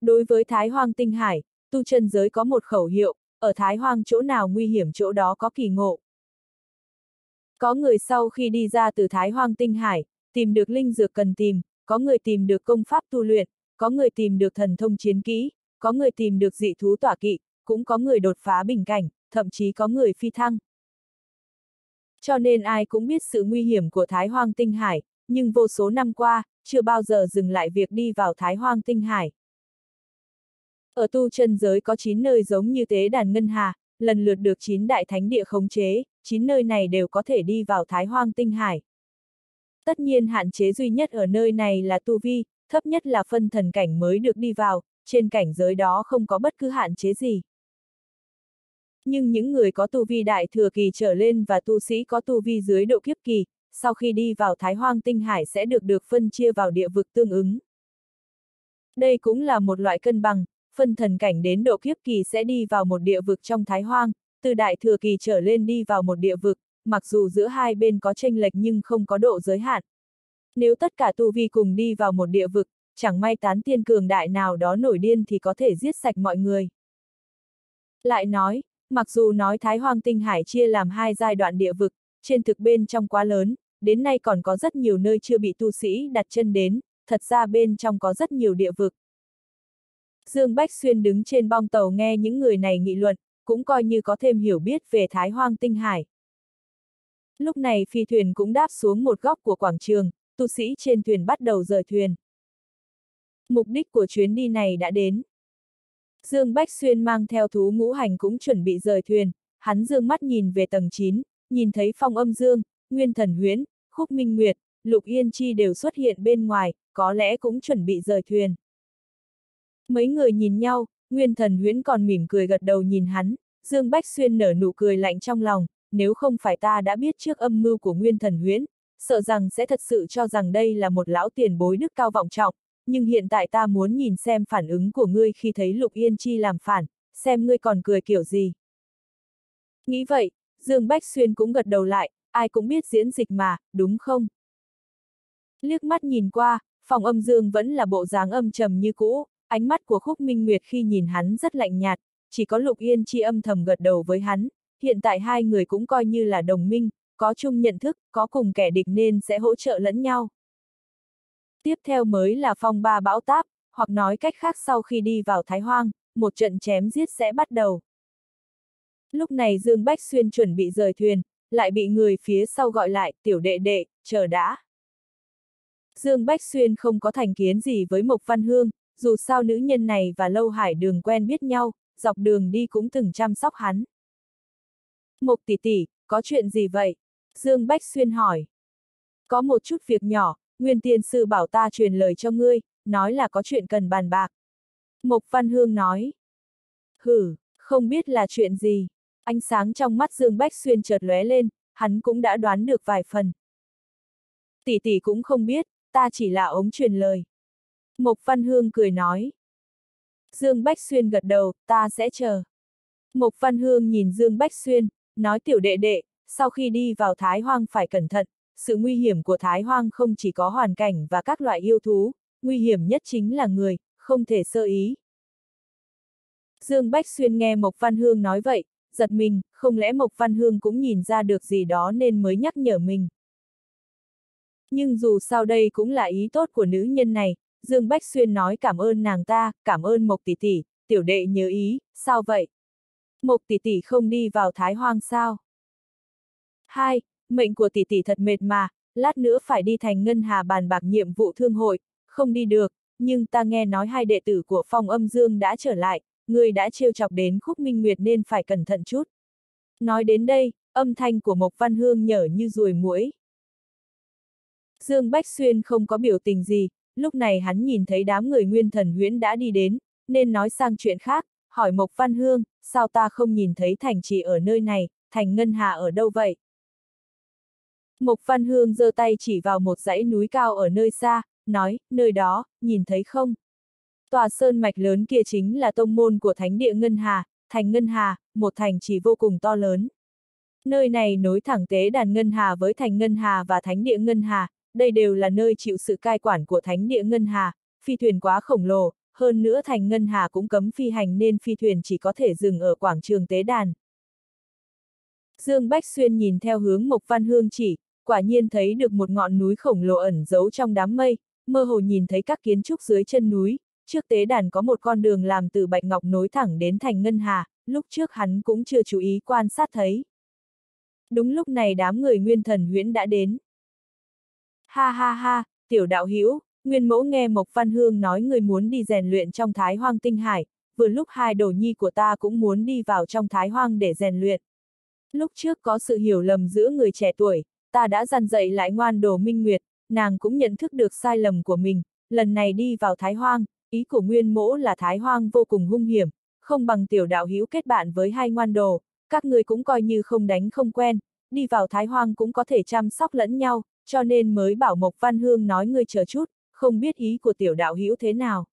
Đối với Thái Hoang Tinh Hải, tu chân giới có một khẩu hiệu, ở Thái Hoang chỗ nào nguy hiểm chỗ đó có kỳ ngộ. Có người sau khi đi ra từ Thái Hoang Tinh Hải, tìm được linh dược cần tìm, có người tìm được công pháp tu luyện, có người tìm được thần thông chiến kỹ, có người tìm được dị thú tỏa kỵ, cũng có người đột phá bình cảnh, thậm chí có người phi thăng. Cho nên ai cũng biết sự nguy hiểm của Thái Hoang Tinh Hải, nhưng vô số năm qua, chưa bao giờ dừng lại việc đi vào Thái Hoang Tinh Hải. Ở tu chân giới có 9 nơi giống như tế đàn Ngân Hà, lần lượt được 9 đại thánh địa khống chế, 9 nơi này đều có thể đi vào Thái Hoang Tinh Hải. Tất nhiên hạn chế duy nhất ở nơi này là tu vi, thấp nhất là phân thần cảnh mới được đi vào, trên cảnh giới đó không có bất cứ hạn chế gì. Nhưng những người có tu vi đại thừa kỳ trở lên và tu sĩ có tu vi dưới độ kiếp kỳ, sau khi đi vào Thái Hoang Tinh Hải sẽ được được phân chia vào địa vực tương ứng. Đây cũng là một loại cân bằng, phân thần cảnh đến độ kiếp kỳ sẽ đi vào một địa vực trong Thái Hoang, từ đại thừa kỳ trở lên đi vào một địa vực, mặc dù giữa hai bên có tranh lệch nhưng không có độ giới hạn. Nếu tất cả tu vi cùng đi vào một địa vực, chẳng may tán tiên cường đại nào đó nổi điên thì có thể giết sạch mọi người. Lại nói, mặc dù nói Thái Hoang Tinh Hải chia làm hai giai đoạn địa vực, trên thực bên trong quá lớn, đến nay còn có rất nhiều nơi chưa bị tu sĩ đặt chân đến, thật ra bên trong có rất nhiều địa vực. Dương Bách Xuyên đứng trên bong tàu nghe những người này nghị luận, cũng coi như có thêm hiểu biết về Thái Hoang Tinh Hải. Lúc này phi thuyền cũng đáp xuống một góc của quảng trường, tu sĩ trên thuyền bắt đầu rời thuyền. Mục đích của chuyến đi này đã đến. Dương Bách Xuyên mang theo thú ngũ hành cũng chuẩn bị rời thuyền, hắn dương mắt nhìn về tầng 9, nhìn thấy phong âm dương, nguyên thần huyễn, khúc minh nguyệt, lục yên chi đều xuất hiện bên ngoài, có lẽ cũng chuẩn bị rời thuyền. Mấy người nhìn nhau, nguyên thần huyễn còn mỉm cười gật đầu nhìn hắn, Dương Bách Xuyên nở nụ cười lạnh trong lòng, nếu không phải ta đã biết trước âm mưu của nguyên thần huyễn, sợ rằng sẽ thật sự cho rằng đây là một lão tiền bối đức cao vọng trọng, nhưng hiện tại ta muốn nhìn xem phản ứng của ngươi khi thấy Lục Yên Chi làm phản, xem ngươi còn cười kiểu gì. Nghĩ vậy, Dương Bách Xuyên cũng gật đầu lại, ai cũng biết diễn dịch mà, đúng không? Liếc mắt nhìn qua, phòng âm Dương vẫn là bộ dáng âm trầm như cũ, ánh mắt của Khúc Minh Nguyệt khi nhìn hắn rất lạnh nhạt, chỉ có Lục Yên Chi âm thầm gật đầu với hắn, hiện tại hai người cũng coi như là đồng minh, có chung nhận thức, có cùng kẻ địch nên sẽ hỗ trợ lẫn nhau. Tiếp theo mới là phong ba bão táp, hoặc nói cách khác sau khi đi vào Thái Hoang, một trận chém giết sẽ bắt đầu. Lúc này Dương Bách Xuyên chuẩn bị rời thuyền, lại bị người phía sau gọi lại, tiểu đệ đệ, chờ đã. Dương Bách Xuyên không có thành kiến gì với Mộc Văn Hương, dù sao nữ nhân này và Lâu Hải đường quen biết nhau, dọc đường đi cũng từng chăm sóc hắn. Mộc tỷ tỷ, có chuyện gì vậy? Dương Bách Xuyên hỏi. Có một chút việc nhỏ, Nguyên Tiên Sư bảo ta truyền lời cho ngươi, nói là có chuyện cần bàn bạc. Mộc Văn Hương nói. Hử, không biết là chuyện gì. Ánh sáng trong mắt Dương Bách Xuyên chợt lóe lên, hắn cũng đã đoán được vài phần. Tỷ tỷ cũng không biết, ta chỉ là ống truyền lời. Mộc Văn Hương cười nói. Dương Bách Xuyên gật đầu, ta sẽ chờ. Mộc Văn Hương nhìn Dương Bách Xuyên, nói tiểu đệ đệ, sau khi đi vào Thái Hoang phải cẩn thận, sự nguy hiểm của Thái Hoang không chỉ có hoàn cảnh và các loại yêu thú, nguy hiểm nhất chính là người, không thể sơ ý. Dương Bách Xuyên nghe Mộc Văn Hương nói vậy, giật mình, không lẽ Mộc Văn Hương cũng nhìn ra được gì đó nên mới nhắc nhở mình. Nhưng dù sao đây cũng là ý tốt của nữ nhân này, Dương Bách Xuyên nói cảm ơn nàng ta, cảm ơn Mộc tỷ tỷ, tiểu đệ nhớ ý, sao vậy? Mộc tỷ tỷ không đi vào Thái Hoang sao? Hai, mệnh của tỷ tỷ thật mệt mà, lát nữa phải đi thành ngân hà bàn bạc nhiệm vụ thương hội, không đi được, nhưng ta nghe nói hai đệ tử của phong âm dương đã trở lại, người đã trêu chọc đến khúc minh nguyệt nên phải cẩn thận chút. Nói đến đây, âm thanh của Mộc Văn Hương nhở như ruồi muỗi. Dương Bách Xuyên không có biểu tình gì, lúc này hắn nhìn thấy đám người nguyên thần huyễn đã đi đến, nên nói sang chuyện khác, hỏi Mộc Văn Hương, sao ta không nhìn thấy thành trì ở nơi này, thành ngân hà ở đâu vậy? Mộc Văn Hương giơ tay chỉ vào một dãy núi cao ở nơi xa, nói, nơi đó, nhìn thấy không? Tòa sơn mạch lớn kia chính là tông môn của thánh địa Ngân Hà, thành Ngân Hà, một thành chỉ vô cùng to lớn. Nơi này nối thẳng tế đàn Ngân Hà với thành Ngân Hà và thánh địa Ngân Hà, đây đều là nơi chịu sự cai quản của thánh địa Ngân Hà, phi thuyền quá khổng lồ, hơn nữa thành Ngân Hà cũng cấm phi hành nên phi thuyền chỉ có thể dừng ở quảng trường tế đàn. Dương Bách Xuyên nhìn theo hướng Mộc Văn Hương chỉ, quả nhiên thấy được một ngọn núi khổng lồ ẩn giấu trong đám mây, mơ hồ nhìn thấy các kiến trúc dưới chân núi, trước tế đàn có một con đường làm từ bạch ngọc nối thẳng đến thành Ngân Hà, lúc trước hắn cũng chưa chú ý quan sát thấy. Đúng lúc này đám người nguyên thần huyễn đã đến. Ha ha ha, tiểu đạo hữu nguyên mẫu nghe Mộc Văn Hương nói người muốn đi rèn luyện trong thái hoang tinh hải, vừa lúc hai đồ nhi của ta cũng muốn đi vào trong thái hoang để rèn luyện. Lúc trước có sự hiểu lầm giữa người trẻ tuổi, ta đã dằn dậy lại ngoan đồ minh nguyệt, nàng cũng nhận thức được sai lầm của mình, lần này đi vào thái hoang, ý của nguyên mỗ là thái hoang vô cùng hung hiểm, không bằng tiểu đạo hữu kết bạn với hai ngoan đồ, các người cũng coi như không đánh không quen, đi vào thái hoang cũng có thể chăm sóc lẫn nhau, cho nên mới bảo Mộc Văn Hương nói ngươi chờ chút, không biết ý của tiểu đạo hữu thế nào.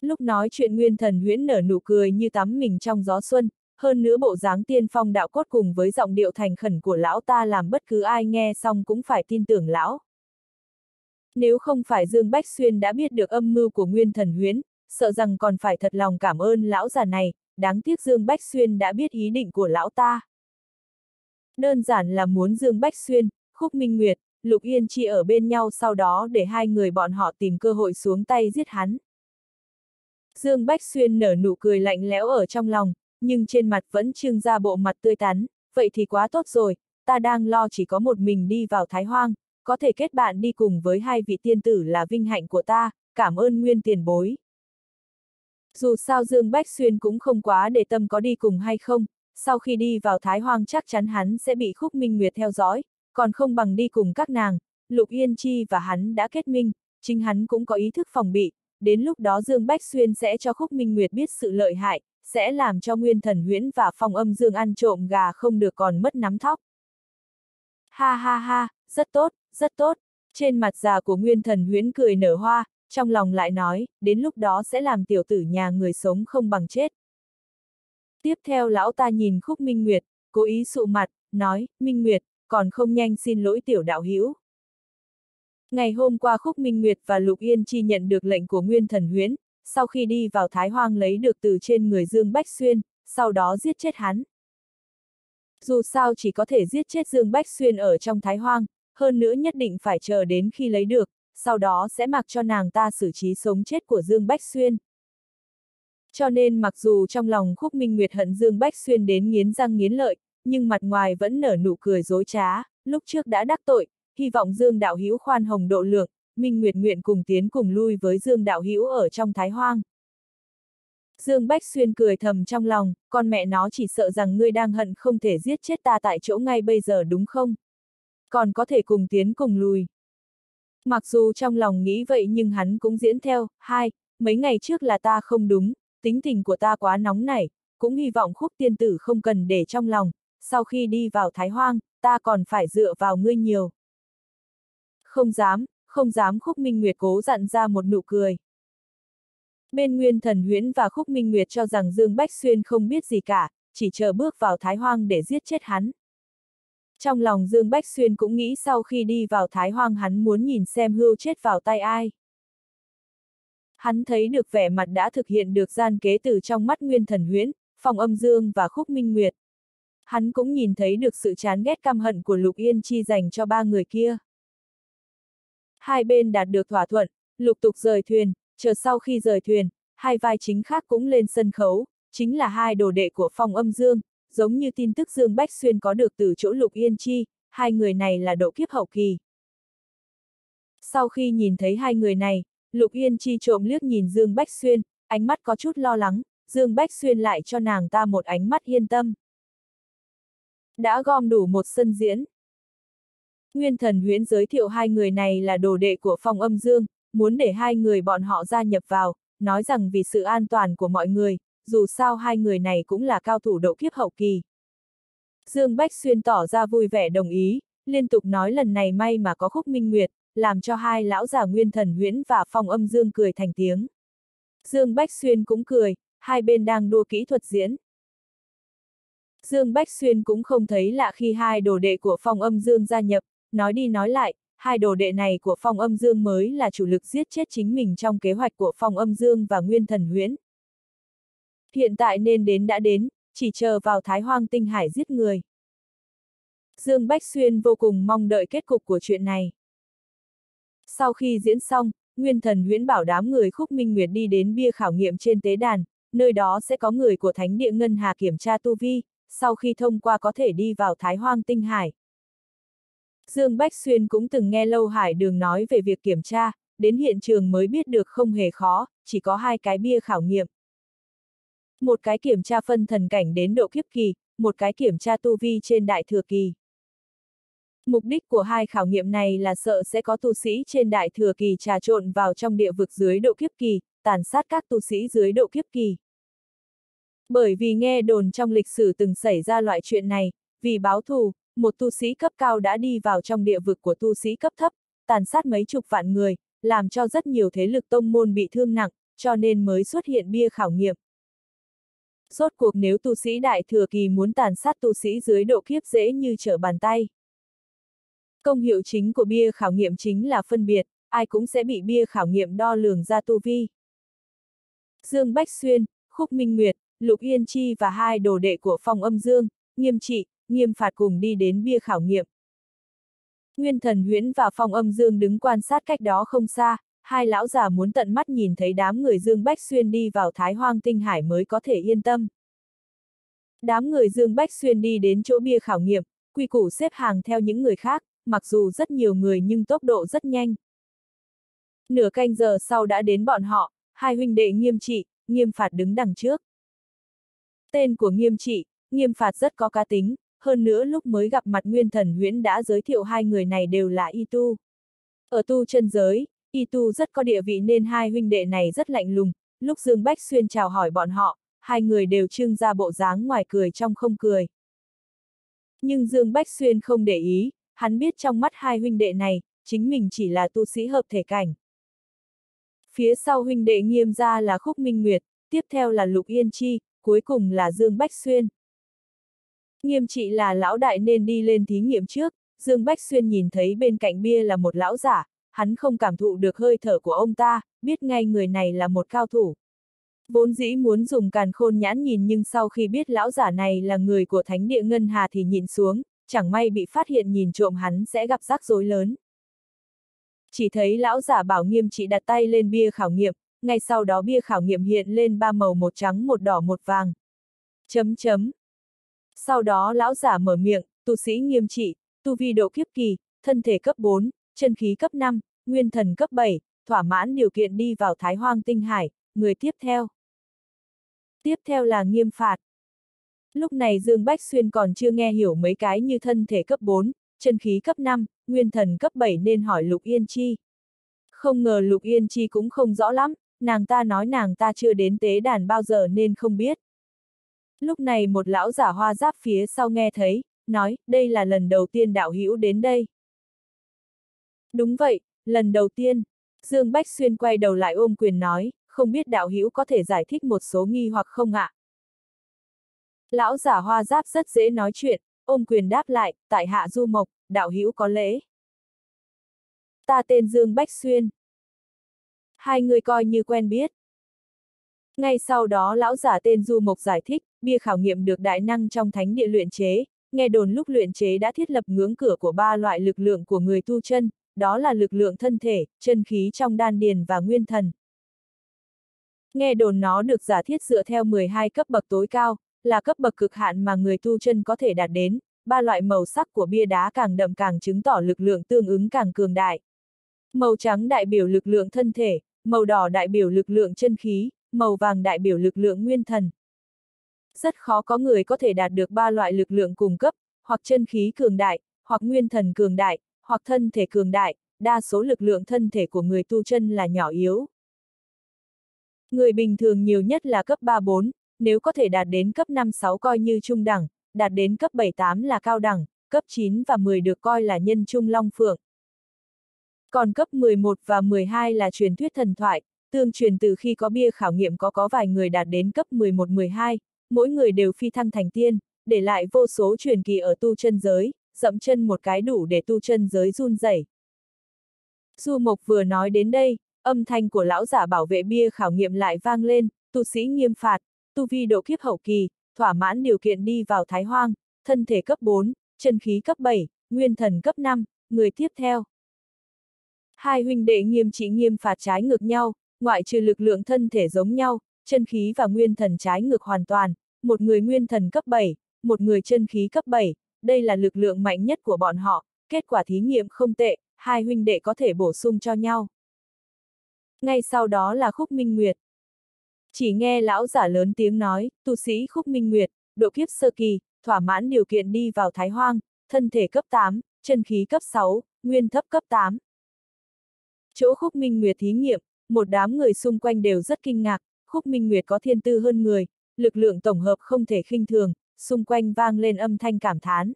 Lúc nói chuyện nguyên thần huyễn nở nụ cười như tắm mình trong gió xuân, hơn nữa bộ dáng tiên phong đạo cốt cùng với giọng điệu thành khẩn của lão ta làm bất cứ ai nghe xong cũng phải tin tưởng lão. Nếu không phải Dương Bách Xuyên đã biết được âm mưu của nguyên thần huyễn, sợ rằng còn phải thật lòng cảm ơn lão già này, đáng tiếc Dương Bách Xuyên đã biết ý định của lão ta. Đơn giản là muốn Dương Bách Xuyên, Khúc Minh Nguyệt, Lục Yên Chi ở bên nhau sau đó để hai người bọn họ tìm cơ hội xuống tay giết hắn. Dương Bách Xuyên nở nụ cười lạnh lẽo ở trong lòng, nhưng trên mặt vẫn trưng ra bộ mặt tươi tắn, vậy thì quá tốt rồi, ta đang lo chỉ có một mình đi vào Thái Hoang, có thể kết bạn đi cùng với hai vị tiên tử là vinh hạnh của ta, cảm ơn nguyên tiền bối. Dù sao Dương Bách Xuyên cũng không quá để tâm có đi cùng hay không, sau khi đi vào Thái Hoang chắc chắn hắn sẽ bị Khúc Minh Nguyệt theo dõi, còn không bằng đi cùng các nàng, Lục Yên Chi và hắn đã kết minh, chính hắn cũng có ý thức phòng bị, đến lúc đó Dương Bách Xuyên sẽ cho Khúc Minh Nguyệt biết sự lợi hại, sẽ làm cho Nguyên Thần Huyễn và Phong Âm Dương ăn trộm gà không được còn mất nắm thóc. Ha ha ha, rất tốt, rất tốt. Trên mặt già của Nguyên Thần Huyễn cười nở hoa, trong lòng lại nói, đến lúc đó sẽ làm tiểu tử nhà người sống không bằng chết. Tiếp theo lão ta nhìn Khúc Minh Nguyệt, cố ý sụ mặt, nói, Minh Nguyệt, còn không nhanh xin lỗi tiểu đạo hữu. Ngày hôm qua Khúc Minh Nguyệt và Lục Yên Chi nhận được lệnh của Nguyên Thần Huyễn, sau khi đi vào Thái Hoang lấy được từ trên người Dương Bách Xuyên, sau đó giết chết hắn. Dù sao chỉ có thể giết chết Dương Bách Xuyên ở trong Thái Hoang, hơn nữa nhất định phải chờ đến khi lấy được, sau đó sẽ mặc cho nàng ta xử trí sống chết của Dương Bách Xuyên. Cho nên mặc dù trong lòng Khúc Minh Nguyệt hận Dương Bách Xuyên đến nghiến răng nghiến lợi, nhưng mặt ngoài vẫn nở nụ cười dối trá, lúc trước đã đắc tội, hy vọng Dương Đạo Hữu khoan hồng độ lượng, Minh Nguyệt nguyện cùng tiến cùng lui với Dương Đạo Hữu ở trong Thái Hoang. Dương Bách Xuyên cười thầm trong lòng, con mẹ nó chỉ sợ rằng ngươi đang hận không thể giết chết ta tại chỗ ngay bây giờ đúng không? Còn có thể cùng tiến cùng lùi. Mặc dù trong lòng nghĩ vậy nhưng hắn cũng diễn theo, hai, mấy ngày trước là ta không đúng, tính tình của ta quá nóng nảy, cũng hy vọng khúc tiên tử không cần để trong lòng, sau khi đi vào Thái Hoang, ta còn phải dựa vào ngươi nhiều. Không dám, không dám khúc minh nguyệt cố dặn ra một nụ cười. Bên Nguyên Thần Huyễn và Khúc Minh Nguyệt cho rằng Dương Bách Xuyên không biết gì cả, chỉ chờ bước vào Thái Hoang để giết chết hắn. Trong lòng Dương Bách Xuyên cũng nghĩ sau khi đi vào Thái Hoang hắn muốn nhìn xem hưu chết vào tay ai. Hắn thấy được vẻ mặt đã thực hiện được gian kế từ trong mắt Nguyên Thần Huyễn, Phòng Âm Dương và Khúc Minh Nguyệt. Hắn cũng nhìn thấy được sự chán ghét căm hận của Lục Yên Chi dành cho ba người kia. Hai bên đạt được thỏa thuận, lục tục rời thuyền, chờ sau khi rời thuyền, hai vai chính khác cũng lên sân khấu, chính là hai đồ đệ của Phong Âm Dương, giống như tin tức Dương Bách Xuyên có được từ chỗ Lục Yên Chi, hai người này là độ kiếp hậu kỳ. Sau khi nhìn thấy hai người này, Lục Yên Chi trộm liếc nhìn Dương Bách Xuyên, ánh mắt có chút lo lắng, Dương Bách Xuyên lại cho nàng ta một ánh mắt yên tâm. Đã gom đủ một sân diễn. Nguyên thần huyễn giới thiệu hai người này là đồ đệ của phong âm dương, muốn để hai người bọn họ gia nhập vào, nói rằng vì sự an toàn của mọi người, dù sao hai người này cũng là cao thủ độ kiếp hậu kỳ. Dương Bách Xuyên tỏ ra vui vẻ đồng ý, liên tục nói lần này may mà có khúc minh nguyệt, làm cho hai lão già nguyên thần huyễn và phong âm dương cười thành tiếng. Dương Bách Xuyên cũng cười, hai bên đang đua kỹ thuật diễn. Dương Bách Xuyên cũng không thấy lạ khi hai đồ đệ của phong âm dương gia nhập, nói đi nói lại, hai đồ đệ này của phong âm dương mới là chủ lực giết chết chính mình trong kế hoạch của phong âm dương và nguyên thần huyễn. Hiện tại nên đến đã đến, chỉ chờ vào thái hoang tinh hải giết người. Dương Bách Xuyên vô cùng mong đợi kết cục của chuyện này. Sau khi diễn xong, Nguyên Thần Huyễn bảo đám người Khúc Minh Nguyệt đi đến bia khảo nghiệm trên tế đàn, nơi đó sẽ có người của Thánh địa Ngân Hà kiểm tra tu vi, sau khi thông qua có thể đi vào Thái Hoang Tinh Hải. Dương Bách Xuyên cũng từng nghe Lâu Hải Đường nói về việc kiểm tra, đến hiện trường mới biết được không hề khó, chỉ có hai cái bia khảo nghiệm. Một cái kiểm tra phân thần cảnh đến độ kiếp kỳ, một cái kiểm tra tu vi trên đại thừa kỳ. Mục đích của hai khảo nghiệm này là sợ sẽ có tu sĩ trên đại thừa kỳ trà trộn vào trong địa vực dưới độ kiếp kỳ, tàn sát các tu sĩ dưới độ kiếp kỳ. Bởi vì nghe đồn trong lịch sử từng xảy ra loại chuyện này, vì báo thù, một tu sĩ cấp cao đã đi vào trong địa vực của tu sĩ cấp thấp, tàn sát mấy chục vạn người, làm cho rất nhiều thế lực tông môn bị thương nặng, cho nên mới xuất hiện bia khảo nghiệm. Rốt cuộc nếu tu sĩ đại thừa kỳ muốn tàn sát tu sĩ dưới độ kiếp dễ như trở bàn tay. Công hiệu chính của bia khảo nghiệm chính là phân biệt, ai cũng sẽ bị bia khảo nghiệm đo lường ra tu vi. Dương Bách Xuyên, Khúc Minh Nguyệt, Lục Yên Chi và hai đồ đệ của phòng âm Dương, Nghiêm Trị, nghiêm phạt cùng đi đến bia khảo nghiệm. Nguyên thần huyễn và phong âm dương đứng quan sát cách đó không xa, hai lão già muốn tận mắt nhìn thấy đám người Dương Bách Xuyên đi vào Thái Hoang Tinh Hải mới có thể yên tâm. Đám người Dương Bách Xuyên đi đến chỗ bia khảo nghiệm, quy củ xếp hàng theo những người khác, mặc dù rất nhiều người nhưng tốc độ rất nhanh. Nửa canh giờ sau đã đến bọn họ, hai huynh đệ nghiêm trị, nghiêm phạt đứng đằng trước. Tên của nghiêm trị, nghiêm phạt rất có cá tính, hơn nữa lúc mới gặp mặt nguyên thần huyễn đã giới thiệu hai người này đều là y tu. Ở tu chân giới, y tu rất có địa vị nên hai huynh đệ này rất lạnh lùng, lúc Dương Bách Xuyên chào hỏi bọn họ, hai người đều trưng ra bộ dáng ngoài cười trong không cười. Nhưng Dương Bách Xuyên không để ý, hắn biết trong mắt hai huynh đệ này, chính mình chỉ là tu sĩ hợp thể cảnh. Phía sau huynh đệ nghiêm ra là Khúc Minh Nguyệt, tiếp theo là Lục Yên Chi, cuối cùng là Dương Bách Xuyên. Nghiêm trị là lão đại nên đi lên thí nghiệm trước, Dương Bách Xuyên nhìn thấy bên cạnh bia là một lão giả, hắn không cảm thụ được hơi thở của ông ta, biết ngay người này là một cao thủ. Vốn dĩ muốn dùng càn khôn nhãn nhìn nhưng sau khi biết lão giả này là người của thánh địa Ngân Hà thì nhìn xuống, chẳng may bị phát hiện nhìn trộm hắn sẽ gặp rắc rối lớn. Chỉ thấy lão giả bảo nghiêm trị đặt tay lên bia khảo nghiệm, ngay sau đó bia khảo nghiệm hiện lên ba màu một trắng một đỏ một vàng. Chấm chấm. Sau đó lão giả mở miệng, tu sĩ nghiêm trị, tu vi độ kiếp kỳ, thân thể cấp 4, chân khí cấp 5, nguyên thần cấp 7, thỏa mãn điều kiện đi vào thái hoang tinh hải, người tiếp theo. Tiếp theo là nghiêm phạt. Lúc này Dương Bách Xuyên còn chưa nghe hiểu mấy cái như thân thể cấp 4, chân khí cấp 5, nguyên thần cấp 7 nên hỏi Lục Yên Chi. Không ngờ Lục Yên Chi cũng không rõ lắm, nàng ta nói nàng ta chưa đến tế đàn bao giờ nên không biết. Lúc này một lão giả hoa giáp phía sau nghe thấy, nói, đây là lần đầu tiên đạo hữu đến đây. Đúng vậy, lần đầu tiên, Dương Bách Xuyên quay đầu lại ôm quyền nói, không biết đạo hữu có thể giải thích một số nghi hoặc không ạ? Lão giả hoa giáp rất dễ nói chuyện, ôm quyền đáp lại, tại hạ du mộc, đạo hữu có lễ. Ta tên Dương Bách Xuyên. Hai người coi như quen biết. Ngay sau đó lão giả tên Du Mộc giải thích, bia khảo nghiệm được đại năng trong thánh địa luyện chế, nghe đồn lúc luyện chế đã thiết lập ngưỡng cửa của ba loại lực lượng của người tu chân, đó là lực lượng thân thể, chân khí trong đan điền và nguyên thần. Nghe đồn nó được giả thiết dựa theo 12 cấp bậc tối cao, là cấp bậc cực hạn mà người tu chân có thể đạt đến, ba loại màu sắc của bia đá càng đậm càng chứng tỏ lực lượng tương ứng càng cường đại. Màu trắng đại biểu lực lượng thân thể, màu đỏ đại biểu lực lượng chân khí, màu vàng đại biểu lực lượng nguyên thần. Rất khó có người có thể đạt được ba loại lực lượng cùng cấp, hoặc chân khí cường đại, hoặc nguyên thần cường đại, hoặc thân thể cường đại, đa số lực lượng thân thể của người tu chân là nhỏ yếu. Người bình thường nhiều nhất là cấp 3-4, nếu có thể đạt đến cấp 5-6 coi như trung đẳng, đạt đến cấp 7-8 là cao đẳng, cấp 9 và 10 được coi là nhân trung long phượng. Còn cấp 11 và 12 là truyền thuyết thần thoại, tương truyền từ khi có bia khảo nghiệm có có vài người đạt đến cấp 11-12, mỗi người đều phi thăng thành tiên, để lại vô số truyền kỳ ở tu chân giới, dẫm chân một cái đủ để tu chân giới run rẩy. Du Mộc vừa nói đến đây, âm thanh của lão giả bảo vệ bia khảo nghiệm lại vang lên, tu sĩ nghiêm phạt, tu vi độ kiếp hậu kỳ, thỏa mãn điều kiện đi vào thái hoang, thân thể cấp 4, chân khí cấp 7, nguyên thần cấp 5, người tiếp theo. Hai huynh đệ nghiêm trị nghiêm phạt trái ngược nhau, ngoại trừ lực lượng thân thể giống nhau, chân khí và nguyên thần trái ngược hoàn toàn, một người nguyên thần cấp 7, một người chân khí cấp 7, đây là lực lượng mạnh nhất của bọn họ, kết quả thí nghiệm không tệ, hai huynh đệ có thể bổ sung cho nhau. Ngay sau đó là Khúc Minh Nguyệt. Chỉ nghe lão giả lớn tiếng nói, tu sĩ Khúc Minh Nguyệt, độ kiếp sơ kỳ, thỏa mãn điều kiện đi vào Thái Hoang, thân thể cấp 8, chân khí cấp 6, nguyên thấp cấp 8. Chỗ Khúc Minh Nguyệt thí nghiệm, một đám người xung quanh đều rất kinh ngạc, Khúc Minh Nguyệt có thiên tư hơn người, lực lượng tổng hợp không thể khinh thường, xung quanh vang lên âm thanh cảm thán.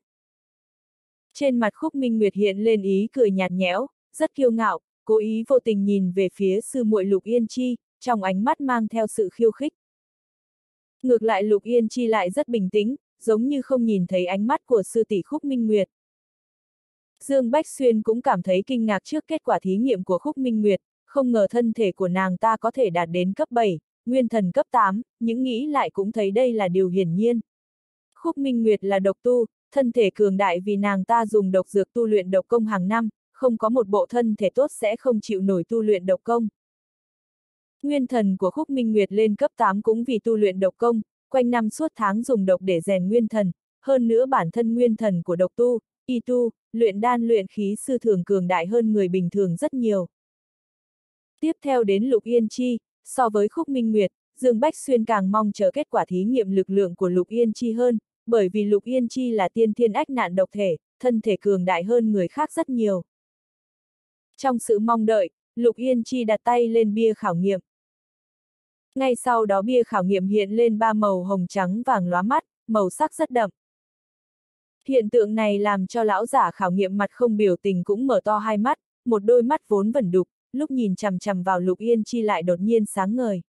Trên mặt Khúc Minh Nguyệt hiện lên ý cười nhạt nhẽo, rất kiêu ngạo, cố ý vô tình nhìn về phía sư muội Lục Yên Chi, trong ánh mắt mang theo sự khiêu khích. Ngược lại Lục Yên Chi lại rất bình tĩnh, giống như không nhìn thấy ánh mắt của sư tỷ Khúc Minh Nguyệt. Dương Bách Xuyên cũng cảm thấy kinh ngạc trước kết quả thí nghiệm của Khúc Minh Nguyệt, không ngờ thân thể của nàng ta có thể đạt đến cấp 7, nguyên thần cấp 8, những nghĩ lại cũng thấy đây là điều hiển nhiên. Khúc Minh Nguyệt là độc tu, thân thể cường đại vì nàng ta dùng độc dược tu luyện độc công hàng năm, không có một bộ thân thể tốt sẽ không chịu nổi tu luyện độc công. Nguyên thần của Khúc Minh Nguyệt lên cấp 8 cũng vì tu luyện độc công, quanh năm suốt tháng dùng độc để rèn nguyên thần, hơn nữa bản thân nguyên thần của độc tu, y tu, luyện đan luyện khí sư thường cường đại hơn người bình thường rất nhiều. Tiếp theo đến Lục Yên Chi, so với Khúc Minh Nguyệt, Dương Bách Xuyên càng mong chờ kết quả thí nghiệm lực lượng của Lục Yên Chi hơn, bởi vì Lục Yên Chi là tiên thiên ách nạn độc thể, thân thể cường đại hơn người khác rất nhiều. Trong sự mong đợi, Lục Yên Chi đặt tay lên bia khảo nghiệm. Ngay sau đó bia khảo nghiệm hiện lên ba màu hồng trắng vàng lóa mắt, màu sắc rất đậm. Hiện tượng này làm cho lão giả khảo nghiệm mặt không biểu tình cũng mở to hai mắt, một đôi mắt vốn vẩn đục, lúc nhìn chằm chằm vào Lục Yên Chi lại đột nhiên sáng ngời.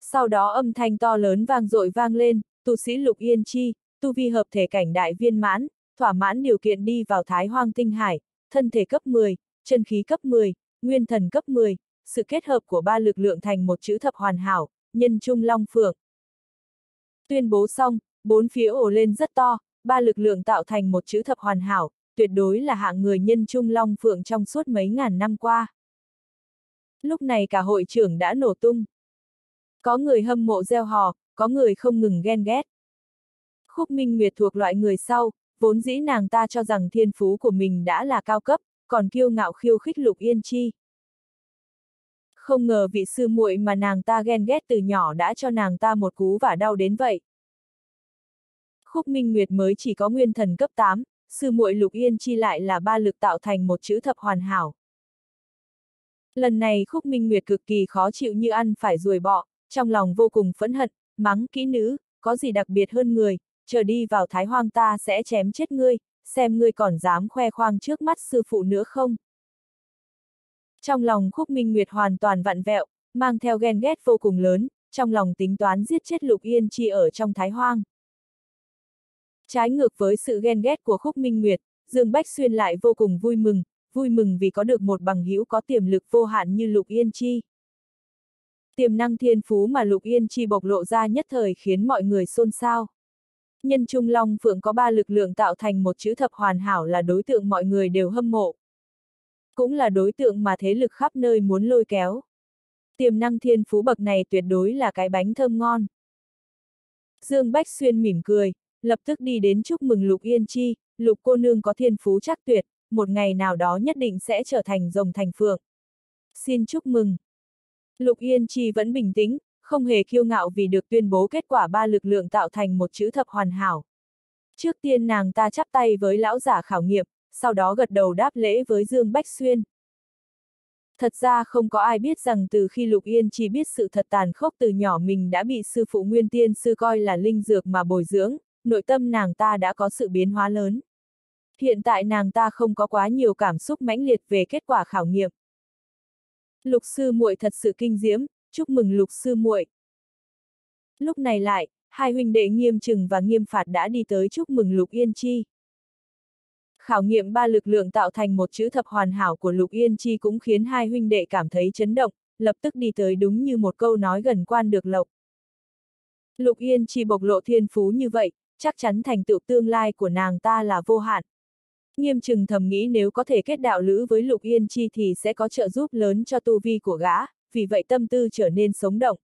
Sau đó âm thanh to lớn vang dội vang lên, tu sĩ Lục Yên Chi, tu vi hợp thể cảnh đại viên mãn, thỏa mãn điều kiện đi vào Thái Hoang Tinh Hải, thân thể cấp 10, chân khí cấp 10, nguyên thần cấp 10, sự kết hợp của ba lực lượng thành một chữ thập hoàn hảo, nhân trung long phượng. Tuyên bố xong, bốn phía ổ lên rất to, ba lực lượng tạo thành một chữ thập hoàn hảo, tuyệt đối là hạng người nhân trung long phượng trong suốt mấy ngàn năm qua. Lúc này cả hội trưởng đã nổ tung. Có người hâm mộ gieo hò, có người không ngừng ghen ghét. Khúc Minh Nguyệt thuộc loại người sau, vốn dĩ nàng ta cho rằng thiên phú của mình đã là cao cấp, còn kiêu ngạo khiêu khích Lục Yên Chi. Không ngờ vị sư muội mà nàng ta ghen ghét từ nhỏ đã cho nàng ta một cú vả đau đến vậy. Khúc Minh Nguyệt mới chỉ có nguyên thần cấp 8, sư muội Lục Yên Chi lại là ba lực tạo thành một chữ thập hoàn hảo. Lần này Khúc Minh Nguyệt cực kỳ khó chịu như ăn phải ruồi bọ, trong lòng vô cùng phẫn hận, mắng kỹ nữ, có gì đặc biệt hơn người, chờ đi vào thái hoang ta sẽ chém chết ngươi, xem ngươi còn dám khoe khoang trước mắt sư phụ nữa không. Trong lòng khúc minh nguyệt hoàn toàn vặn vẹo, mang theo ghen ghét vô cùng lớn, trong lòng tính toán giết chết lục yên chi ở trong thái hoang. Trái ngược với sự ghen ghét của khúc minh nguyệt, Dương Bách Xuyên lại vô cùng vui mừng, vui mừng vì có được một bằng hữu có tiềm lực vô hạn như lục yên chi. Tiềm năng thiên phú mà Lục Yên Chi bộc lộ ra nhất thời khiến mọi người xôn xao. Nhân Trung Long Phượng có ba lực lượng tạo thành một chữ thập hoàn hảo là đối tượng mọi người đều hâm mộ. Cũng là đối tượng mà thế lực khắp nơi muốn lôi kéo. Tiềm năng thiên phú bậc này tuyệt đối là cái bánh thơm ngon. Dương Bách Xuyên mỉm cười, lập tức đi đến chúc mừng Lục Yên Chi, Lục cô nương có thiên phú chắc tuyệt, một ngày nào đó nhất định sẽ trở thành rồng thành phượng. Xin chúc mừng. Lục Yên Chi vẫn bình tĩnh, không hề kiêu ngạo vì được tuyên bố kết quả ba lực lượng tạo thành một chữ thập hoàn hảo. Trước tiên nàng ta chắp tay với lão giả khảo nghiệm, sau đó gật đầu đáp lễ với Dương Bách Xuyên. Thật ra không có ai biết rằng từ khi Lục Yên Chi biết sự thật tàn khốc từ nhỏ mình đã bị sư phụ Nguyên Tiên sư coi là linh dược mà bồi dưỡng, nội tâm nàng ta đã có sự biến hóa lớn. Hiện tại nàng ta không có quá nhiều cảm xúc mãnh liệt về kết quả khảo nghiệm. Lục sư muội thật sự kinh diễm, chúc mừng lục sư muội. Lúc này lại, hai huynh đệ nghiêm trừng và nghiêm phạt đã đi tới chúc mừng lục yên chi. Khảo nghiệm ba lực lượng tạo thành một chữ thập hoàn hảo của lục yên chi cũng khiến hai huynh đệ cảm thấy chấn động, lập tức đi tới đúng như một câu nói gần quan được lộc. Lục yên chi bộc lộ thiên phú như vậy, chắc chắn thành tựu tương lai của nàng ta là vô hạn. Nghiêm trừng thầm nghĩ nếu có thể kết đạo lữ với Lục Yên Chi thì sẽ có trợ giúp lớn cho tu vi của gã, vì vậy tâm tư trở nên sống động.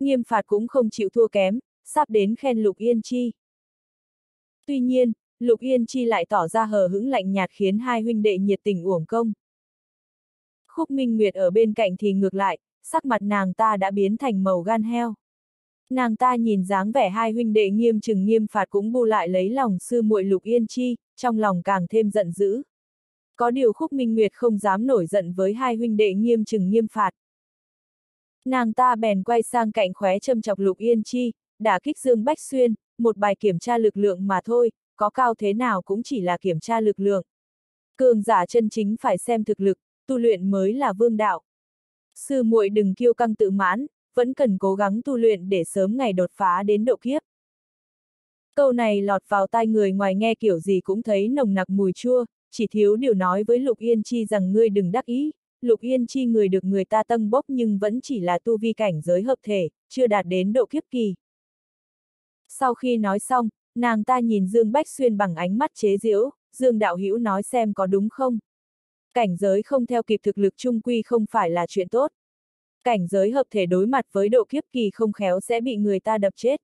Nghiêm phạt cũng không chịu thua kém, sắp đến khen Lục Yên Chi. Tuy nhiên, Lục Yên Chi lại tỏ ra hờ hững lạnh nhạt khiến hai huynh đệ nhiệt tình uổng công. Khúc Minh Nguyệt ở bên cạnh thì ngược lại, sắc mặt nàng ta đã biến thành màu gan heo. Nàng ta nhìn dáng vẻ hai huynh đệ nghiêm trừng nghiêm phạt cũng bu lại lấy lòng sư muội Lục Yên Chi, trong lòng càng thêm giận dữ. Có điều Khúc Minh Nguyệt không dám nổi giận với hai huynh đệ nghiêm trừng nghiêm phạt. Nàng ta bèn quay sang cạnh khóe châm chọc Lục Yên Chi, đã kích Dương Bách Xuyên, một bài kiểm tra lực lượng mà thôi, có cao thế nào cũng chỉ là kiểm tra lực lượng. Cường giả chân chính phải xem thực lực, tu luyện mới là vương đạo. Sư muội đừng kiêu căng tự mãn, vẫn cần cố gắng tu luyện để sớm ngày đột phá đến độ kiếp. Câu này lọt vào tai người ngoài nghe kiểu gì cũng thấy nồng nặc mùi chua, chỉ thiếu điều nói với Lục Yên Chi rằng ngươi đừng đắc ý, Lục Yên Chi người được người ta tân bốc nhưng vẫn chỉ là tu vi cảnh giới hợp thể, chưa đạt đến độ kiếp kỳ. Sau khi nói xong, nàng ta nhìn Dương Bách Xuyên bằng ánh mắt chế giễu, Dương Đạo Hữu nói xem có đúng không? Cảnh giới không theo kịp thực lực trung quy không phải là chuyện tốt. Cảnh giới hợp thể đối mặt với độ kiếp kỳ không khéo sẽ bị người ta đập chết.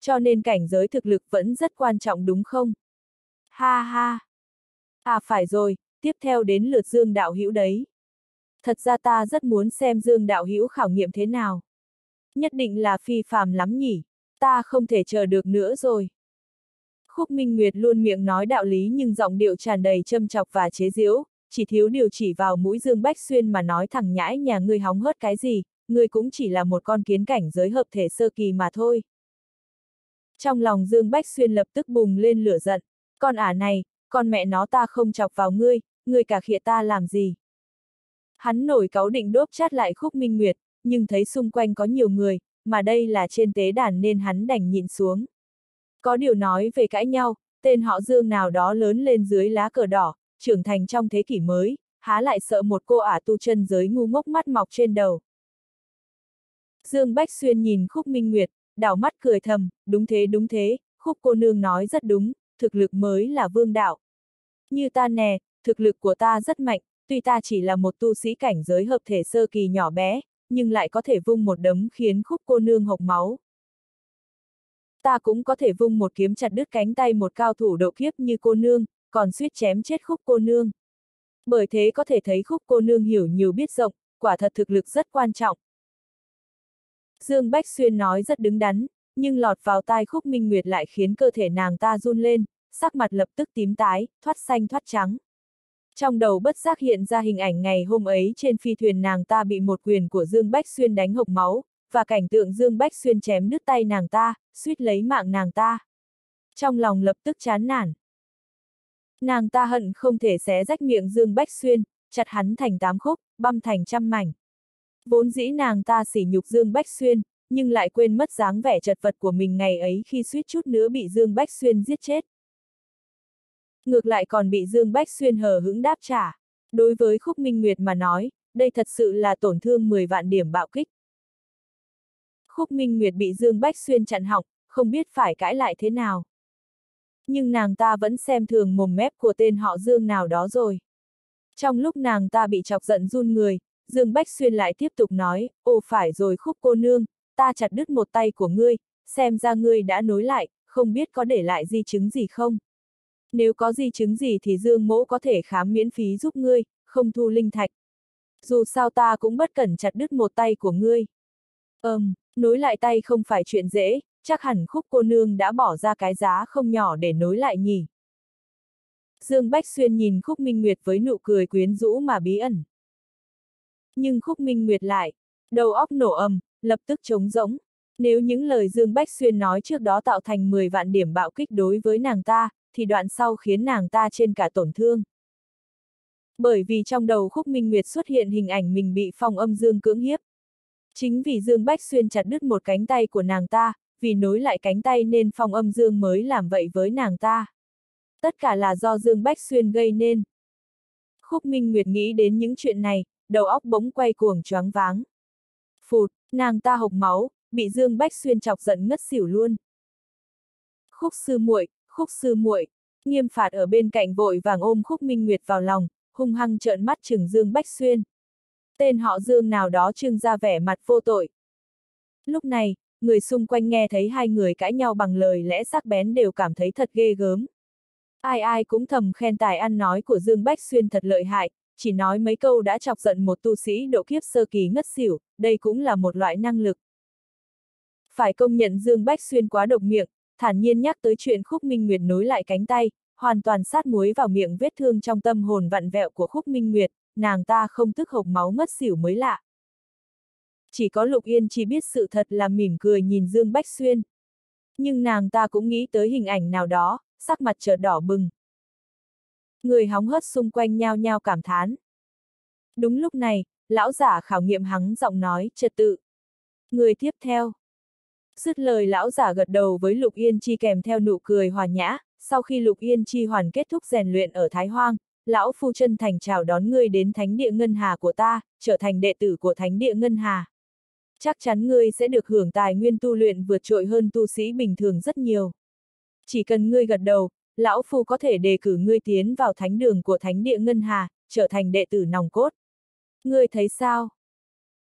Cho nên cảnh giới thực lực vẫn rất quan trọng đúng không? Ha ha! À phải rồi, tiếp theo đến lượt Dương Đạo Hữu đấy. Thật ra ta rất muốn xem Dương Đạo Hữu khảo nghiệm thế nào. Nhất định là phi phàm lắm nhỉ, ta không thể chờ được nữa rồi. Khúc Minh Nguyệt luôn miệng nói đạo lý nhưng giọng điệu tràn đầy châm chọc và chế giễu, chỉ thiếu điều chỉ vào mũi Dương Bách Xuyên mà nói thẳng nhãi nhà ngươi hóng hớt cái gì, ngươi cũng chỉ là một con kiến cảnh giới hợp thể sơ kỳ mà thôi. Trong lòng Dương Bách Xuyên lập tức bùng lên lửa giận, con ả này, con mẹ nó ta không chọc vào ngươi, ngươi cả khịa ta làm gì. Hắn nổi cáu định đốp chát lại khúc minh nguyệt, nhưng thấy xung quanh có nhiều người, mà đây là trên tế đàn nên hắn đành nhịn xuống. Có điều nói về cãi nhau, tên họ Dương nào đó lớn lên dưới lá cờ đỏ, trưởng thành trong thế kỷ mới, há lại sợ một cô ả tu chân giới ngu ngốc mắt mọc trên đầu. Dương Bách Xuyên nhìn Khúc Minh Nguyệt, đảo mắt cười thầm, đúng thế đúng thế, Khúc cô nương nói rất đúng, thực lực mới là vương đạo. Như ta nè, thực lực của ta rất mạnh, tuy ta chỉ là một tu sĩ cảnh giới hợp thể sơ kỳ nhỏ bé, nhưng lại có thể vung một đấm khiến Khúc cô nương hộc máu. Ta cũng có thể vung một kiếm chặt đứt cánh tay một cao thủ độ kiếp như cô nương, còn suýt chém chết khúc cô nương. Bởi thế có thể thấy khúc cô nương hiểu nhiều biết rộng, quả thật thực lực rất quan trọng. Dương Bách Xuyên nói rất đứng đắn, nhưng lọt vào tai khúc minh nguyệt lại khiến cơ thể nàng ta run lên, sắc mặt lập tức tím tái, thoát xanh thoát trắng. Trong đầu bất giác hiện ra hình ảnh ngày hôm ấy trên phi thuyền nàng ta bị một quyền của Dương Bách Xuyên đánh hộc máu, và cảnh tượng Dương Bách Xuyên chém đứt tay nàng ta, suýt lấy mạng nàng ta. Trong lòng lập tức chán nản. Nàng ta hận không thể xé rách miệng Dương Bách Xuyên, chặt hắn thành tám khúc, băm thành trăm mảnh. Vốn dĩ nàng ta sỉ nhục Dương Bách Xuyên, nhưng lại quên mất dáng vẻ chật vật của mình ngày ấy khi suýt chút nữa bị Dương Bách Xuyên giết chết. Ngược lại còn bị Dương Bách Xuyên hờ hững đáp trả. Đối với Khúc Minh Nguyệt mà nói, đây thật sự là tổn thương 10 vạn điểm bạo kích. Khúc Minh Nguyệt bị Dương Bách Xuyên chặn họng, không biết phải cãi lại thế nào nhưng nàng ta vẫn xem thường mồm mép của tên họ Dương nào đó rồi. Trong lúc nàng ta bị chọc giận run người, Dương Bách Xuyên lại tiếp tục nói, ồ phải rồi khúc cô nương, ta chặt đứt một tay của ngươi, xem ra ngươi đã nối lại, không biết có để lại di chứng gì không. Nếu có di chứng gì thì Dương mỗ có thể khám miễn phí giúp ngươi, không thu linh thạch. Dù sao ta cũng bất cẩn chặt đứt một tay của ngươi. Ừm, nối lại tay không phải chuyện dễ, chắc hẳn khúc cô nương đã bỏ ra cái giá không nhỏ để nối lại nhỉ. Dương Bách Xuyên nhìn khúc Minh Nguyệt với nụ cười quyến rũ mà bí ẩn. Nhưng khúc Minh Nguyệt lại, đầu óc nổ ầm, lập tức trống rỗng. Nếu những lời Dương Bách Xuyên nói trước đó tạo thành 10 vạn điểm bạo kích đối với nàng ta, thì đoạn sau khiến nàng ta trên cả tổn thương. Bởi vì trong đầu khúc Minh Nguyệt xuất hiện hình ảnh mình bị phong âm Dương cưỡng hiếp. Chính vì Dương Bách Xuyên chặt đứt một cánh tay của nàng ta, vì nối lại cánh tay nên phong âm dương mới làm vậy với nàng ta. Tất cả là do Dương Bách Xuyên gây nên. Khúc Minh Nguyệt nghĩ đến những chuyện này, đầu óc bỗng quay cuồng choáng váng. Phụt, nàng ta hộc máu, bị Dương Bách Xuyên chọc giận ngất xỉu luôn. Khúc sư muội, khúc sư muội, nghiêm phạt ở bên cạnh vội vàng ôm Khúc Minh Nguyệt vào lòng, hung hăng trợn mắt chừng Dương Bách Xuyên. Tên họ Dương nào đó trưng ra vẻ mặt vô tội. Lúc này, người xung quanh nghe thấy hai người cãi nhau bằng lời lẽ sắc bén đều cảm thấy thật ghê gớm. Ai ai cũng thầm khen tài ăn nói của Dương Bách Xuyên thật lợi hại, chỉ nói mấy câu đã chọc giận một tu sĩ độ kiếp sơ kỳ ngất xỉu, đây cũng là một loại năng lực. Phải công nhận Dương Bách Xuyên quá độc miệng, thản nhiên nhắc tới chuyện Khúc Minh Nguyệt nối lại cánh tay, hoàn toàn sát muối vào miệng vết thương trong tâm hồn vặn vẹo của Khúc Minh Nguyệt, nàng ta không tức hộc máu ngất xỉu mới lạ chỉ có Lục Yên chỉ biết sự thật là mỉm cười nhìn Dương Bách Xuyên. Nhưng nàng ta cũng nghĩ tới hình ảnh nào đó, sắc mặt chợt đỏ bừng. Người hóng hớt xung quanh nhao nhao cảm thán. Đúng lúc này, lão giả khảo nghiệm hắng giọng nói, trật tự. Người tiếp theo. Dứt lời lão giả gật đầu với Lục Yên Chi kèm theo nụ cười hòa nhã, sau khi Lục Yên Chi hoàn kết thúc rèn luyện ở Thái Hoang, lão phu chân thành chào đón ngươi đến thánh địa ngân hà của ta, trở thành đệ tử của thánh địa ngân hà chắc chắn ngươi sẽ được hưởng tài nguyên tu luyện vượt trội hơn tu sĩ bình thường rất nhiều. Chỉ cần ngươi gật đầu, lão phu có thể đề cử ngươi tiến vào thánh đường của thánh địa Ngân Hà, trở thành đệ tử nòng cốt. Ngươi thấy sao?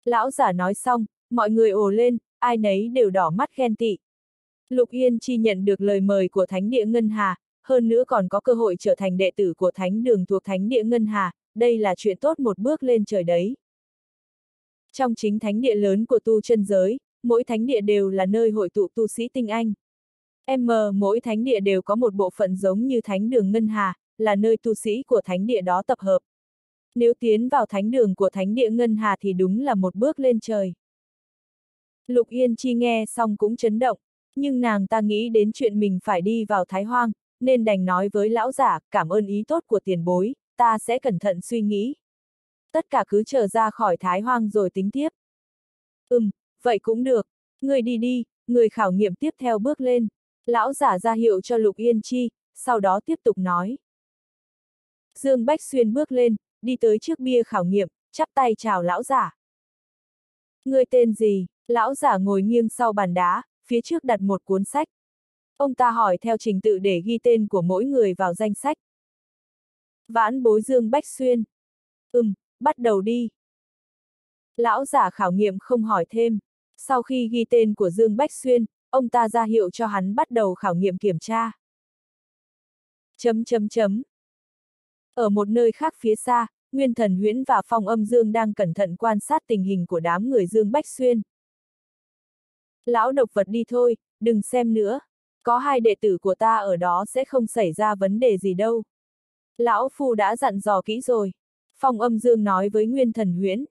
Lão giả nói xong, mọi người ồ lên, ai nấy đều đỏ mắt khen tị. Lục Yên Chi nhận được lời mời của Thánh địa Ngân Hà, hơn nữa còn có cơ hội trở thành đệ tử của Thánh đường thuộc Thánh địa Ngân Hà, đây là chuyện tốt một bước lên trời đấy. Trong chính thánh địa lớn của tu chân giới, mỗi thánh địa đều là nơi hội tụ tu sĩ tinh anh. M mỗi thánh địa đều có một bộ phận giống như thánh đường Ngân Hà, là nơi tu sĩ của thánh địa đó tập hợp. Nếu tiến vào thánh đường của thánh địa Ngân Hà thì đúng là một bước lên trời. Lục Yên Chi nghe xong cũng chấn động, nhưng nàng ta nghĩ đến chuyện mình phải đi vào Thái Hoang, nên đành nói với lão giả, cảm ơn ý tốt của tiền bối, ta sẽ cẩn thận suy nghĩ. Tất cả cứ chờ ra khỏi Thái Hoang rồi tính tiếp. Ừm, vậy cũng được, người đi đi, người khảo nghiệm tiếp theo bước lên. Lão giả ra hiệu cho Lục Yên Chi, sau đó tiếp tục nói. Dương Bách Xuyên bước lên, đi tới trước bia khảo nghiệm, chắp tay chào lão giả. Người tên gì? Lão giả ngồi nghiêng sau bàn đá, phía trước đặt một cuốn sách. Ông ta hỏi theo trình tự để ghi tên của mỗi người vào danh sách. Vãn bối Dương Bách Xuyên. Ừm, bắt đầu đi. Lão giả khảo nghiệm không hỏi thêm. Sau khi ghi tên của Dương Bách Xuyên, ông ta ra hiệu cho hắn bắt đầu khảo nghiệm kiểm tra. Chấm chấm chấm. Ở một nơi khác phía xa, Nguyên Thần Huyễn và Phong Âm Dương đang cẩn thận quan sát tình hình của đám người Dương Bách Xuyên. Lão độc vật đi thôi, đừng xem nữa. Có hai đệ tử của ta ở đó sẽ không xảy ra vấn đề gì đâu. Lão Phu đã dặn dò kỹ rồi. Phong âm dương nói với Nguyên Thần Huyễn.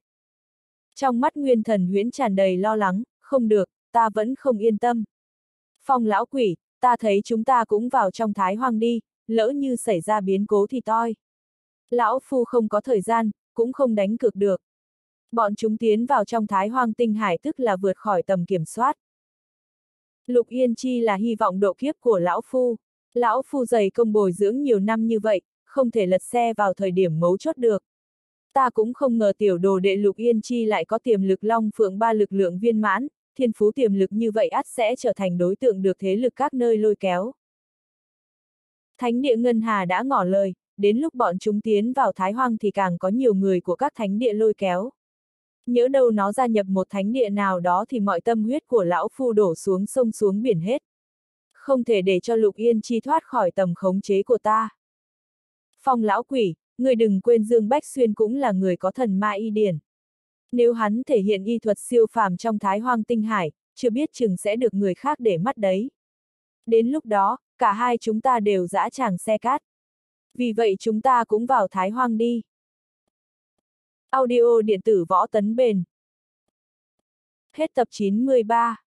Trong mắt Nguyên Thần Huyễn tràn đầy lo lắng, không được, ta vẫn không yên tâm. Phong lão quỷ, ta thấy chúng ta cũng vào trong thái hoang đi, lỡ như xảy ra biến cố thì toi. Lão Phu không có thời gian, cũng không đánh cược được. Bọn chúng tiến vào trong thái hoang tinh hải tức là vượt khỏi tầm kiểm soát. Lục Yên Chi là hy vọng độ kiếp của Lão Phu. Lão Phu dày công bồi dưỡng nhiều năm như vậy, không thể lật xe vào thời điểm mấu chốt được. Ta cũng không ngờ tiểu đồ đệ Lục Yên Chi lại có tiềm lực long phượng ba lực lượng viên mãn, thiên phú tiềm lực như vậy ắt sẽ trở thành đối tượng được thế lực các nơi lôi kéo. Thánh địa Ngân Hà đã ngỏ lời, đến lúc bọn chúng tiến vào Thái Hoang thì càng có nhiều người của các thánh địa lôi kéo. Nhớ đâu nó gia nhập một thánh địa nào đó thì mọi tâm huyết của lão phu đổ xuống sông xuống biển hết. Không thể để cho Lục Yên Chi thoát khỏi tầm khống chế của ta. Phong lão quỷ, người đừng quên Dương Bách Xuyên cũng là người có thần ma y điển. Nếu hắn thể hiện y thuật siêu phàm trong thái hoang tinh hải, chưa biết chừng sẽ được người khác để mắt đấy. Đến lúc đó, cả hai chúng ta đều dã tràng xe cát. Vì vậy chúng ta cũng vào thái hoang đi. Audio điện tử võ tấn bền. Hết tập 93